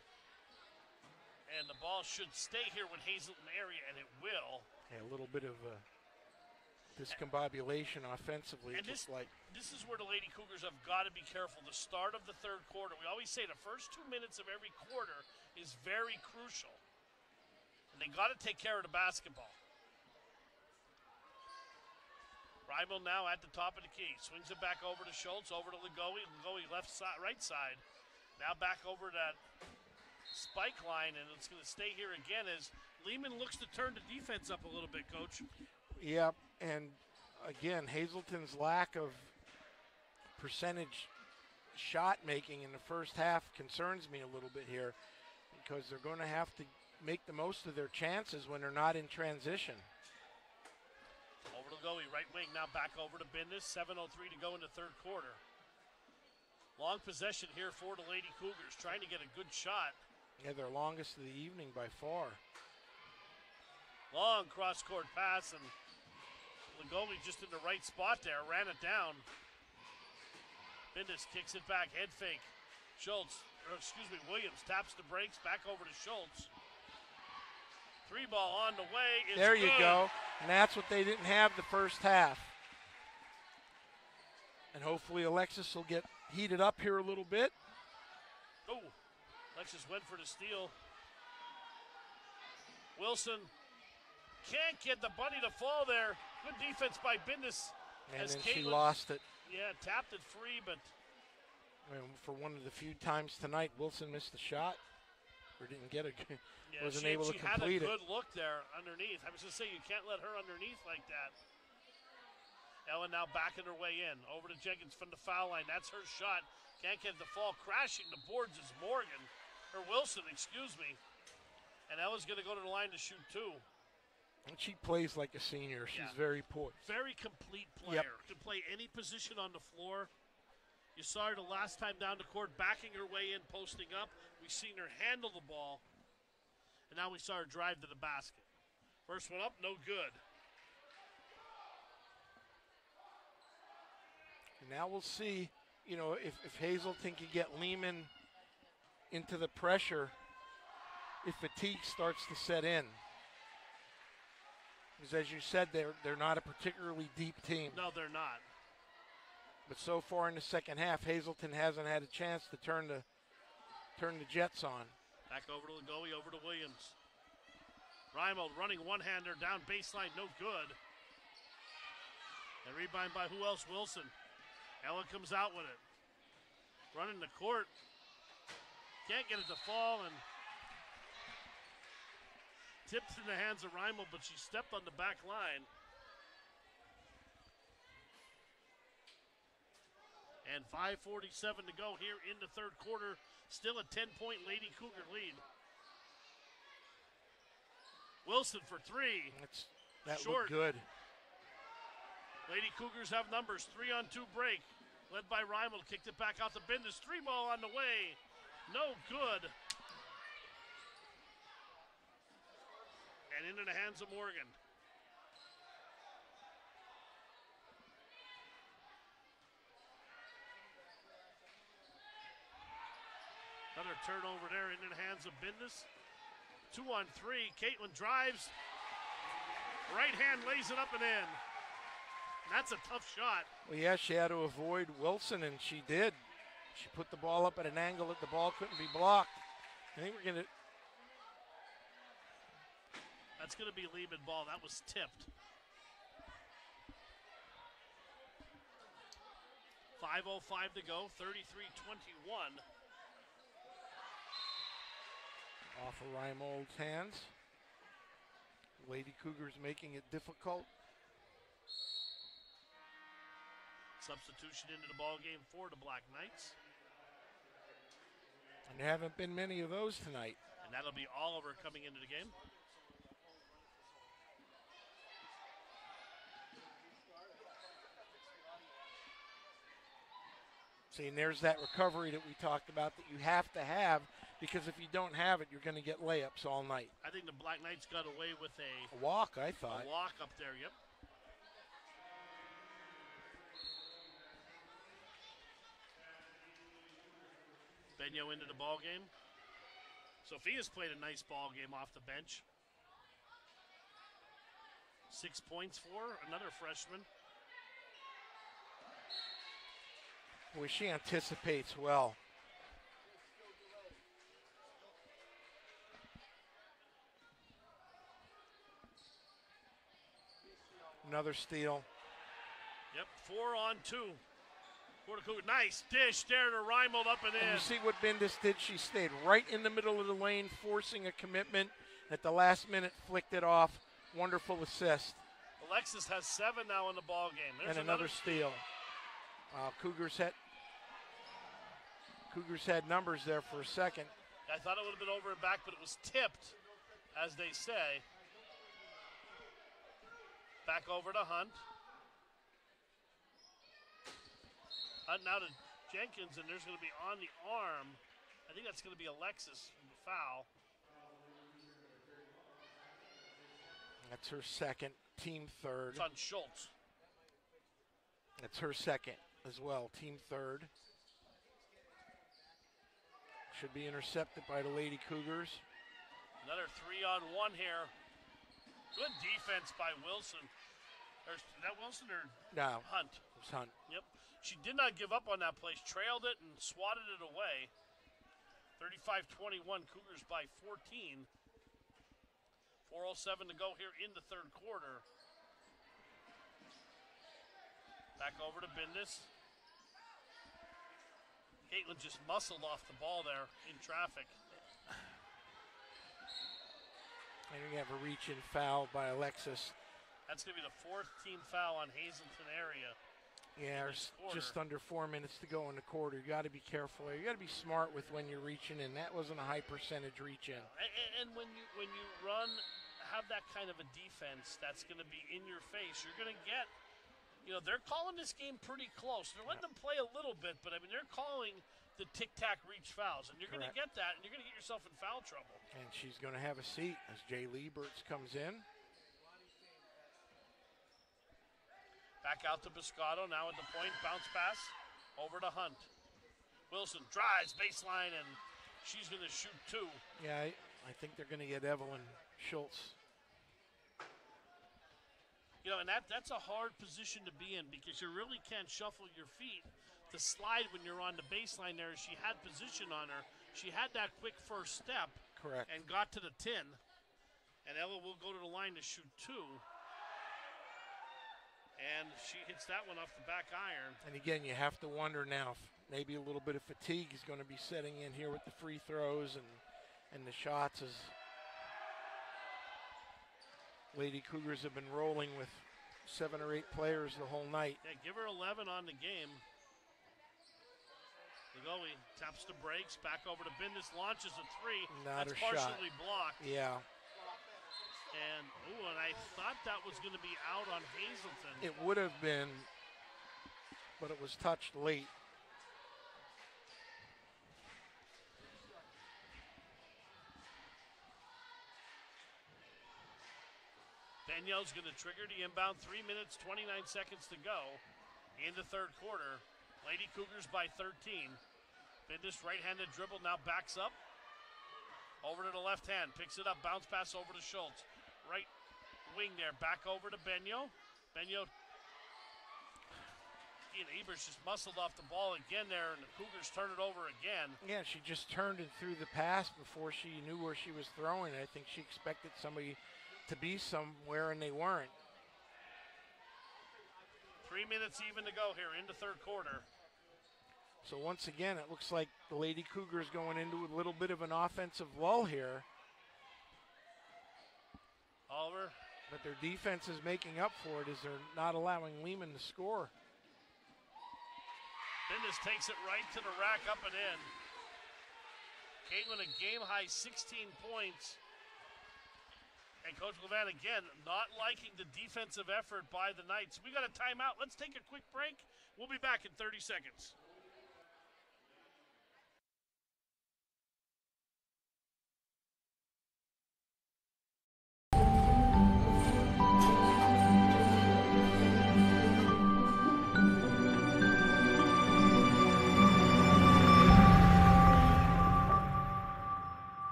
And the ball should stay here with Hazleton area, and it will. Yeah, a little bit of uh, discombobulation offensively. And just this- like This is where the Lady Cougars have got to be careful. The start of the third quarter. We always say the first two minutes of every quarter is very crucial. And they got to take care of the basketball. Rival now at the top of the key. Swings it back over to Schultz, over to Lagoe. Lagoe left side, right side. Now back over that spike line, and it's going to stay here again as Lehman looks to turn the defense up a little bit, coach. Yep, and again, Hazleton's lack of percentage shot making in the first half concerns me a little bit here because they're going to have to make the most of their chances when they're not in transition. Over to Goey, right wing, now back over to Bindus. 7.03 to go in the third quarter. Long possession here for the Lady Cougars, trying to get a good shot. Yeah, their longest of the evening by far. Long cross court pass, and Lagomi just in the right spot there, ran it down. Bindus kicks it back, head fake. Schultz, or excuse me, Williams taps the brakes, back over to Schultz. Three ball on the way. It's there you good. go. And that's what they didn't have the first half. And hopefully Alexis will get heated up here a little bit. Oh, Alexis went for the steal. Wilson can't get the bunny to fall there. Good defense by Bindus. And as then she lost it. Yeah, tapped it free, but I mean, for one of the few times tonight, Wilson missed the shot or didn't get a good. <laughs> yeah, Wasn't she, able to complete she had a complete it. good look there underneath. I was just to say, you can't let her underneath like that. Ellen now backing her way in. Over to Jenkins from the foul line. That's her shot. Can't get the fall. Crashing the boards is Morgan. Or Wilson, excuse me. And Ellen's going to go to the line to shoot two. And she plays like a senior. She's Yeah. very poised. very complete Yep. player. Can play any position on the floor. You saw her the last time down the court, backing her way in, posting up. We've seen her handle the ball, and now we saw her drive to the basket. First one up, no good. And now we'll see, you know, if, if Hazleton can get Lehman into the pressure, if fatigue starts to set in. Because as you said, they're they're not a particularly deep team. No, they're not. But so far in the second half, Hazleton hasn't had a chance to turn the turn the Jets on. Back over to Lagoe, over to Williams. Reimold running one-hander down baseline, no good. And rebound by who else? Wilson. Ella comes out with it. Running the court. Can't get it to fall and tips in the hands of Reimold, but she stepped on the back line. And 5.47 to go here in the third quarter. Still a 10 point Lady Cougar lead. Wilson for three. That's that Short. looked good. Lady Cougars have numbers. Three on two break. Led by Reimold. Kicked it back out to Bindus. Three ball on the way. No good. and into the hands of Morgan. Another turnover there into the hands of Bindus. Two on three. Caitlin drives. Right hand lays it up and in. That's a tough shot. Well, yeah, she had to avoid Wilson, and she did. She put the ball up at an angle that the ball couldn't be blocked. I think we're going to. That's going to be Lehman ball. That was tipped. 5.05 to go, 33 21. Off of Reimold's hands. Lady Cougars making it difficult. Substitution into the ball game for the Black Knights. And there haven't been many of those tonight. And that'll be Oliver coming into the game. See, and there's that recovery that we talked about that you have to have because if you don't have it, you're going to get layups all night. I think the Black Knights got away with a, A walk, I thought. a walk up there. Yep. Benyo into the ball game. Sophia's played a nice ball game off the bench. Six points for another freshman. Boy, she anticipates well. Another steal. Yep, four on two. Nice dish there to Reimold up and in. And you see what Bendis did? She stayed right in the middle of the lane, forcing a commitment. At the last minute, flicked it off. Wonderful assist. Alexis has seven now in the ball game. There's and another steal. Wow, Cougars had Cougars had numbers there for a second. I thought it would have been over and back, but it was tipped, as they say. Back over to Hunt. Hunt now to Jenkins, and there's going to be on the arm. I think that's going to be Alexis from the foul. That's her second, team third. It's on Schultz. That's her second as well, team third. Should be intercepted by the Lady Cougars. Another three on one here. Good defense by Wilson. Is that Wilson or No, Hunt? it was Hunt. Yep. She did not give up on that place, trailed it and swatted it away. 35 21, Cougars by 14. 4.07 to go here in the third quarter. Back over to Bindis. Caitlin just muscled off the ball there in traffic. And we have a reach in foul by Alexis. That's going to be the fourth team foul on Hazleton area. Yeah, there's just under four minutes to go in the quarter. You got to be careful. You got to be smart with when you're reaching and That wasn't a high percentage reach in. A- a- And when you when you run, have that kind of a defense that's going to be in your face, you're going to get. You know they're calling this game pretty close. They're letting them play a little bit, but I mean they're calling the tic tac reach fouls, and you're going to get that, and you're going to get yourself in foul trouble. And she's going to have a seat as Jay Lieberts comes in. Back out to Biscotto now at the point, bounce pass over to Hunt. Wilson drives baseline, and she's going to shoot two. Yeah, I, I think they're going to get Evelyn Schultz. You know, and that that's a hard position to be in because you really can't shuffle your feet to slide when you're on the baseline there. She had position on her. She had that quick first step Correct. and got to the 10. And Ella will go to the line to shoot two. And she hits that one off the back iron. And again, you have to wonder now if maybe a little bit of fatigue is going to be setting in here with the free throws and, and the shots as Lady Cougars have been rolling with seven or eight players the whole night. Yeah, give her 11 on the game. Lugowi taps the brakes, back over to Bindis, launches a three. Not That's her shot. partially blocked. Yeah, And ooh, and I thought that was going to be out on Hazleton. it would have been, but it was touched late. Danielle's going to trigger the inbound. Three minutes, 29 seconds to go in the third quarter. Lady Cougars by 13. Bindus right-handed dribble now backs up. Over to the left hand, picks it up, bounce pass over to Schultz. Right wing there, back over to Benyo. Benyo Ian Eberts just muscled off the ball again there, and the Cougars turn it over again. Yeah, she just turned it through the pass before she knew where she was throwing. I think she expected somebody to be somewhere, and they weren't. Three minutes even to go here in the third quarter. So once again, it looks like the Lady Cougars going into a little bit of an offensive lull here, Oliver, but their defense is making up for it as they're not allowing Lehman to score. Bindus takes it right to the rack, up and in. Caitlin a game high 16 points. And Coach Levan again not liking the defensive effort by the Knights. We got a timeout. Let's take a quick break. We'll be back in 30 seconds.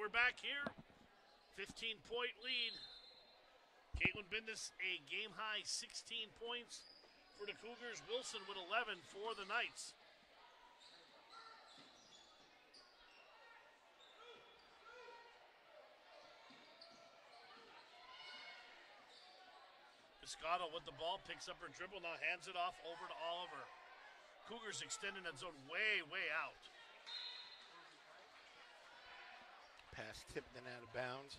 We're back here. 15 point lead. Caitlin Bindus, a game high 16 points for the Cougars. Wilson with 11 for the Knights. Piscato with the ball, picks up her dribble, now hands it off over to Oliver. Cougars extending that zone way, way out. Pass tipped and out of bounds.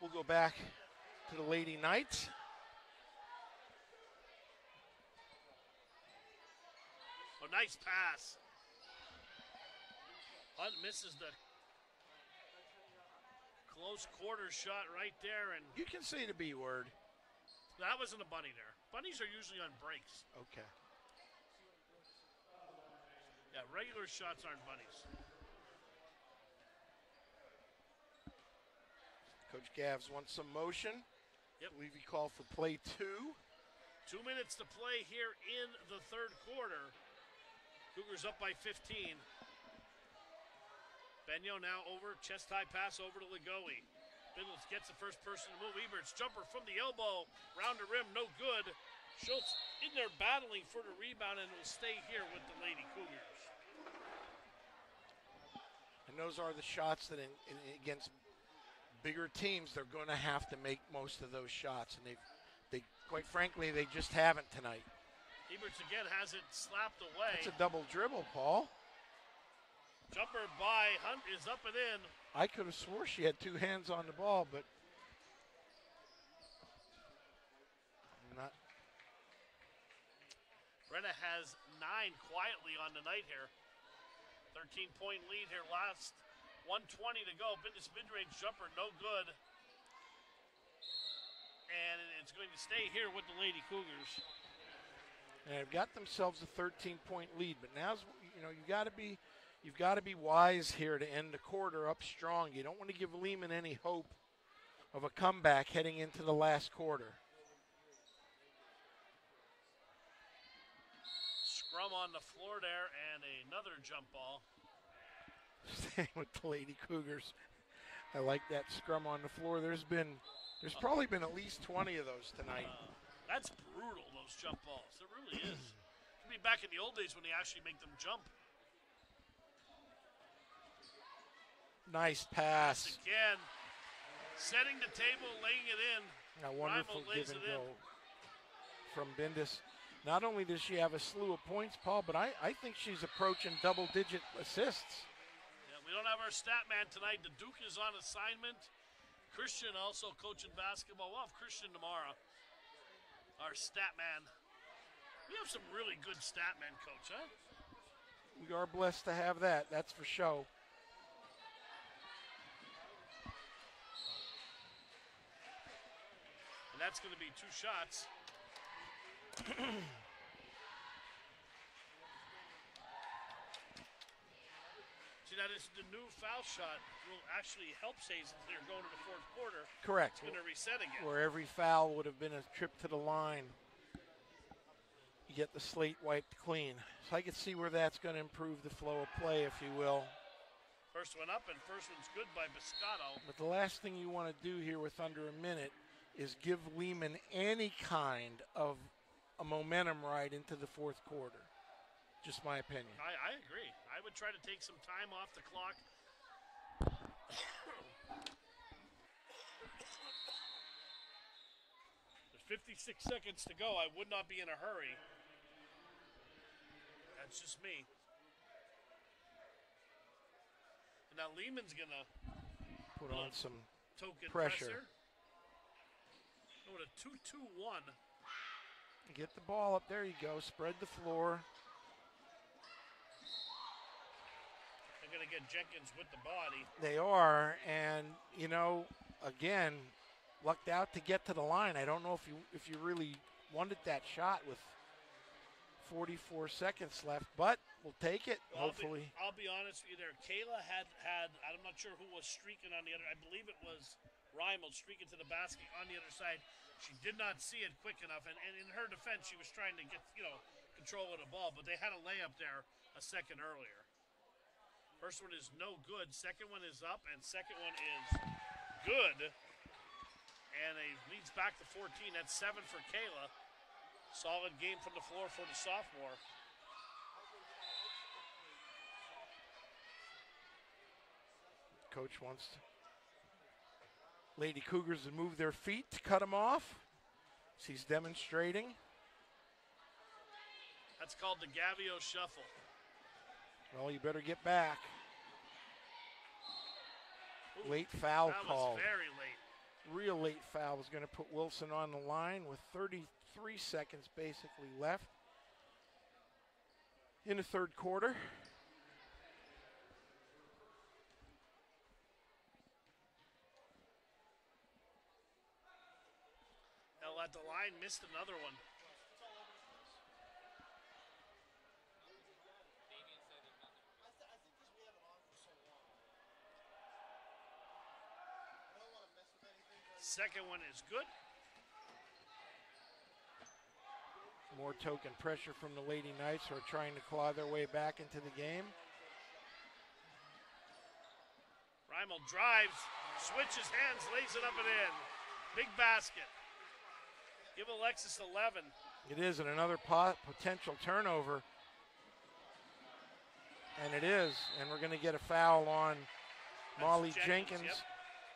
We'll go back to the Lady Knights. A nice pass. Hunt misses the close quarter shot right there, and You can say the B word. that wasn't a bunny there. Bunnies are usually on breaks. Okay. Yeah, regular shots aren't bunnies. Coach Gavs wants some motion. Yep. I believe he called for play two. Two minutes to play here in the third quarter. Cougars up by 15. Benyo now over, chest high pass over to Ligoe. Bindles gets the first person to move. Eberts jumper from the elbow, round the rim, no good. Schultz in there battling for the rebound and will stay here with the Lady Cougars. And those are the shots that in, in, against bigger teams, they're going to have to make most of those shots. And they, they, quite frankly, they just haven't tonight. Eberts again has it slapped away. It's a double dribble, Paul. Jumper by Hunt is up and in. I could have swore she had two hands on the ball, but not. Brenna has nine quietly on the night here. 13 point lead here, last 120 to go. Bindus mid range jumper, no good. And it's going to stay here with the Lady Cougars. And they've got themselves a 13 point lead, but now's you know you got to be you've got to be wise here to end the quarter up strong. You don't want to give Lehman any hope of a comeback heading into the last quarter. Scrum on the floor there, and another jump ball. Staying with the Lady Cougars. I like that scrum on the floor. There's been there's probably been at least 20 of those tonight. Uh, that's brutal, those jump balls. It really is. Could be back in the old days when they actually make them jump. Nice pass. Again, setting the table, laying it in. A wonderful give and in. go. from Bendis. Not only does she have a slew of points, Paul, but I, I think she's approaching double digit assists. We don't have our stat man tonight. The Duke is on assignment. Christian also coaching basketball. We'll have Christian tomorrow. Our stat man. We have some really good stat men, coach, huh? We are blessed to have that, that's for sure. And that's going to be two shots. <clears throat> See, that is the new foul shot will actually help Saints if they're going to the fourth quarter. Correct. It's going to reset again. Where every foul would have been a trip to the line. You get the slate wiped clean. So I can see where that's going to improve the flow of play, if you will. First one up and first one's good by Biscotto. But the last thing you want to do here with under a minute is give Lehman any kind of a momentum ride into the fourth quarter. Just my opinion. I, I agree. I would try to take some time off the clock. There's 56 seconds to go. I would not be in a hurry. That's just me. And now Lehman's gonna Put on some token Pressure. presser. Oh, With a 2-2-1. Get the ball up. There you go. Spread the floor. They're gonna get Jenkins with the body. They are, and you know, again, lucked out to get to the line. I don't know if you if you really wanted that shot with 44 seconds left, but we'll take it. I'll hopefully, be, I'll be honest with you there. Kayla had had I'm not sure who was streaking on the other. I believe it was Reimold streaking to the basket on the other side. She did not see it quick enough, and, and in her defense, she was trying to get you know control of the ball, but they had a layup there a second earlier. First one is no good. Second one is up, and second one is good. And a leads back to 14. That's seven for Kayla. Solid game from the floor for the sophomore. coach wants to. Lady Cougars to move their feet to cut him off. She's demonstrating. That's called the Gavio Shuffle. Well, you better get back. Ooh, Late foul that very late. Real late foul was going to put Wilson on the line with 33 seconds basically left in the third quarter. Now at the line, missed another one. Second one is good. More token pressure from the Lady Knights who are trying to claw their way back into the game. Reimold drives, switches hands, lays it up and in. Big basket. Give Alexis 11. It is, and another pot, potential turnover. And it is, and we're going to get a foul on Molly Jenkins. yep.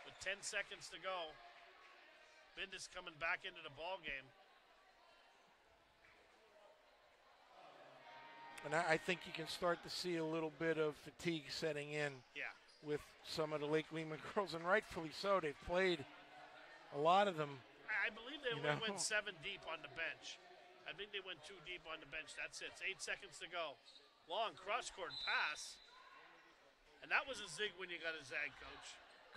With 10 seconds to go. Bindis coming back into the ball game. And I, think you can start to see a little bit of fatigue setting in Yeah. with some of the Lake Lehman girls, and rightfully so. They've played a lot of them. I I believe they only know? went seven deep on the bench. I think they went two deep on the bench. That's it. It's eight seconds to go. Long cross court pass. And that was a zig when you got a zag, coach.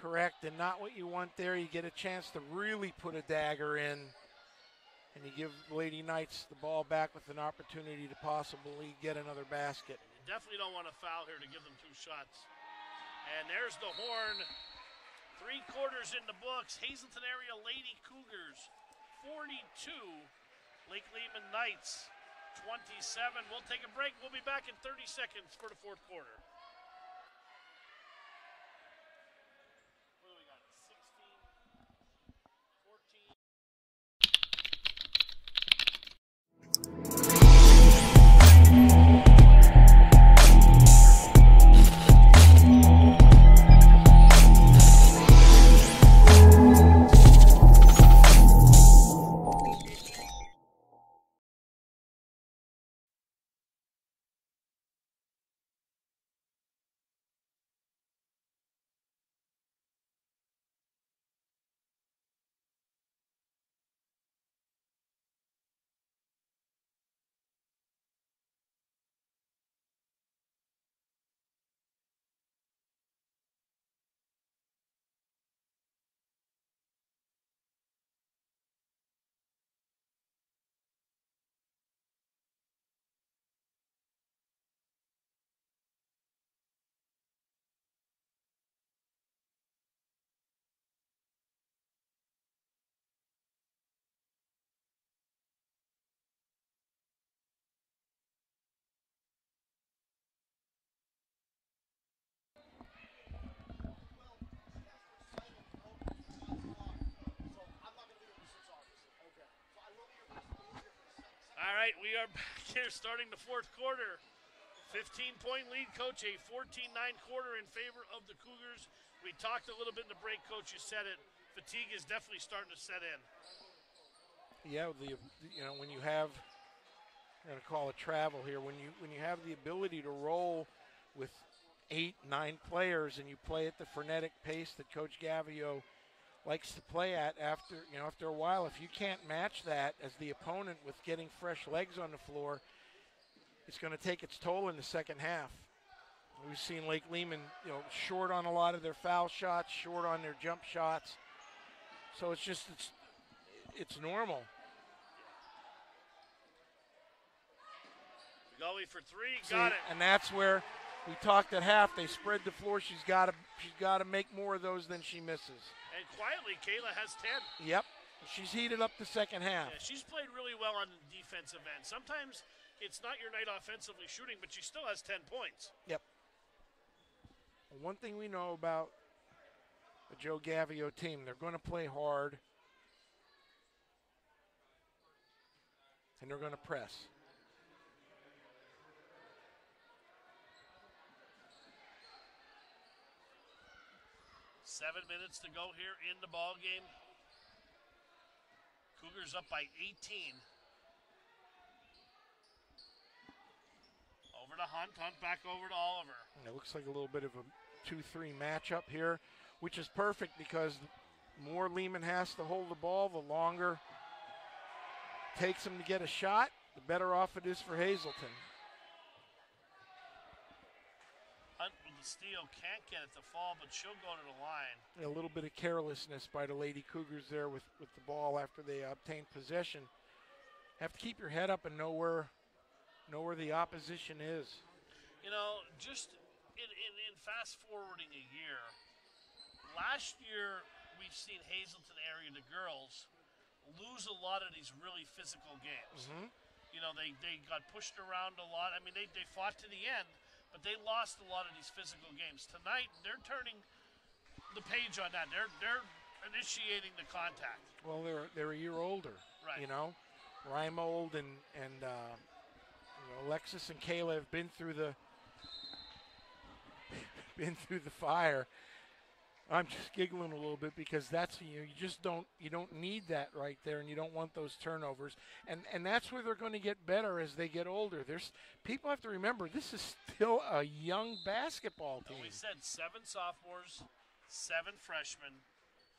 Correct, and not what you want there. You get a chance to really put a dagger in, and you give Lady Knights the ball back with an opportunity to possibly get another basket. You definitely don't want to foul here to give them two shots. And there's the horn. Three quarters in the books. Hazleton area Lady Cougars 42. Lake Lehman Knights 27. We'll take a break. We'll be back in 30 seconds for the fourth quarter. Right, we are <laughs> back here starting the fourth quarter. 15 point lead, coach. A 14 9 quarter in favor of the Cougars. We talked a little bit in the break, coach. You said it. Fatigue is definitely starting to set in. Yeah, the you know when you have, I'm going to call it travel here. When you when you have the ability to roll with eight, nine players, and you play at the frenetic pace that Coach Gavio likes to play at, after you know after a while, if you can't match that as the opponent with getting fresh legs on the floor, it's going to take its toll in the second half. We've seen Lake Lehman, you know, short on a lot of their foul shots, short on their jump shots. So it's just it's it's normal. Gully for three, See, got it. And that's where we talked at half. They spread the floor. She's got to she's got to make more of those than she misses. And quietly, Kayla has 10. Yep. She's heated up the second half. Yeah, she's played really well on the defensive end. Sometimes it's not your night offensively shooting, but she still has 10 points. Yep. One thing we know about the Joe Gavio team, they're going to play hard and they're going to press. Seven minutes to go here in the ball game. Cougars up by 18. Over to Hunt. Hunt back over to Oliver. And It looks like a little bit of a 2 3 matchup here, which is perfect because more Lehman has to hold the ball, the longer takes him to get a shot, the better off it is for Hazleton. Hunt with the steal. Can't get it to fall, but she'll go to the line. A little bit of carelessness by the Lady Cougars there with, with the ball after they obtain possession. Have to keep your head up and know where know where the opposition is. You know, just in, in, in fast forwarding a year, last year we've seen Hazleton area, the girls, lose a lot of these really physical games. Mm-hmm. You know, they, they got pushed around a lot. I mean, they, they fought to the end, but they lost a lot of these physical games. Tonight, they're turning the page on that. They're they're initiating the contact. Well, they're they're a year older, Right. You know, Reimold and and uh, you know, Alexis and Kayla have been through the <laughs> been through the fire. I'm just giggling a little bit because that's you know, you just don't you don't need that right there, and you don't want those turnovers, and and that's where they're going to get better as they get older. There's people have to remember this is still a young basketball team. we said seven sophomores, seven freshmen,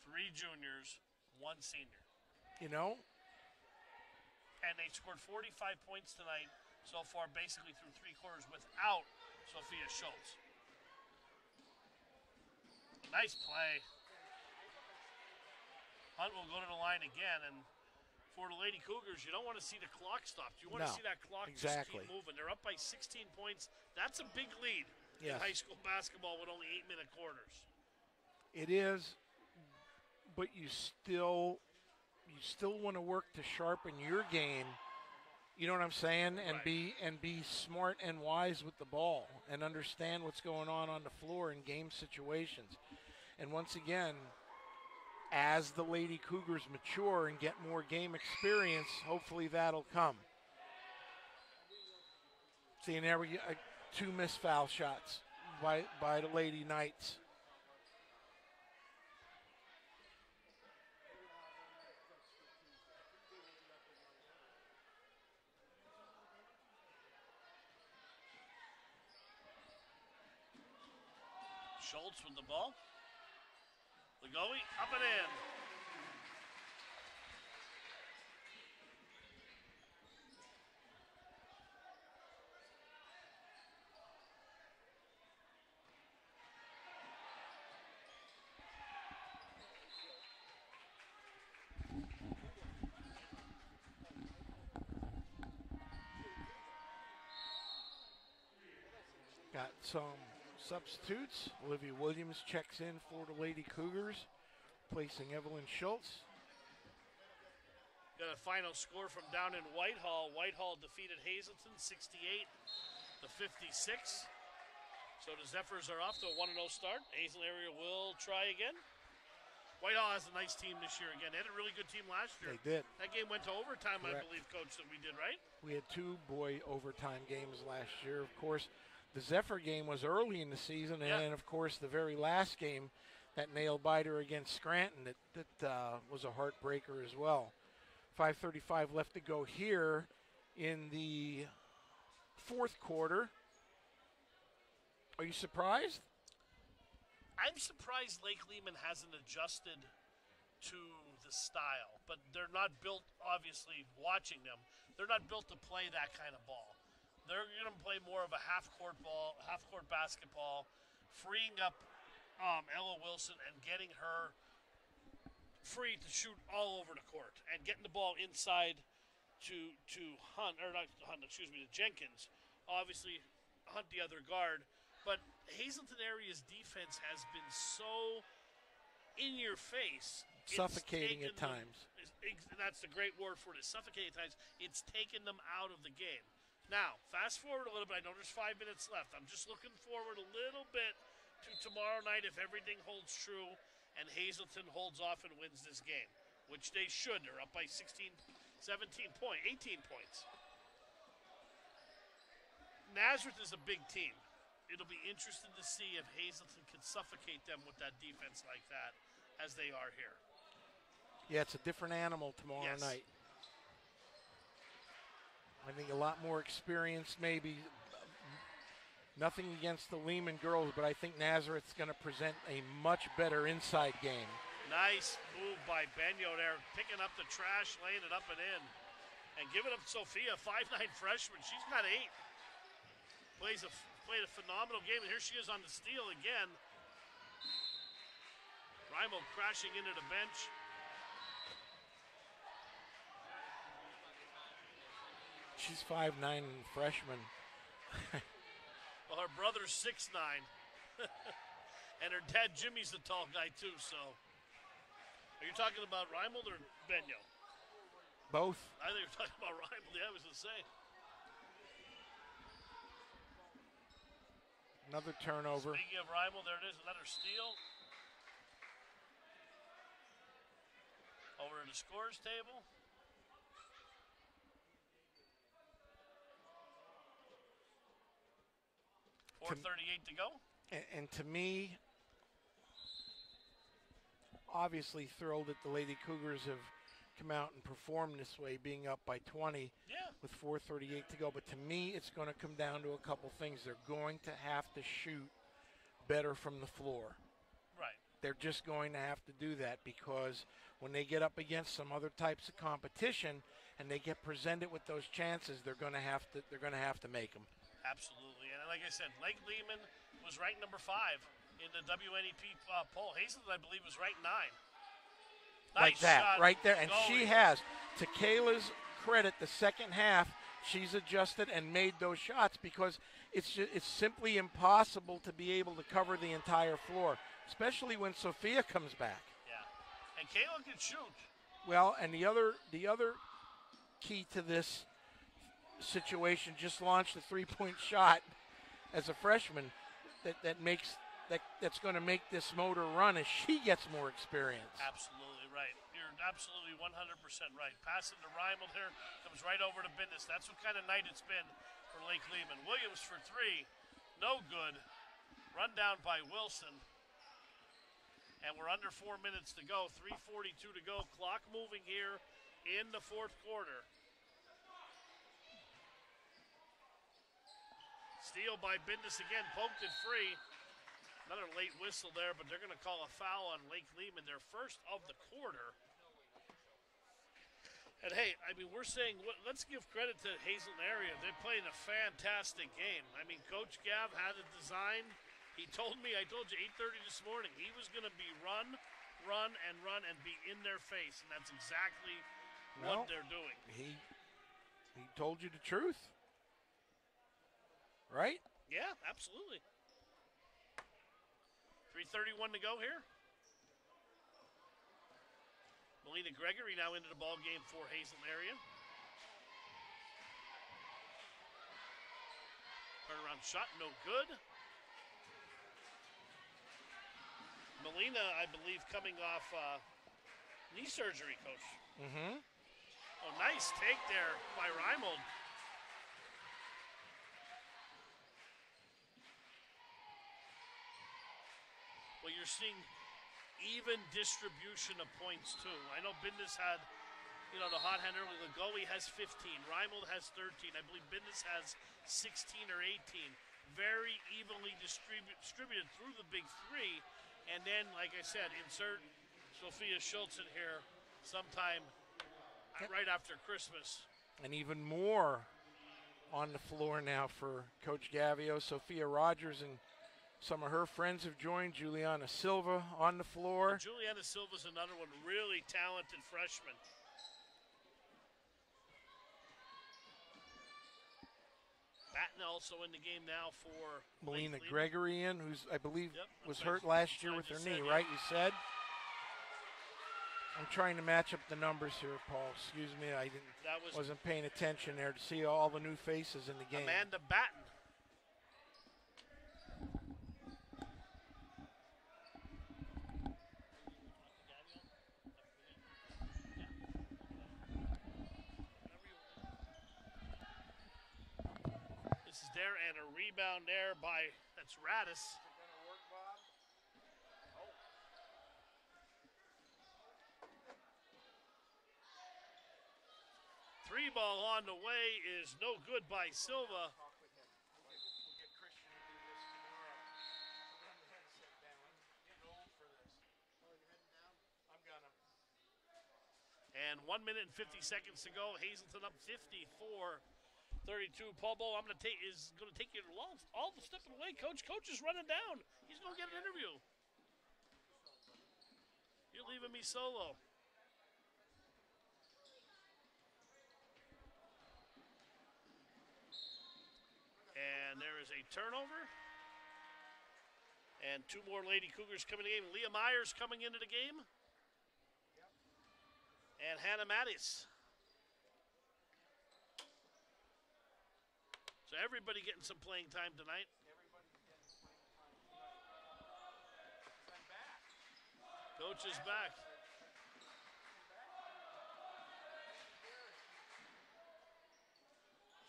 three juniors, one senior. You know, and they scored 45 points tonight so far, basically through three quarters without Sophia Schultz. Nice play. Hunt will go to the line again, and for the Lady Cougars, you don't want to see the clock stopped. You want to see that clock exactly. just keep moving. They're up by 16 points. That's a big lead in high school basketball with only eight-minute quarters. It is, but you still you still want to work to sharpen your game. You know what I'm saying? And Right. be and be smart and wise with the ball and understand what's going on on the floor in game situations. And once again, as the Lady Cougars mature and get more game experience, hopefully that'll come. See, and there we uh, two missed foul shots by by the Lady Knights. Schultz with the ball. Lagoe up and in. Got some substitutes. Olivia Williams checks in for the Lady Cougars, placing Evelyn Schultz. Got a final score from down in Whitehall. Whitehall defeated Hazleton 68 to 56. So the Zephyrs are off to a 1 0 start. Hazel area will try again. Whitehall has a nice team this year again. They had a really good team last year. They did. That game went to overtime, I believe, coach, that we did, right? We had two boy overtime games last year. Of course, the Zephyr game was early in the season, and Yeah. then of course the very last game, that nail biter against Scranton, that that uh, was a heartbreaker as well. 5:35 left to go here in the fourth quarter. Are you surprised? I'm surprised Lake Lehman hasn't adjusted to the style, but they're not built, obviously, watching them, they're not built to play that kind of ball. They're going to play more of a half court ball, half court basketball, freeing up um, Ella Wilson and getting her free to shoot all over the court and getting the ball inside to to Hunt or not Hunt, excuse me, to Jenkins. Obviously, Hunt the other guard, but Hazleton area's defense has been so in your face, Suffocating at them- times. that's the great word for it. suffocating at times. It's taken them out of the game. Now, fast forward a little bit. I know there's five minutes left. I'm just looking forward a little bit to tomorrow night if everything holds true and Hazleton holds off and wins this game, which they should. They're up by 16, 17 point, 18 points. Nazareth is a big team. It'll be interesting to see if Hazleton can suffocate them with that defense like that, as they are here. Yeah, it's a different animal tomorrow Yes. night. I think a lot more experience, maybe. Nothing against the Lehman girls, but I think Nazareth's going to present a much better inside game. Nice move by Benyo there, picking up the trash, laying it up and in, and giving up Sophia, <laughs> five nine freshman. She's got eight. Plays a played a phenomenal game, and here she is on the steal again. Reimold crashing into the bench. She's five nine freshman. <laughs> Well, her brother's six nine, <laughs> and her dad Jimmy's the tall guy too. So, are you talking about Reimold or Benyo? Both. I think you're talking about Reimold. Yeah, I was gonna say. Another turnover. Speaking of rival, there it is, another steal. Over in the scores table. Four thirty-eight to go. And, and to me, obviously thrilled that the Lady Cougars have come out and performed this way, being up by 20 Yeah, with 4:38 to go. But to me, it's going to come down to a couple things. They're going to have to shoot better from the floor. right. They're just going to have to do that because when they get up against some other types of competition and they get presented with those chances, they're going to have to they're going to have to make them. Absolutely. And like I said, Lake Lehman was ranked number five in the WNEP uh, poll. Hazleton, I believe, was ranked nine. like that shot right there. And she has, to Kayla's credit, the second half, she's adjusted and made those shots because it's just, it's simply impossible to be able to cover the entire floor, especially when Sophia comes back. Yeah. And Kayla can shoot. Well, and the other the other key to this situation just launched a three-point shot as a freshman that, that makes that that's going to make this motor run as she gets more experience. Absolutely right. You're absolutely 100% right. Passing to Reimold here comes right over to Bendis. That's what kind of night it's been for Lake Lehman. Williams for three, no good. Run down by Wilson. And we're under four minutes to go. 3:42 to go. Clock moving here in the fourth quarter. Steal by Bendis again, poked it free. Another late whistle there, but they're going to call a foul on Lake Lehman, their first of the quarter. And hey, I mean, we're saying let's give credit to Hazleton area. They're playing a fantastic game. I mean, Coach Gav had it designed. He told me, I told you 8:30 this morning, he was going to be run, run, and run and be in their face, and that's exactly Well, what they're doing. He he told you the truth. Right? Yeah, absolutely. 3:31 to go here. Melina Gregory now into the ball game for Hazleton area. Turnaround shot, no good. Melina, I believe, coming off uh, knee surgery, coach. Mm-hmm. Oh, nice take there by Reimold. Well, you're seeing even distribution of points too. I know Bendis had, you know, the hot hand early. Lagoe has 15. Reimold has 13. I believe Bendis has 16 or 18. Very evenly distribu- distributed through the big three. And then, like I said, insert Sophia Schultz in here sometime uh, right after Christmas. And even more on the floor now for Coach Gavio. Sophia Rogers and some of her friends have joined. Juliana Silva on the floor. Juliana Silva's another one, really talented freshman. Batten also in the game now for Melina Lehman. Gregorian, who's I believe Yep, was hurt last year with her knee, said, right? yeah. You said. I'm trying to match up the numbers here, Paul. Excuse me, I didn't That was wasn't paying attention there to see all the new faces in the game. Amanda Batten. This is there and a rebound there by that's Radis. Three ball on the way is no good by Silva. And one minute and 50 seconds to go. Hazleton up 54 32. Paul Bowl, I'm going to take is to take you all, all the stepping away, coach. Coach is running down. He's going to get an interview. You're leaving me solo. And there is a turnover. And two more Lady Cougars coming in the game. Leah Myers coming into the game and Hannah Mattis. So everybody getting some playing time tonight. Coach is back.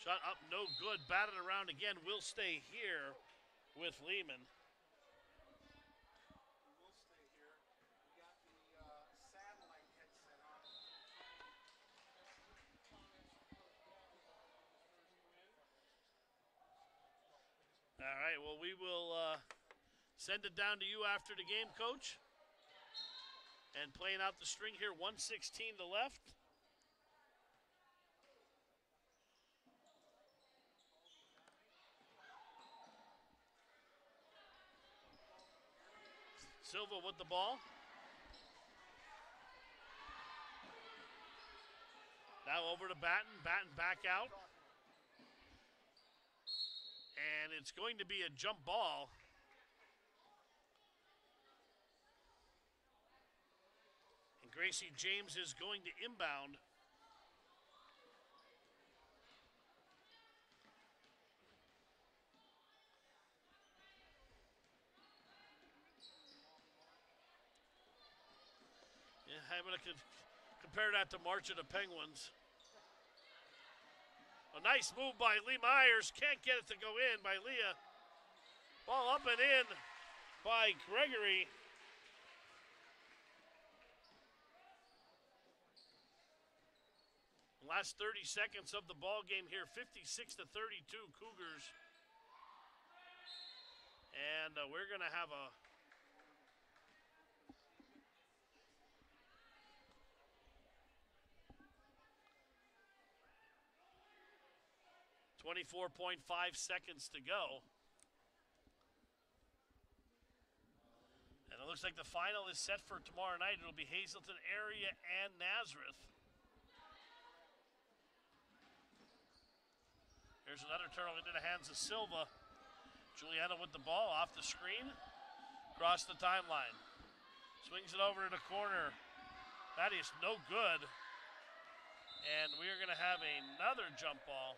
Shot up, no good. Batted around again. We'll stay here with Lehman. We will stay here. We got the uh, satellite headset on. All right. Well, we will uh, send it down to you after the game, coach. And playing out the string here, 116 to left. Silva with the ball. Now over to Batten. Batten back out. And it's going to be a jump ball. And Gracie James is going to inbound. Yeah, I'm going to compare that to March of the Penguins. A nice move by Lee Myers. Can't get it to go in by Leah. Ball up and in by Gregory. Last 30 seconds of the ball game here, 56 to 32 Cougars. And uh, we're going to have a Twenty-four point five seconds to go. And it looks like the final is set for tomorrow night. It'll be Hazleton area and Nazareth. Here's another turtle into the hands of Silva. Juliana with the ball off the screen, across the timeline. Swings it over to the corner. That is no good. And we are going to have another jump ball.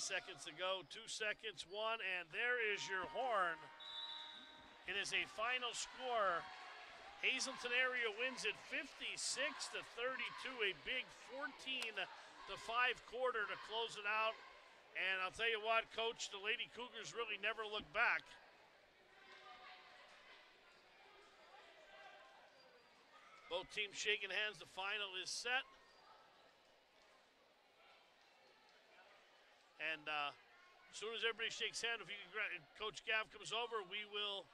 seconds to go. Two seconds, one, and there is your horn. It is a final score. Hazleton area wins it 56 to 32, a big 14 to 5 quarter to close it out. And I'll tell you what, coach, the Lady Cougars really never looked back. Both teams shaking hands. The final is set. And uh, as soon as everybody shakes hands, if you can, Coach Gav comes over, we will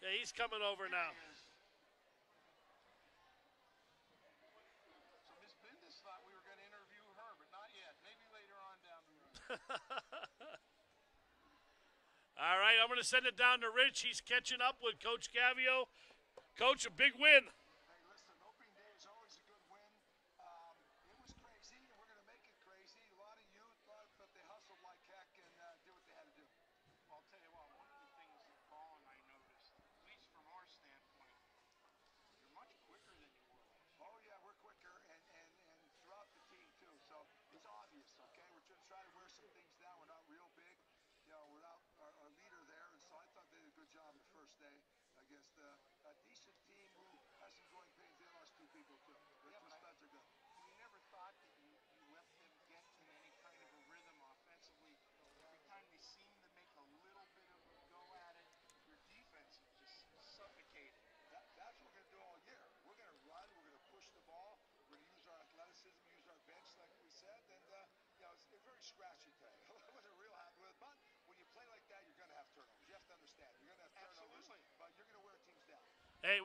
Yeah, he's coming over now. So Miss Bendis thought we were going to interview her, but not yet. Maybe later on down the road. <laughs> All right, I'm going to send it down to Rich. He's catching up with Coach Gavio. Coach, a big win. scratchy. I wasn't real happy with it, but when you play like that, you're going to have turnovers. You have to understand. You're going to have turnovers, Absolutely. but you're going to wear teams down. Hey,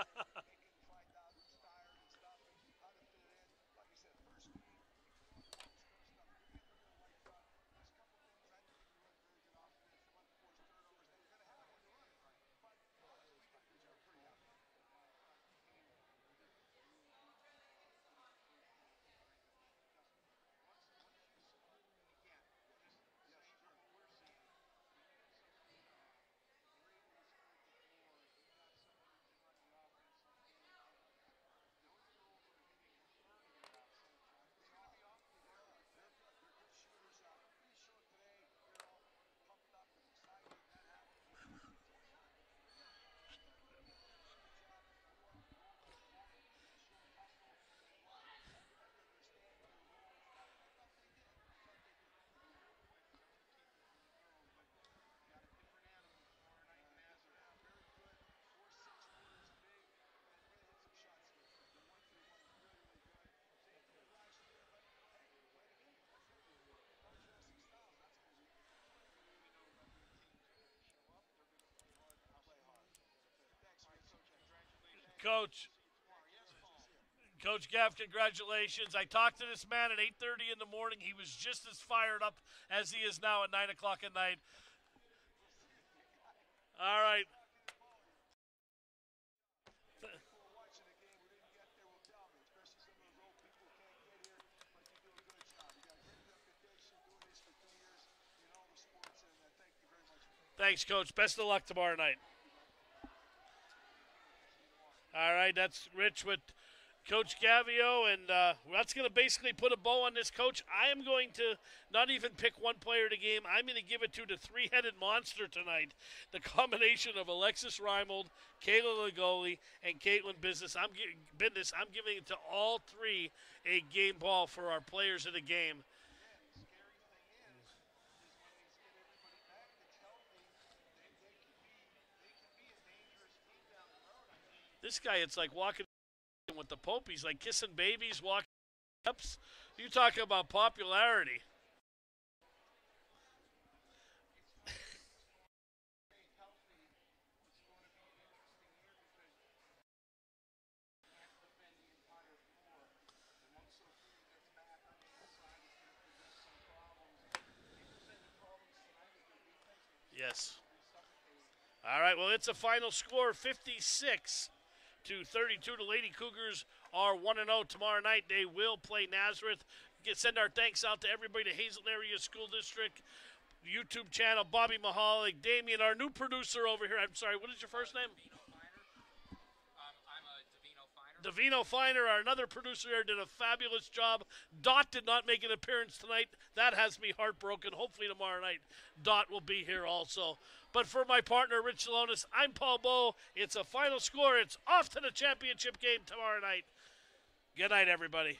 Coach, Coach Gaff, congratulations. I talked to this man at 8.30 in the morning. He was just as fired up as he is now at 9 o'clock at night. All right. Thanks, Coach. Best of luck tomorrow night. All right, that's Rich with Coach Gavio, and uh, that's going to basically put a bow on this coach. I am going to not even pick one player to game. I'm going to give it to the three-headed monster tonight. The combination of Alexis Reimold, Kayla Lagoli, and Caitlin Bendis. I'm giving Bendis. I'm giving it to all three a game ball for our players of the game. This guy, it's like walking with the Pope. He's like kissing babies, walking steps. You talk about popularity. Yes. All right, well, it's a final score 56 to 32. The Lady Cougars are 1 0 tomorrow night. They will play Nazareth. Get, send our thanks out to everybody, to Hazel Area School District, YouTube channel, Bobby Mahalik, Damien, our new producer over here. I'm sorry, what is your first name? Davino Finer, um, Davino Finer, our another producer here, did a fabulous job. Dot did not make an appearance tonight. That has me heartbroken. Hopefully tomorrow night, Dot will be here also. But for my partner, Rich Salonis, I'm Paul Bow. It's a final score. It's off to the championship game tomorrow night. Good night, everybody.